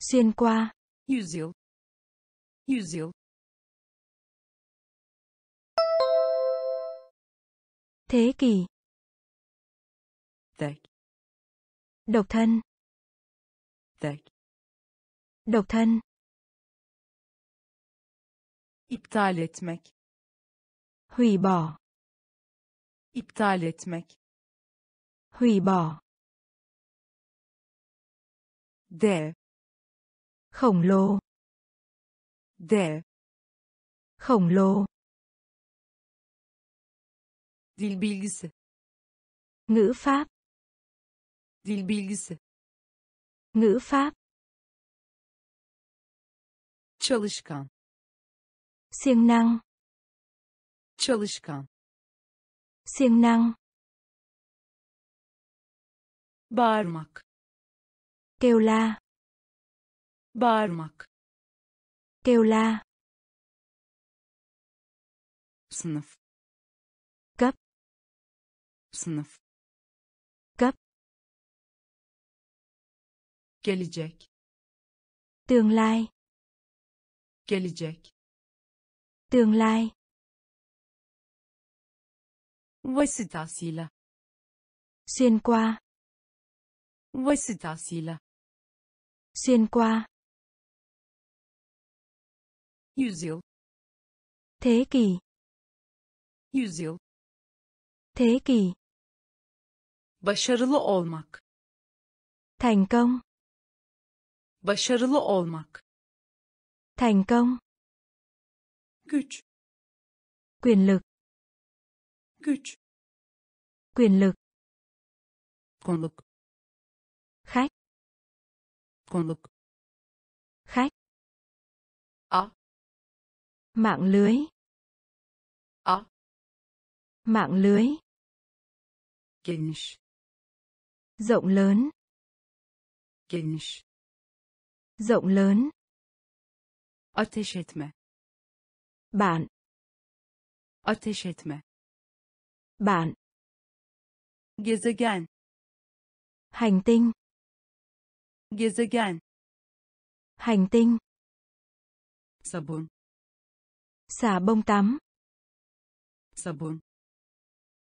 xuyên qua, yüzyıl. Yüzyıl thế kỷ, tek độc thân, tek độc thân, iptal etmek. Hủy bỏ. Iptal etmek. Hủy bỏ. Dev khổng lồ. Dev khổng lồ dil bilgisi. Ngữ pháp. Dil bilgisi. Ngữ pháp. Çalışkan. Siêng năng. Çalışkan. Siêng năng. Bağırmak. Kêu la. Bağırmak. Kêu la. Sınıf sınıf. Cấp. Gelecek. Tương lai. Gelecek. Tương lai. Vasıtasıyla xuyên qua. Vasıtasıyla xuyên qua. Yüzyıl. Thế kỷ. Yüzyıl. Thế kỷ başarılı olmak. Thành công. Başarılı olmak. Thành công. Güç. Quyền lực. Güç. Quyền lực. Konuk. Khách. Konuk. Khách. A. Mạng lưới. A. Mạng lưới. Geniş rộng lớn. Geniş. Rộng lớn. Ateş etme. Bạn. Ateş etme. Bạn. Gezegen. Hành tinh. Gezegen. Hành tinh. Sabun. Xả bông tắm. Sabun.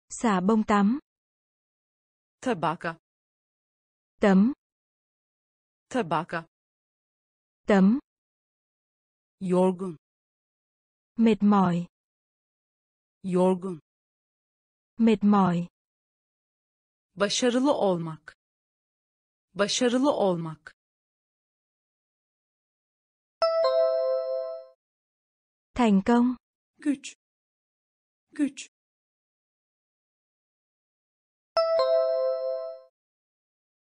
Xả bông tắm. Tabaka tấm. Tabaka. Tấm. Yorgun. Mệt mỏi. Yorgun. Mệt mỏi. Başarılı olmak. Başarılı olmak. Thành công. Güç. Güç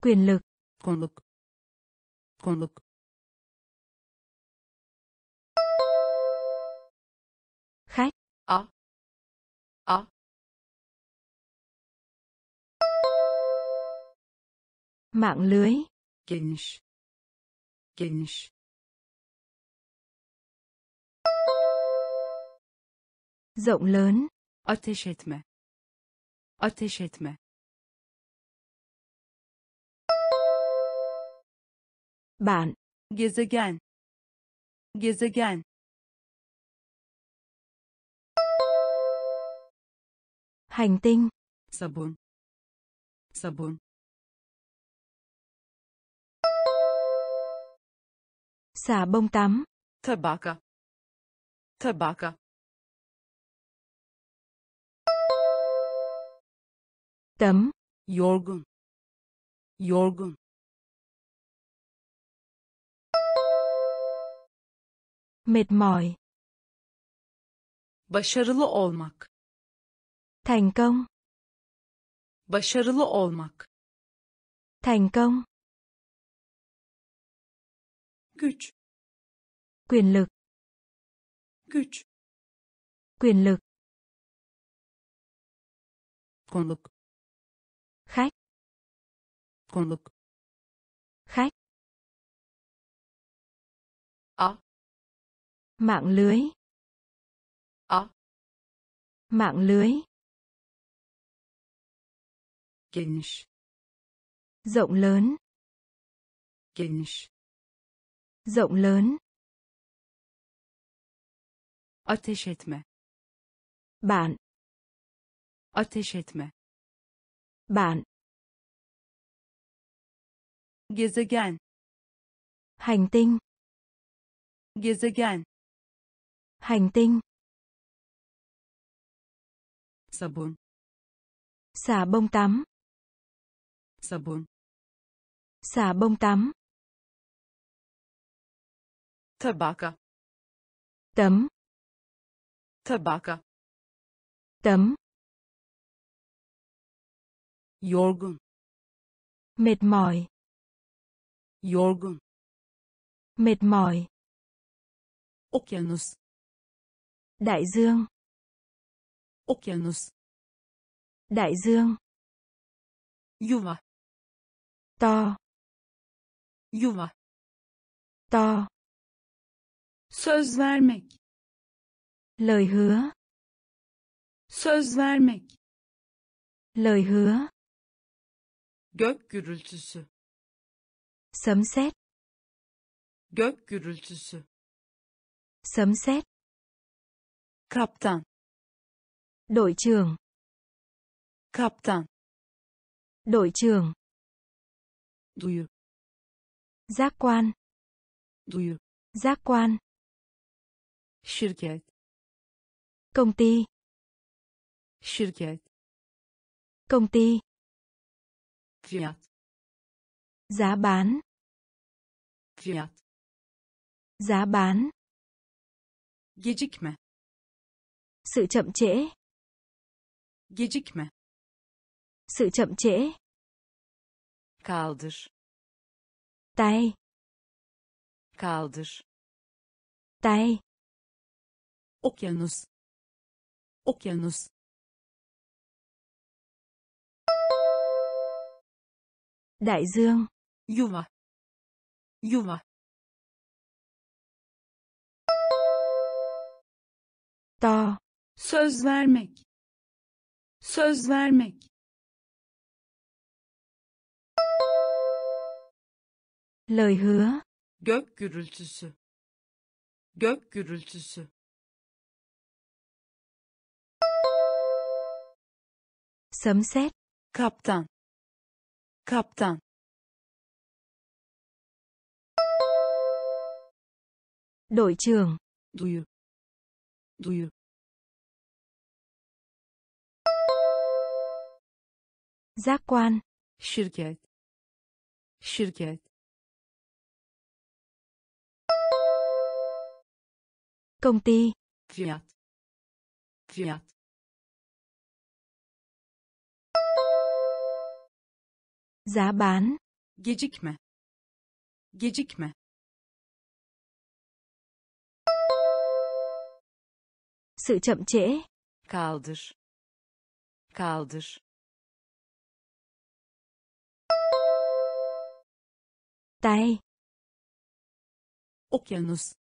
quyền lực. Konuk. Konuk. Khách. A. A. Mạng lưới. Geniş. Geniş. Rộng lớn. Ateş etme. Ateş etme bạn. Gezegen. Gezegen. Hành tinh. Sabun. Sabun. Xả bông tắm. Tabaka. Tabaka. Tấm. Yorgun. Yorgun mệt mỏi. Başarılı olmak. Thành công. Başarılı olmak. Thành công. Güç. Quyền lực. Güç. Quyền lực. Konuk. Khách. Konuk. Khách. A mạng lưới. A mạng lưới. Geniş rộng lớn. Geniş rộng lớn. Ateş etme bạn. Ateş etme bạn. Gezegen hành tinh. Gezegen Hành tinh. sabun Xà bông tắm. sabun Xà bông tắm. tabaka Tấm. tabaka Tấm. yorgun Mệt mỏi. yorgun Mệt mỏi. okyanus Đại dương. okyanus Đại dương. yuva To. yuva To. söz vermek Lời hứa. söz vermek Lời hứa. gök gürültüsü Sấm sét. gök gürültüsü Sấm sét. Kaptan Đội trưởng. kaptan Đội trưởng. duyu Giác quan. duyu Giác quan. şirket Công ty. şirket Công ty. fiyat Giá bán. fiyat Giá bán. gecikme Sự chậm trễ. gecikme Sự chậm trễ. kaldır Tay. kaldır Tay. okyanus okyanus Đại dương. yuva yuva To. Söz vermek. Söz vermek. Lời hứa. gök gürültüsü. Gök gürültüsü. Sấm sét. kaptan. Kaptan. Đội trưởng. duyu. Duyu Giác quan. şirket şirket Công ty. fiyat fiyat Giá bán. gecikme gecikme Sự chậm trễ. kaldır kaldır Tay. okyanus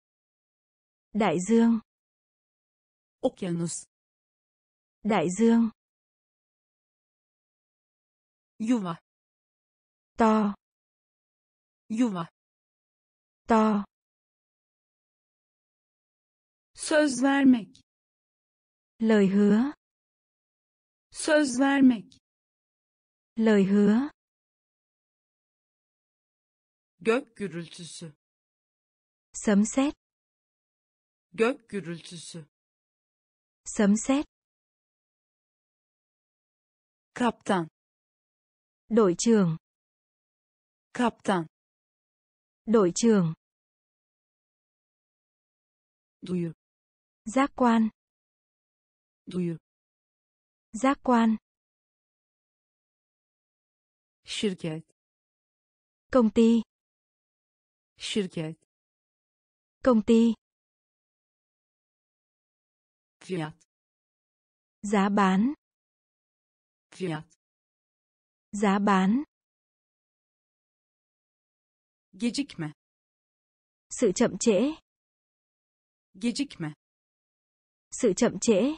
Đại dương. okyanus Đại dương. yuva To. yuva To. söz vermek Lời hứa. söz vermek Lời hứa. Gök gürültüsü Sấm sét. gök gürültüsü Sấm sét. kaptan Đội trưởng. kaptan Đội trưởng. duyu Giác quan. duyu Giác quan. şirket Công ty. Şirket Công ty. fiyat Giá bán. fiyat Giá bán. gecikme Sự chậm trễ. gecikme Sự chậm trễ.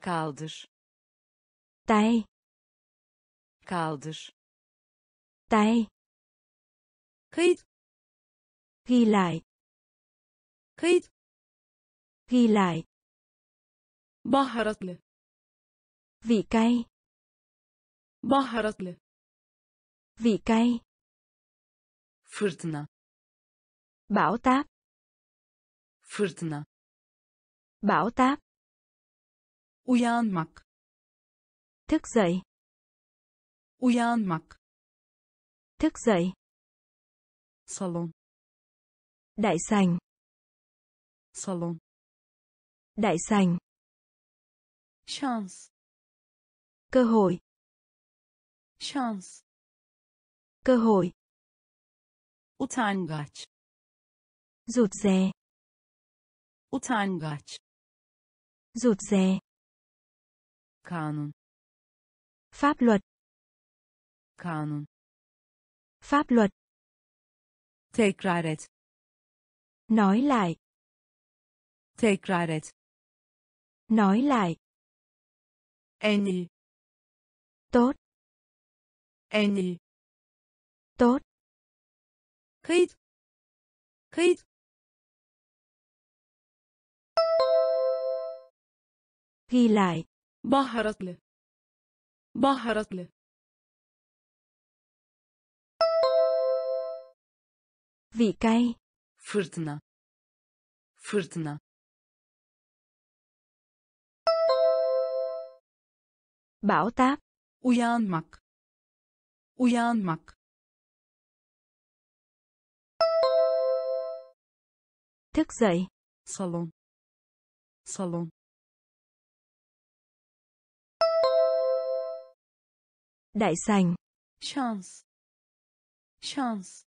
kaldır Tay. kaldır Tay. Kayıt Ghi lại. kayıt Ghi lại. baharatlı. Vị cay. baharatlı. Vị cay. fırtına. Bão táp. fırtına. Bão táp. Uyanmak. Thức dậy. Uyanmak. Thức dậy salon. Đại sành. Salon. Đại sành. Şans cơ hội. Şans cơ hội. Utangaç. Rụt rè. Utangaç. Rụt rè. Kanun. Pháp luật. Kanun. Pháp luật tekrar et. Nói lại. Tekrar et. Nói lại. En iyi tốt. En iyi tốt. Kayıt kayıt ghi lại. Baharatlı. Baharatlı vị cay. Fırtına fırtına bão táp. Uyanmak. Uyanmak. Thức dậy. Salon. Salon. Đại sành. Şans şans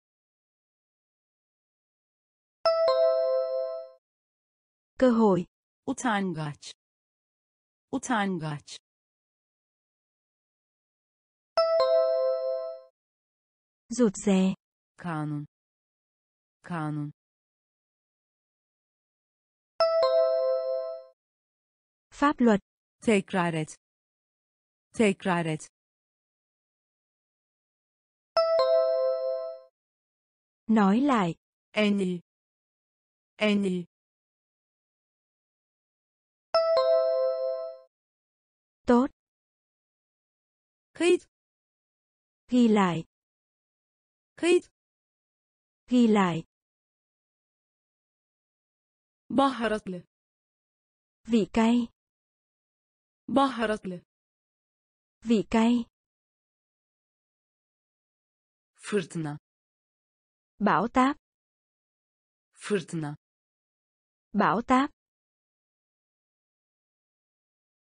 cơ hội. Utangaç. Utangaç. Rụt rè. Kanun. Kanun. Pháp luật. Tekrar et. Tekrar et. Nói lại. En iyi. En iyi kayıt ghi lại. Kayıt ghi lại. Baharatlı. Vị cay. Baharatlı. Vị cay. Fırtına. Bão táp. Fırtına. Bão táp.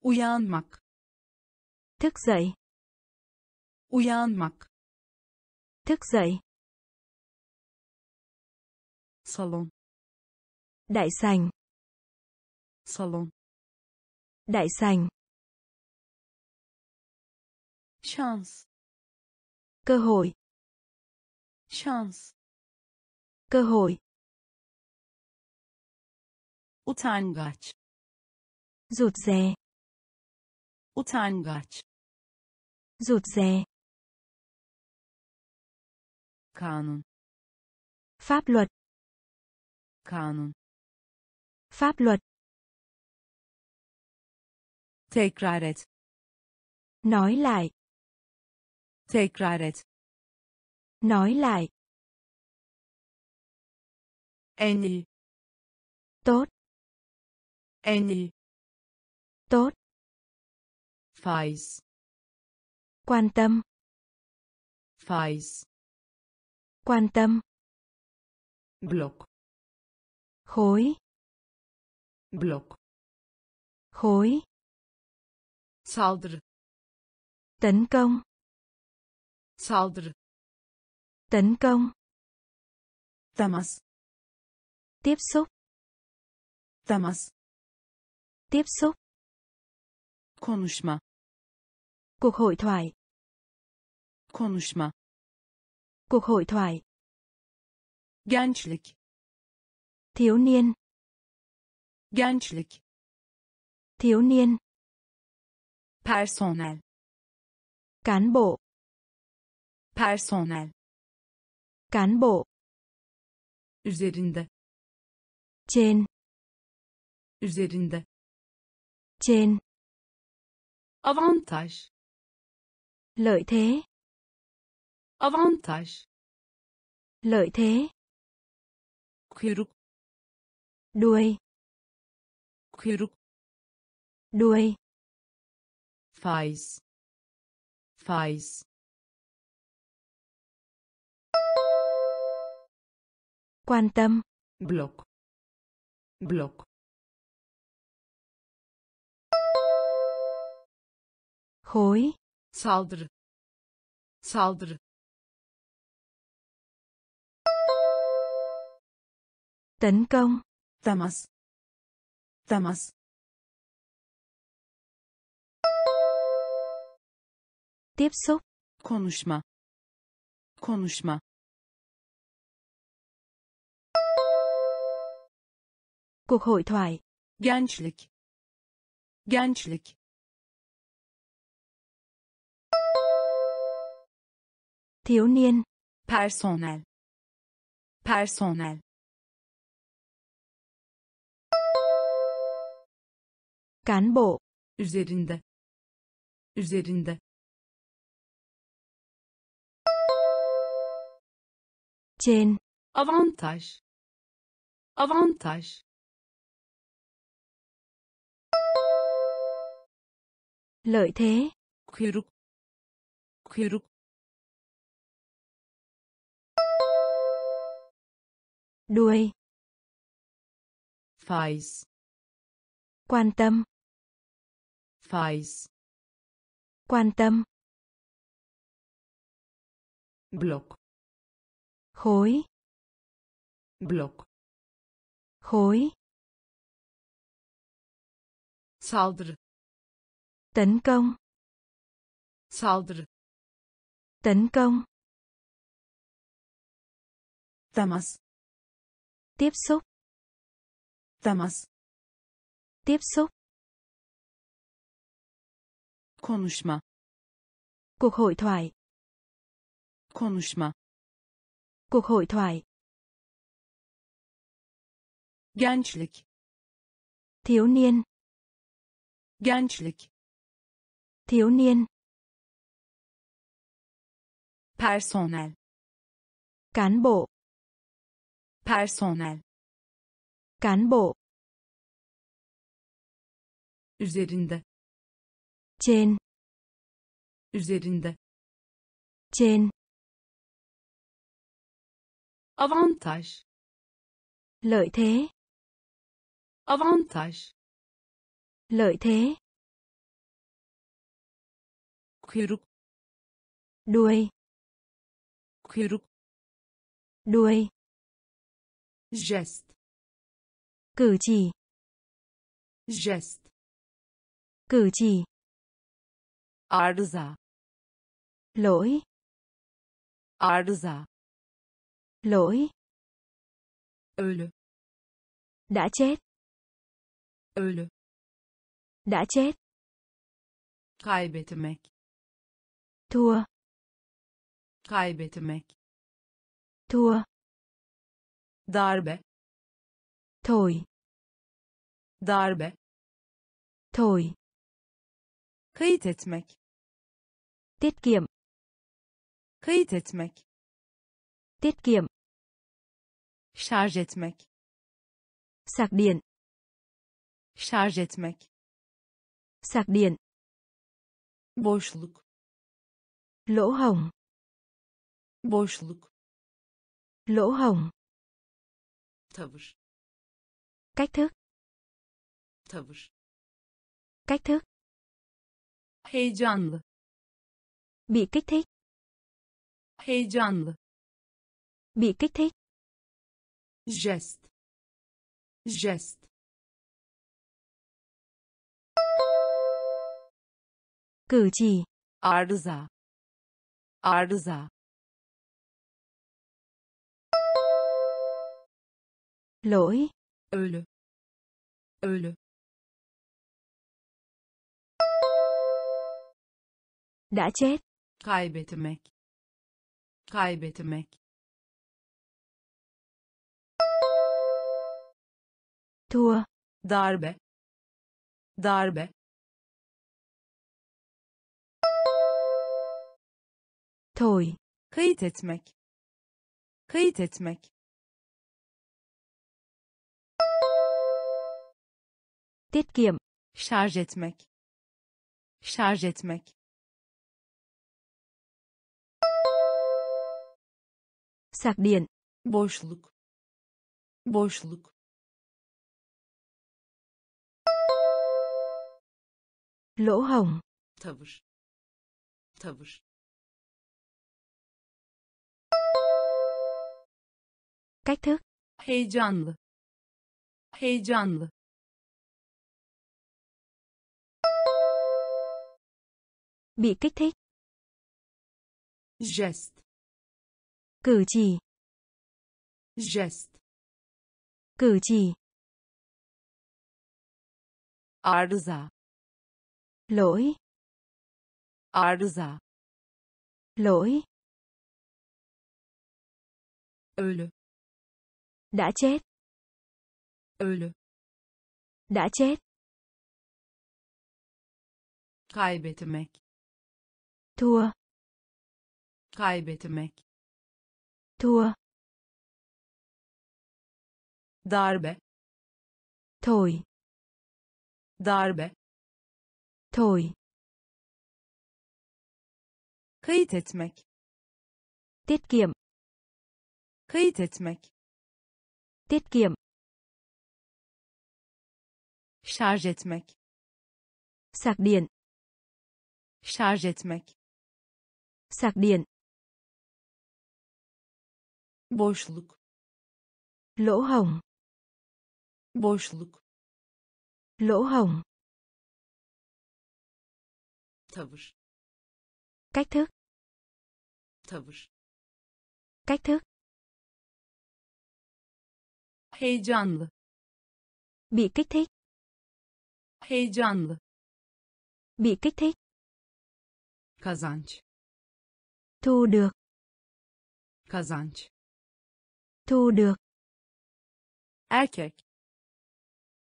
Uyanmak. Thức dậy uyanmak thức dậy salon đại sành salon đại sành şans cơ hội şans cơ hội utangaç rụt rè utangaç rụt rè kanun pháp luật. Kanun pháp luật. Tekrar et nói lại. Tekrar et nói lại. En iyi tốt. En iyi tốt. Faiz quan tâm. Faiz quan tâm. Blok. Khối. Blok. Khối. Saldırı tấn công. Saldırı tấn công. Temas. Tiếp xúc. Temas. Tiếp xúc. Konuşma. Cuộc hội thoại. Konuşma cuộc hội thoại. Gençlik. Thiếu niên. Gençlik. Thiếu niên. Personel. Cán bộ. Personel. Cán bộ. Üzerinde. Trên. Üzerinde. Trên. Avantaj. Lợi thế avantaj. Lợi thế. Kuyruk. Đuôi. Kuyruk. Đuôi. Faiz. Faiz. Quan tâm. Blok. Blok. Khối. Saldırı saldırı tấn công. Temas temas tiếp xúc. Konuşma. Konuşma. Cuộc hội thoại. Gençlik. Gençlik. Thiếu niên. Personel. Personel cán bộ. Üzerinde. Üzerinde. Trên. Avantaj. Avantaj. Lợi thế. Kuyruk. Kuyruk. Đuôi. Faiz. Quan tâm faiz quan tâm. Blok khối. Blok khối. Saldırı tấn công. Saldırı tấn công. Temas. Tiếp xúc. Temas. Tiếp xúc konuşma. Cuộc hội thoại. Konuşma. Cuộc hội thoại. Gençlik. Thiếu niên. Gençlik. Thiếu niên. Personel. Cán bộ. Personel. Cán bộ. Üzerinde trên üzerinde trên avantaj lợi thế avantaj lợi thế kuyruk đuôi kuyruk đuôi jest cử chỉ jest cử chỉ arıza. Lỗi. Arıza. Lỗi. Ölü. Đã chết. Ölü. Đã chết. Kaybetmek. Thua. Kaybetmek. Thua. Darbe. Thổi darbe. Thổi kayıt etmek. Tiết kiệm. Kayıt etmek. Tiết kiệm. Şarj etmek. Sạc điện. Şarj etmek. Sạc điện. Boşluk. Lỗ hổng. Boşluk. Lỗ hổng. Tavır. Cách thức. Tavır. Cách thức heyecanlı. Bị kích thích. Heyecanlı. Bị kích thích. Jest. Jest. Cử chỉ. Arıza. Arıza. Lỗi. Ölü. Ölü đã chết. Kaybetmek. Kaybetmek. Thua. Darbe. Darbe. Thổi kayıt etmek. Kayıt etmek. Tiết kiệm. şarj etmek. Şarj etmek Sạc điện. boşluk boşluk Lỗ hổng. tavır tavır Cách thức. heyecanlı heyecanlı Bị kích thích. jest Cử chỉ. jest Cử chỉ. arıza Lỗi. arıza Lỗi. ölü Đã chết. ölü Đã chết. kaybetmek Thua. kaybetmek Thua. darbe Thổi. darbe Thổi. kayıt etmek Tiết kiệm. kayıt etmek Tiết kiệm. şarj etmek Sạc điện. şarj etmek Sạc điện. Boşluk Lỗ hổng. boşluk Lỗ hổng. tavır Cách thức. tavır Cách thức. heyecanlı Bị kích thích. heyecanlı Bị kích thích. kazanç Thu được. kazanç Thu được. erkek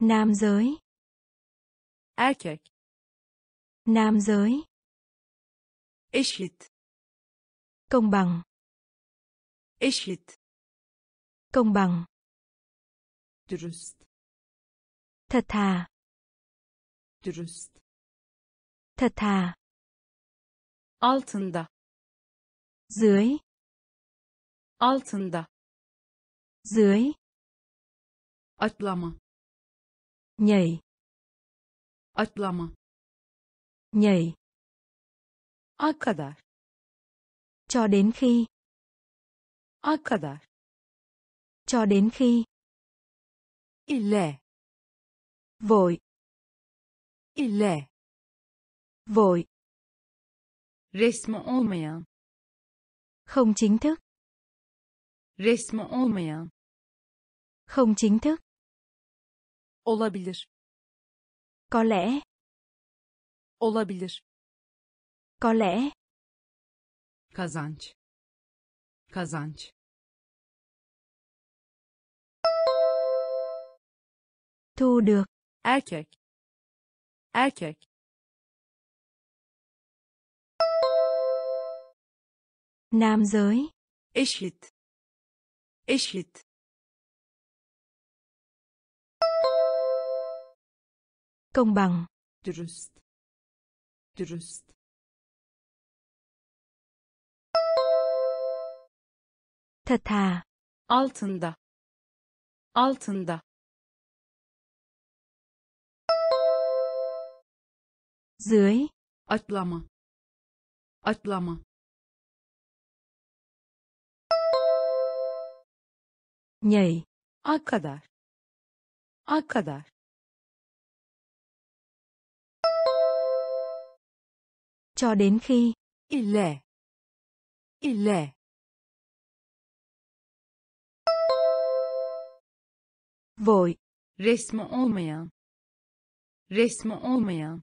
Nam giới. erkek Nam giới. eşit Công bằng. eşit Công bằng. dürüst Thật thà. dürüst Thật thà. altında Dưới. altında Dưới. atlama Nhảy. atlama Nhảy. a kadar Cho đến khi. a kadar Cho đến khi. ille Vội. ille Vội. resmi olmayan Không chính thức. resmi olmayan Không chính thức. olabilir Có lẽ. olabilir Có lẽ. kazanç kazanç Thu được. erkek erkek Nam giới. eşit eşit Công bằng. dürüst dürüst Thật thà. altında altında Dưới. atlama atlama Nhảy. a kadar a kadar Cho đến khi. ille ille Vội. resmi olmayan resmi olmayan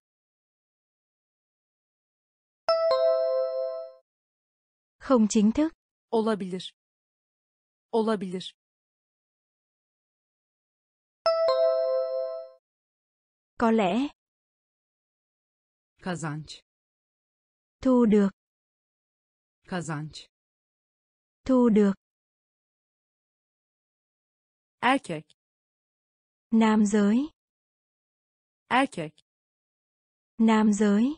Không chính thức. olabilir olabilir Có lẽ. kazanç Thu được. kazanç. Thu được. erkek. Nam giới. erkek. Nam giới.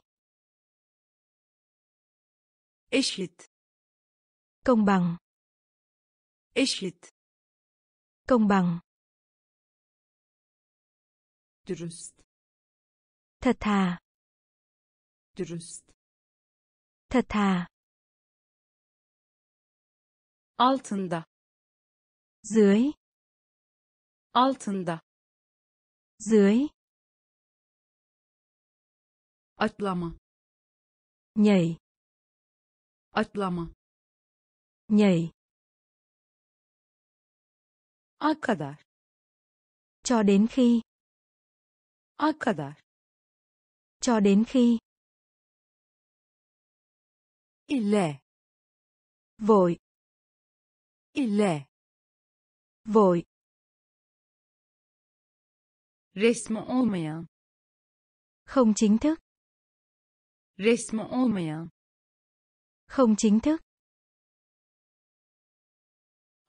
Eşit. Công bằng. Eşit. Công bằng. Dürüst. Thật thà. Dürüst thật thà. Altında. Dưới. Altında. Dưới. Atlama. Nhảy. Atlama. Nhảy. A kadar. Cho đến khi. A kadar. Cho đến khi ille vội. Ille vội. Resmi olmayan không chính thức. Resmi olmayan không chính thức.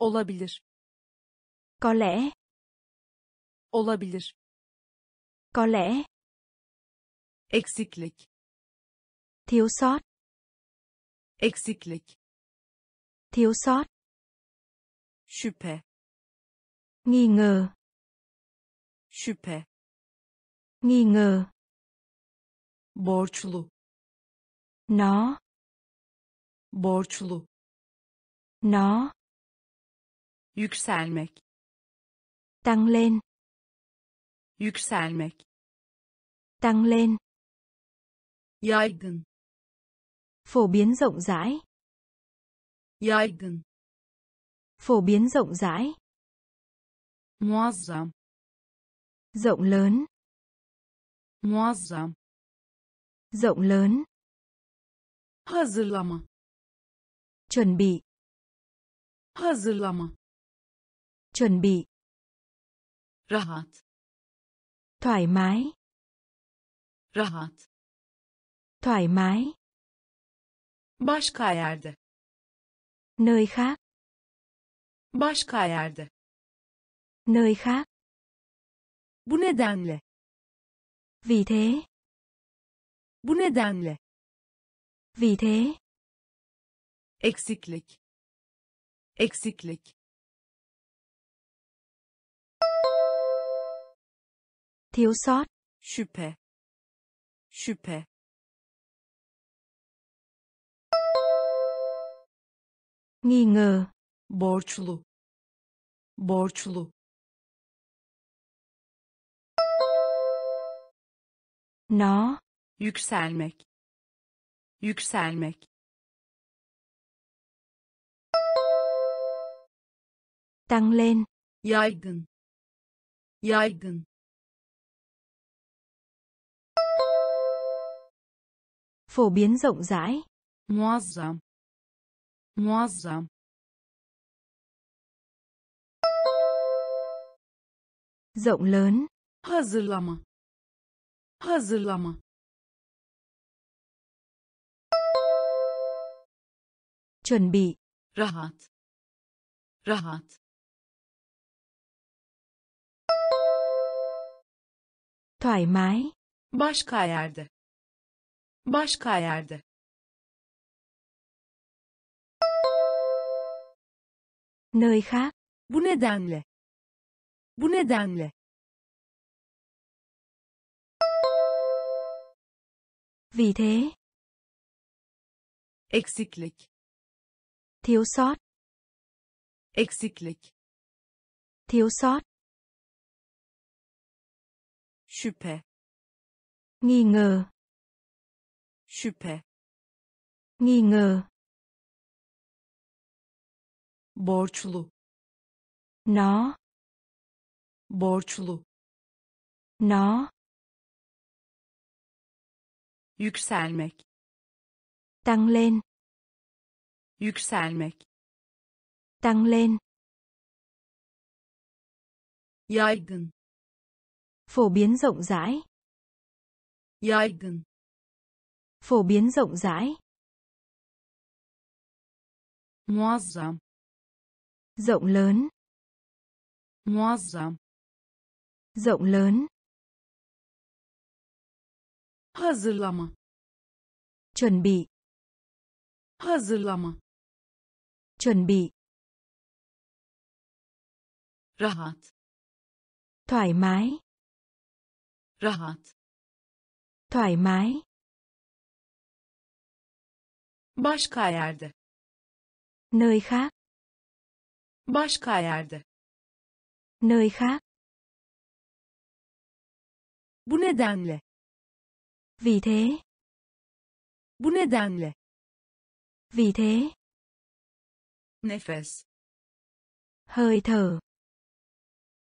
Olabilir. Có lẽ. Olabilir. Có lẽ. Eksiklik. Thiếu sót eksiklik thiếu sót şüphe nghi ngờ şüphe nghi ngờ borçlu nó borçlu nó yükselmek tăng lên yükselmek tăng lên yaygın phổ biến rộng rãi. Yaygın. Phổ biến rộng rãi. Muazzam. Rộng lớn. Muazzam. Rộng lớn. Hazırlama. Chuẩn bị. Hazırlama. Chuẩn bị. Rahat. Thoải mái. Rahat. Thoải mái başka yerde. Nơi khác. Başka yerde. Nơi khác. Bu nedenle. Vì thế. Bu nedenle. Vì thế. Eksiklik. Eksiklik. Thiếu sót. Şüphe. Şüphe nghi ngờ. Borçlu. Borçlu. Nó. Yükselmek. Yükselmek. Tăng lên. Yaygın. Yaygın. Phổ biến rộng rãi. Muazzam muazzam. Rộng lớn. Hazırlama. Hazırlama. Chuẩn bị. Rahat. Rahat. Thoải mái. Başka yerde. Başka yerde nơi khác. Bu nedenle. Bu nedenle. Vì thế eksiklik. thiếu sót. Eksiklik. Thiếu sót. Şüphe. Nghi ngờ. Şüphe. Nghi ngờ borçlu. Nó. Borçlu. Nó. Yükselmek. Tăng lên. Yükselmek. Tăng lên. Yaygın. Phổ biến rộng rãi. Yaygın. Phổ biến rộng rãi. Muazzam rộng lớn. Muazzam. Rộng lớn. Hazırlama. Chuẩn bị. Hazırlama. Chuẩn bị. Rahat. Thoải mái. Rahat. Thoải mái. Başka yerde. Nơi khác başka yerde. Nơi khác. Bu nedenle. Vì thế. Bu nedenle. Vì thế. Nefes. Hơi thở.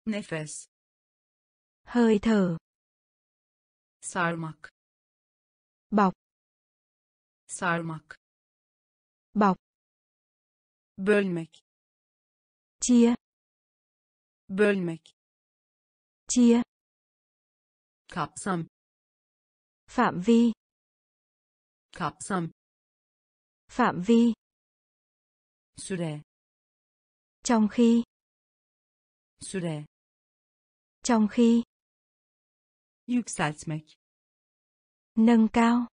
Nefes. Hơi thở. Sarmak. Bọc. Sarmak. Bọc. Bölmek chia. Bölmek. Chia. Kapsam. Phạm vi. Kapsam. Phạm vi. Süre. Trong khi. Süre. Trong khi. Yükseltmek. Nâng cao.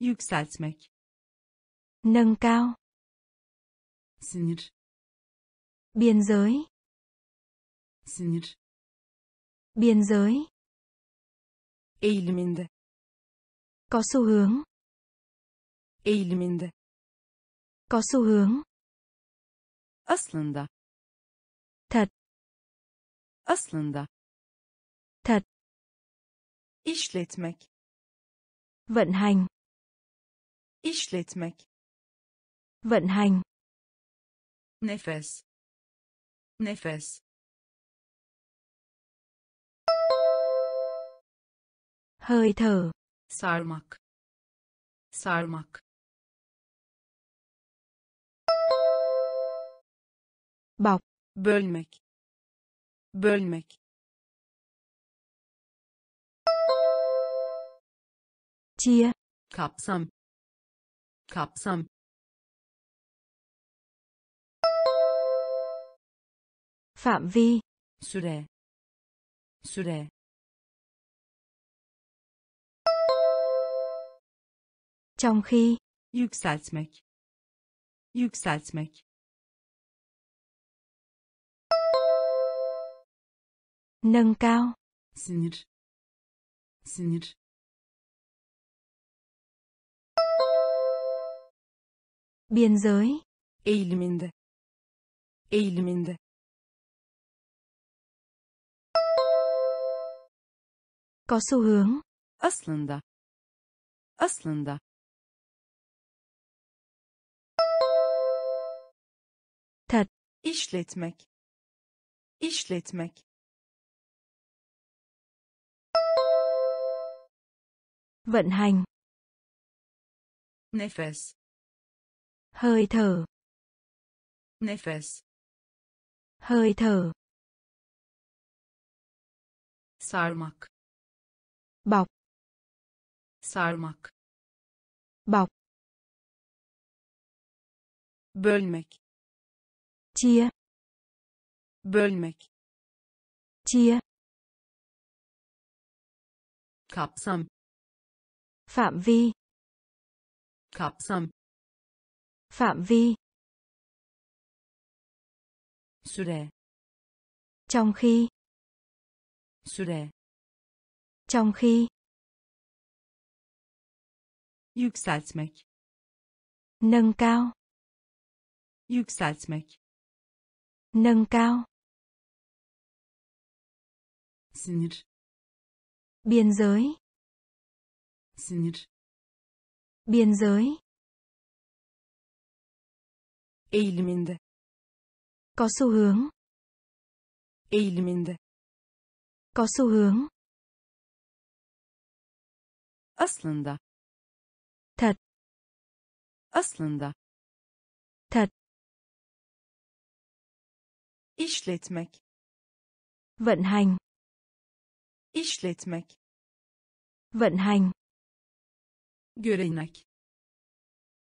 Yükseltmek. Nâng cao. Sinir biên giới. Sinir. Biên giới. Eğiliminde. Có xu hướng. Eğiliminde. Có xu hướng. Aslında. Thật. Aslında. Thật. Işletmek. Vận hành. Işletmek. Vận hành. Nefes nefes. Hơi thở. Sarmak. Sarmak. Bọc. Bölmek. Bölmek. Chia. Kapsam. Kapsam phạm vi. Süre süre trong khi. Yükseltmek. Yükseltmek. Nâng cao. Sinir. Sinir. Biên giới. Eğiliminde. Eğiliminde có xu hướng. Aslında. Aslında. Thật. Işletmek. Işletmek. Vận hành. Nefes. Hơi thở. Nefes. Hơi thở. Sarmak bọc. Sarmak. Bọc. Bölmek. Chia. Bölmek. Chia. Kapsam. Phạm vi. Kapsam. Phạm vi. Süre. Trong khi. Süre trong khi yükseltmek. nâng cao. Yükseltmek. Nâng cao. Sinir. Biên giới. Sinir. Biên giới. Eğiliminde. Có xu hướng. Eğiliminde. Có xu hướng aslında. Thật. Aslında. Thật. Işletmek. Vận hành. Işletmek. Vận hành. Görenek.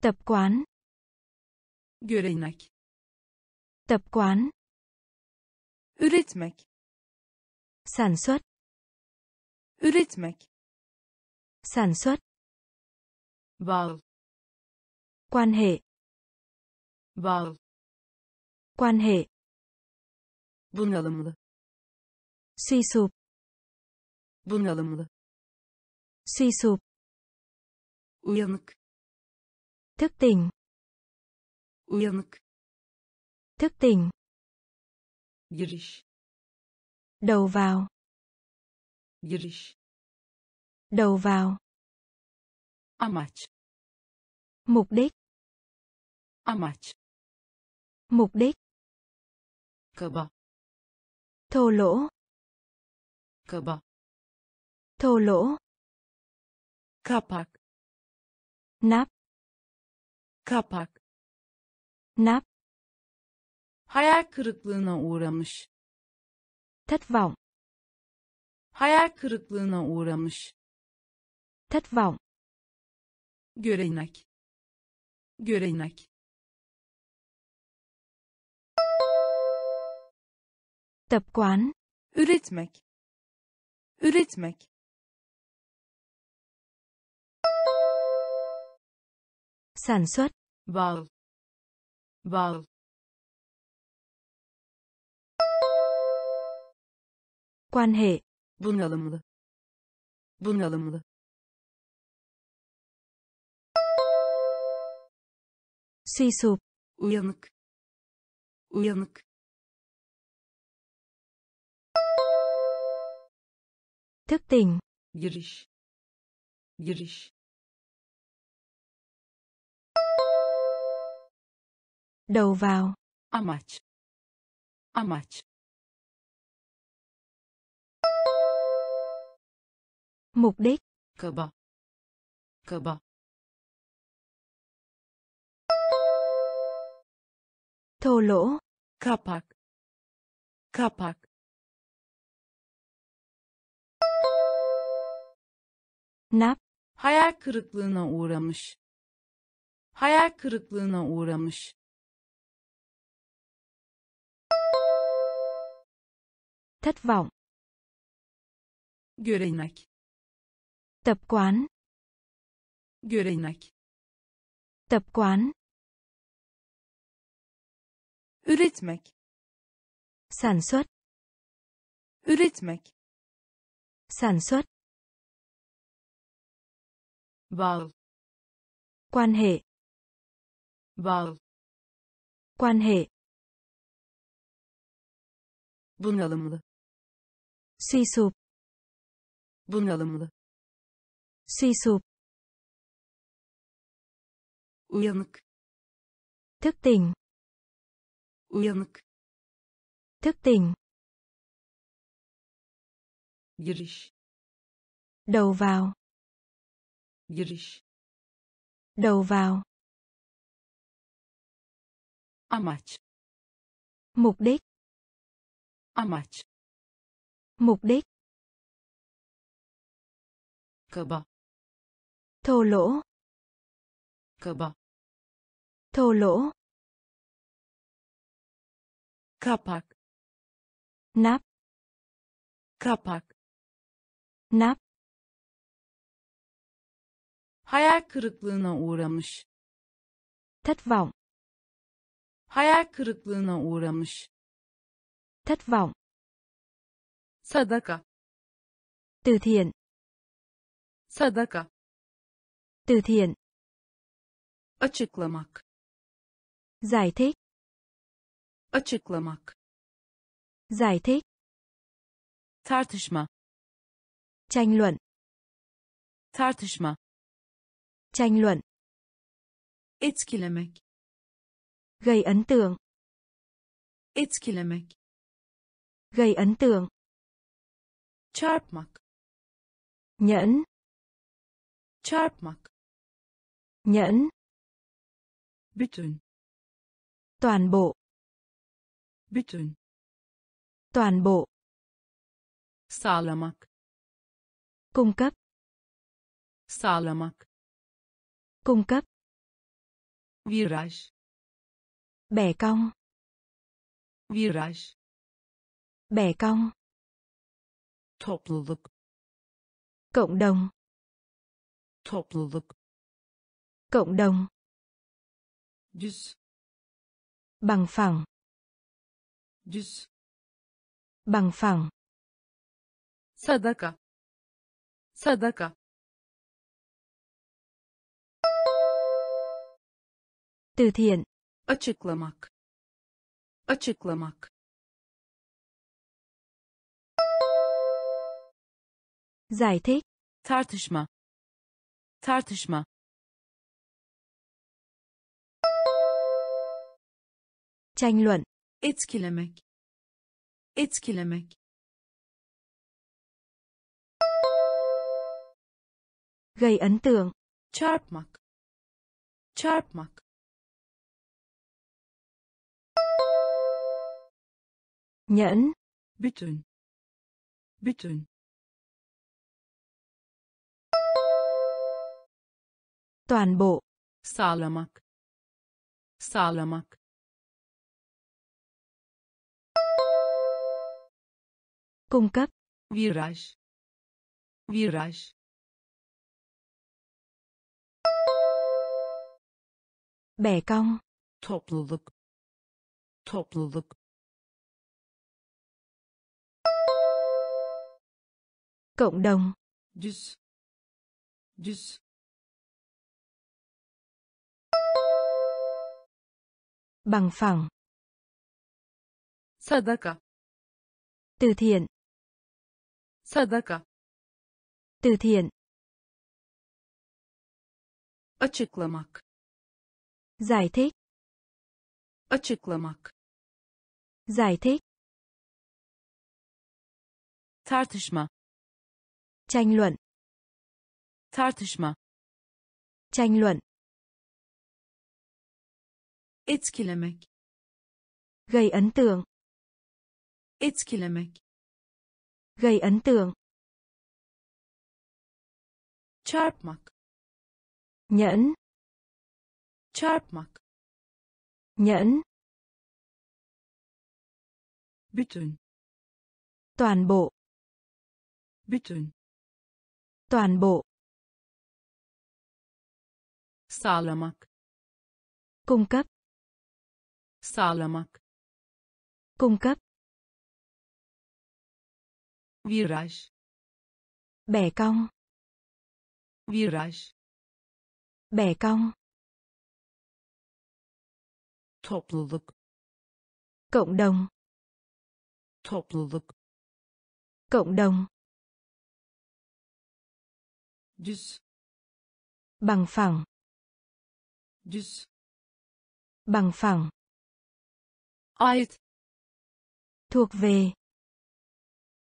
Tập quán. Görenek. Tập quán. Üretmek. Sản xuất. Üretmek sản xuất bağ quan hệ bağ quan hệ bunalımlı. suy sụp bunalımlı. suy sụp uyanık. thức tỉnh uyanık. thức tỉnh giriş. đầu vào giriş đầu vào. Amaç. Mục đích. Amaç. Mục đích. Kaba. Thô lỗ. Kaba. Thô lỗ. Kapak. Nắp. Kapak. Nắp. Hayal kırıklığına uğramış. Thất vọng. Hayal kırıklığına uğramış thất vọng. Görenek. Görenek. Tập quán. Üretmek. Üretmek. Sản xuất. Bağ bağ quan hệ. Bunalımlı. Bunalımlı suy sụp. Uyanık. Uyanık. Thức tỉnh. Giriş. Giriş. Đầu vào. Amaç. Amaç. Mục đích. Kaba. Kaba thô lỗ. Kapak. Kapak. Nắp. Hayal kırıklığına uğramış. Hayal kırıklığına uğramış. Thất vọng. Görenek. Tập quán. Görenek. Tập quán üretmek. Sản xuất. Üretmek. Sản xuất. Bağ quan hệ. Bağ quan hệ. Bunalımlı. Suy sụp. Bunalımlı. Suy sụp. Uyanık. Thức tỉnh uyanık. Thức tỉnh. Giriş. Đầu vào. Giriş. Đầu vào. Amaç. Mục đích. Amaç. Mục đích. Kaba. Thô lỗ. Kaba. Thô lỗ kapak. Nắp kapak. Nắp hayal kırıklığına uğramış. Thất vọng. Hayal kırıklığına uğramış. Thất vọng. Sadaka. Từ thiện. Sadaka. Từ thiện. Açıklamak. Giải thích açıklamak. Giải thích. Tartışma. Tranh luận. Tartışma. Tranh luận. Etkilemek. Gây ấn tượng. Etkilemek. Gây ấn tượng. Çarpmak. Nhẫn. Çarpmak. Nhẫn. Bütün. Toàn bộ bütün. Toàn bộ. Sağlamak. Cung cấp. Sağlamak. Cung cấp. Viraj. Bẻ cong. Viraj. Bẻ cong. Topluluk. Cộng đồng. Topluluk. Cộng đồng. Düz. Bằng phẳng düz. Bằng phẳng. Sadaka. Sadaka. Từ thiện. Açıklamak. Açıklamak. Giải thích. Tartışma. Tartışma. Tranh luận etkilemek etkilemek. Gây ấn tượng. Çarpmak çarpmak. Nhẫn. Bütün bütün. Toàn bộ. Sağlamak sağlamak cung cấp. Viraj. Viraj. Bẻ cong. Topluluk. Topluluk. Cộng đồng. Düz. Düz. Bằng phẳng. Sadaka. Từ thiện sadaka. Từ thiện. Açıklamak. Giải thích. Açıklamak. Giải thích. Tartışma. Tranh luận. Tartışma. Tranh luận. Etkilemek. Gây ấn tượng. Etkilemek gây ấn tượng. Çarpmak nhẫn. Çarpmak nhẫn. Bütün toàn bộ. Bütün toàn bộ. Sağlamak cung cấp. Sağlamak cung cấp viraj. Bẻ cong. Viraj. Bẻ cong. Topluluk. Cộng đồng. Topluluk. Cộng đồng. Düz. Bằng phẳng. Düz. Bằng phẳng. Ait. Thuộc về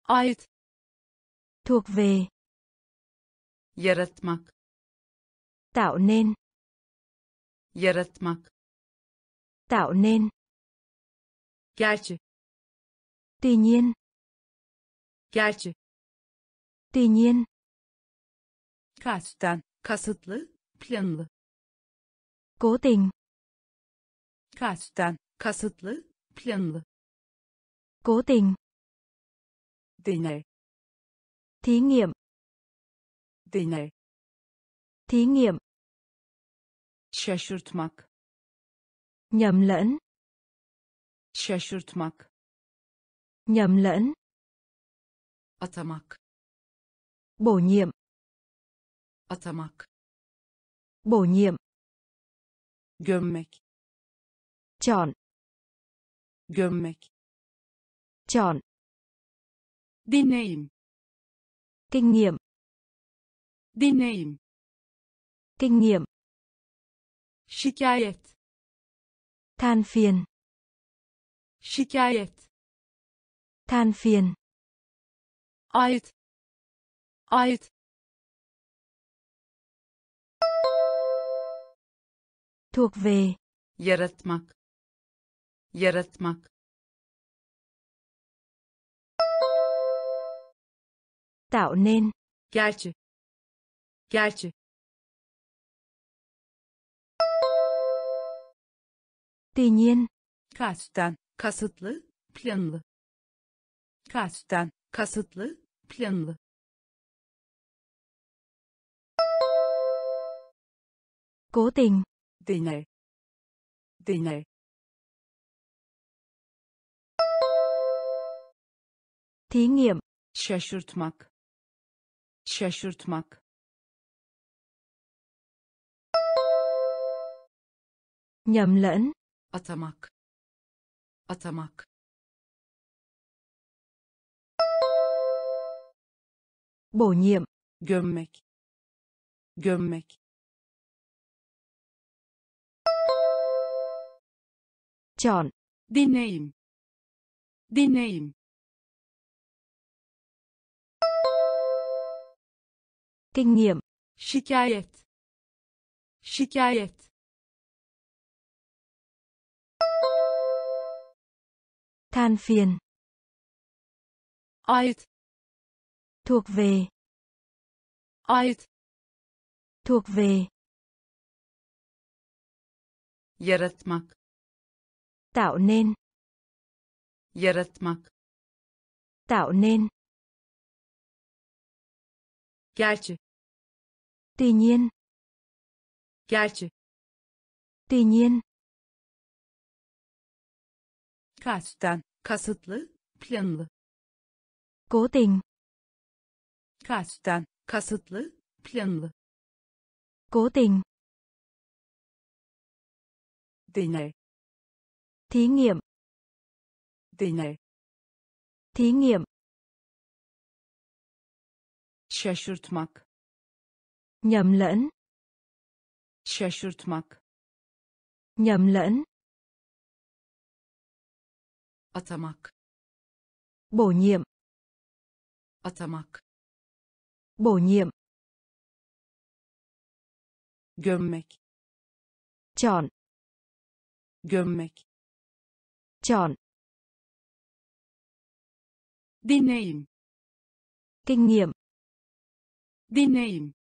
ait. Thuộc về. Yaratmak. Tạo nên. Yaratmak. Tạo nên. Gerçi. Tuy nhiên. Gerçi. Tuy nhiên. Kasten kasıtlı planlı. Cố tình. Kasten kasıtlı planlı. Cố tình deney thí nghiệm. Deney thí nghiệm. Şaşırtmak nhầm lẫn. Şaşırtmak nhầm lẫn. Atamak. Bổ nhiệm. Atamak. Bổ nhiệm. Gömmek. Chọn. Gömmek. Chọn deneyim kinh nghiệm. Deneyim kinh nghiệm. Şikayet. Than phiền. Şikayet. Than phiền. Ait. Ait. Thuộc về. Yaratmak. Yaratmak tạo nên. Gerçi. Gerçi. Tuy nhiên kasten kasıtlı planlı. Kasten kasıtlı planlı. Cố tình. dene. Dene. Thí nghiệm. şaşırtmak şaşırtmak. Nhầm lẫn. atamak. Atamak. Bổ nhiệm. gömmek. Gömmek. Chọn. dinleyim dinleyim Kinh nghiệm. şikayet şikayet Than phiền. ait Thuộc về. ait Thuộc về. yaratmak Tạo nên. yaratmak Tạo nên. gerçi Tuy nhiên. gerçi Tuy nhiên. kasten kasıtlı planlı Cố tình. kasten kasıtlı planlı Cố tình. dene Thí nghiệm. dene Thí nghiệm. şaşırtmak Nhầm lẫn. şaşırtmak Nhầm lẫn. atamak Bổ nhiệm. atamak Bổ nhiệm. gömmek Chọn. gömmek Chọn. dinleyim Kinh nghiệm. dinleyim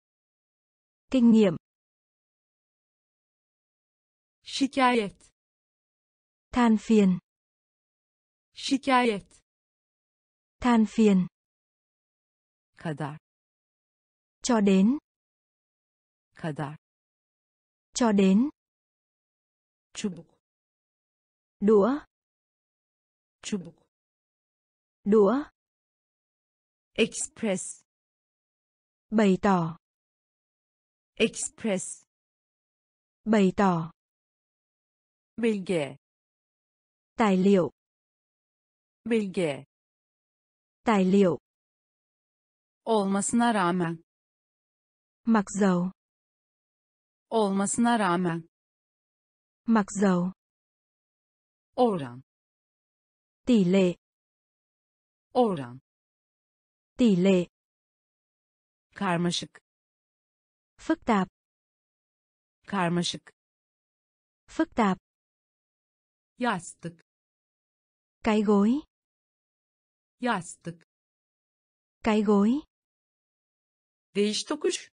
Kinh nghiệm. şikayet Than phiền. şikayet Than phiền. kadar Cho đến. kadar Cho đến. çubuk Đũa. çubuk Đũa. express Bày tỏ. Express Bày tỏ. bilge Tài liệu. bilge Tài liệu. olmasına rağmen Mặc dầu. olmasına rağmen Mặc dầu. oran Tỷ lệ. oran Tỷ lệ. karmaşık Phức tạp. karmaşık Phức tạp. yastık Cái gối. yastık Cái gối. değiş tokuş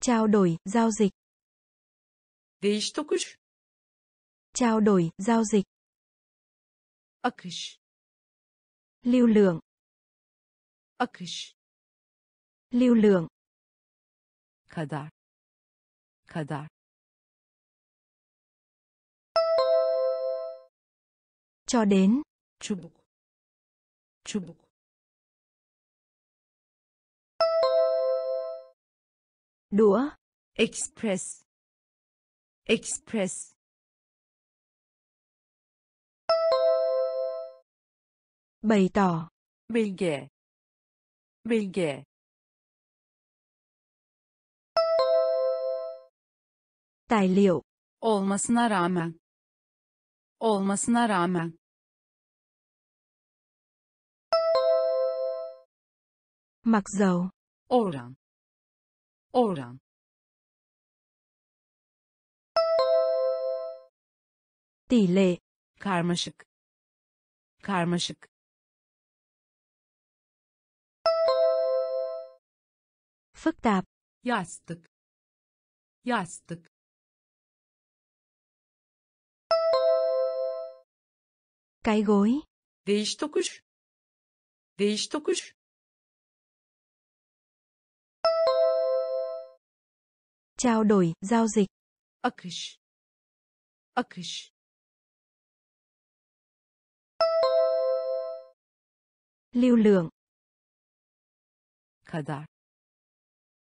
Trao đổi, giao dịch. değiş tokuş Trao đổi, giao dịch. akış Lưu lượng. akış Lưu lượng. Kadar kadar Cho đến. çubuk çubuk Đũa. express express Bày tỏ. bilge bilge Tài liệu. olmasına rağmen olmasına rağmen Mặc dầu. oran oran Tỷ lệ. karmaşık karmaşık Phức tạp. yastık yastık Cái gối. değiş tokuş değiş tokuş trao đổi, giao dịch, akış. Akış. Lưu lượng, kadar.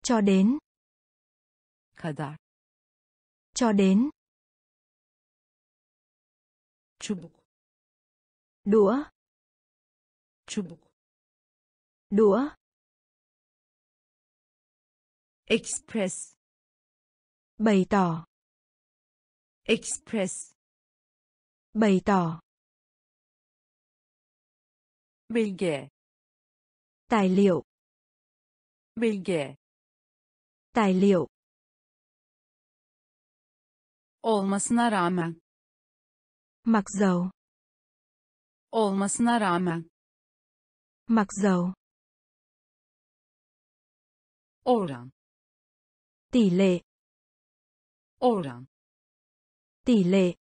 Cho đến, kadar. Cho đến, çubuk đũa, çubuk đũa, express. bày tỏ, express. bày tỏ, bilge. tài liệu, bilge. tài liệu, olmasına rağmen. mặc dầu, olmasına rağmen. Mặc dầu, oran. Tỷ lệ, oran. Tỷ lệ,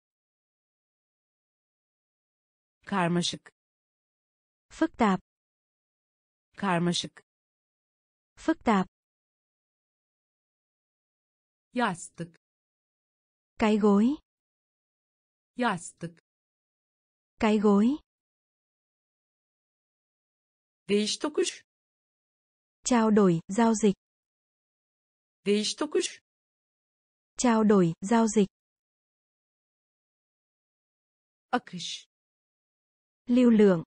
karmaşık. Phức tạp, karmaşık. Phức tạp, yastık. Cái gối, yastık. Cái gối, değiş tokuş trao đổi, giao dịch, değiş tokuş trao đổi, giao dịch, akış. Lưu lượng,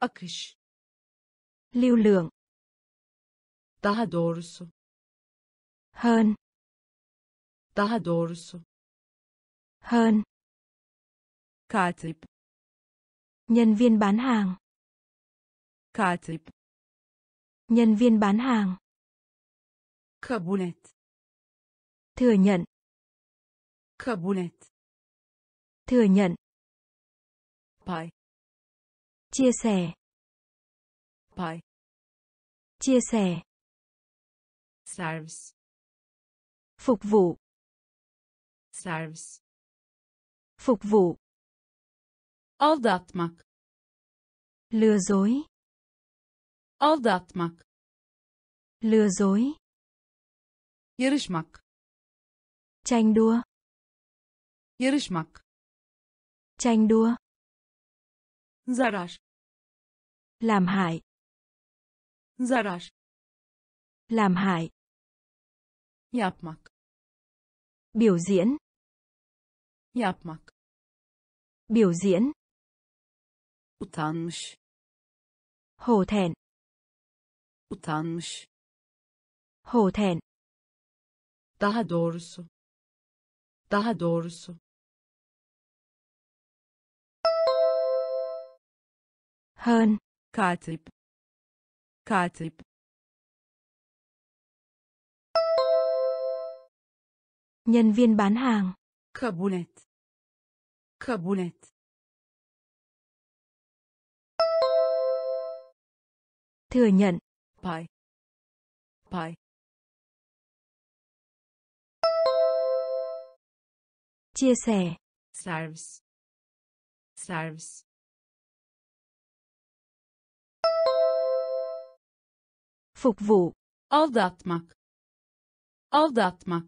akış. Lưu lượng, daha doğrusu. Hơn, daha doğrusu. Hơn, katip. Nhân viên bán hàng, katip. Nhân viên bán hàng, kabul et. Thừa nhận, kabul et. Thừa nhận, pay. Chia sẻ, pay. Chia sẻ, servis. Phục vụ, servis. Phục vụ, aldatmak. Lừa dối, aldatmak. Lừa dối, yarışmak. Tranh đua, yarışmak. Tranh đua, zarar. Làm hại, zarar. Làm hại, yapmak. Biểu diễn, yapmak. Biểu diễn, utanmış. Hổ thẹn, utanmış. Hổ thẹn, daha doğrusu. Daha doğrusu. Hơn, katip. Katip. Nhân viên bán hàng, kabul et. Kabul et. Thừa nhận, pay pay chia sẻ, servis servis phục vụ, aldatmak. Aldatmak.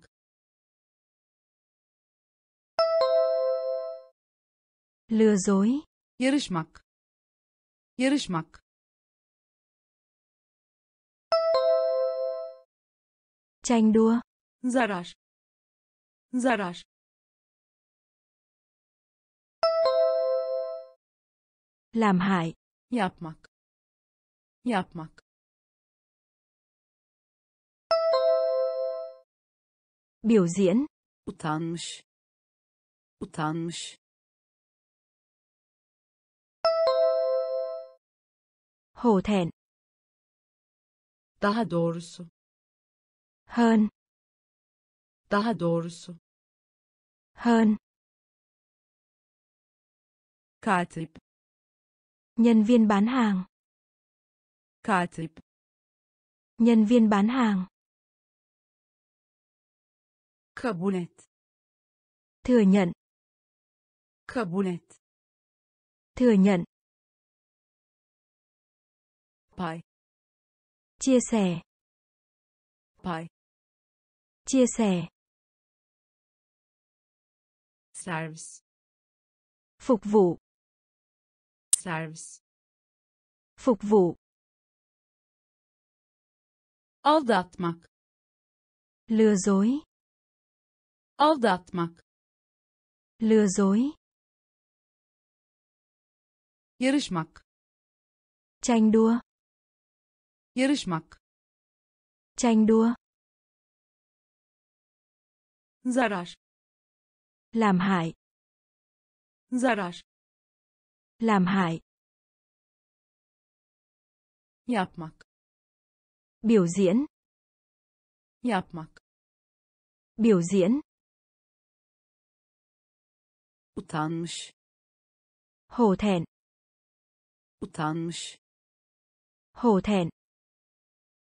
Lừa dối, yarışmak. Yarışmak tranh đua, zarar. Zarar. Làm hại, yapmak. Yapmak. Biểu diễn, utanmış. Utanmış. Hổ thẹn, daha doğrusu hơn, daha doğrusu. Hơn, katip. Nhân viên bán hàng, katip. Nhân viên bán hàng, kabul et. Thừa nhận, kabul et. Thừa nhận, pay. Chia sẻ, pay chia sẻ, servis phục vụ, servis phục vụ, aldatmak. Lừa dối, aldatmak. Lừa dối, yarışmak. Tranh đua, yarışmak. Tranh đua, zarar làm hại, zarar làm hại, yapmak biểu diễn, yapmak biểu diễn, utanmış. Hổ thẹn, utanmış. Hổ thẹn,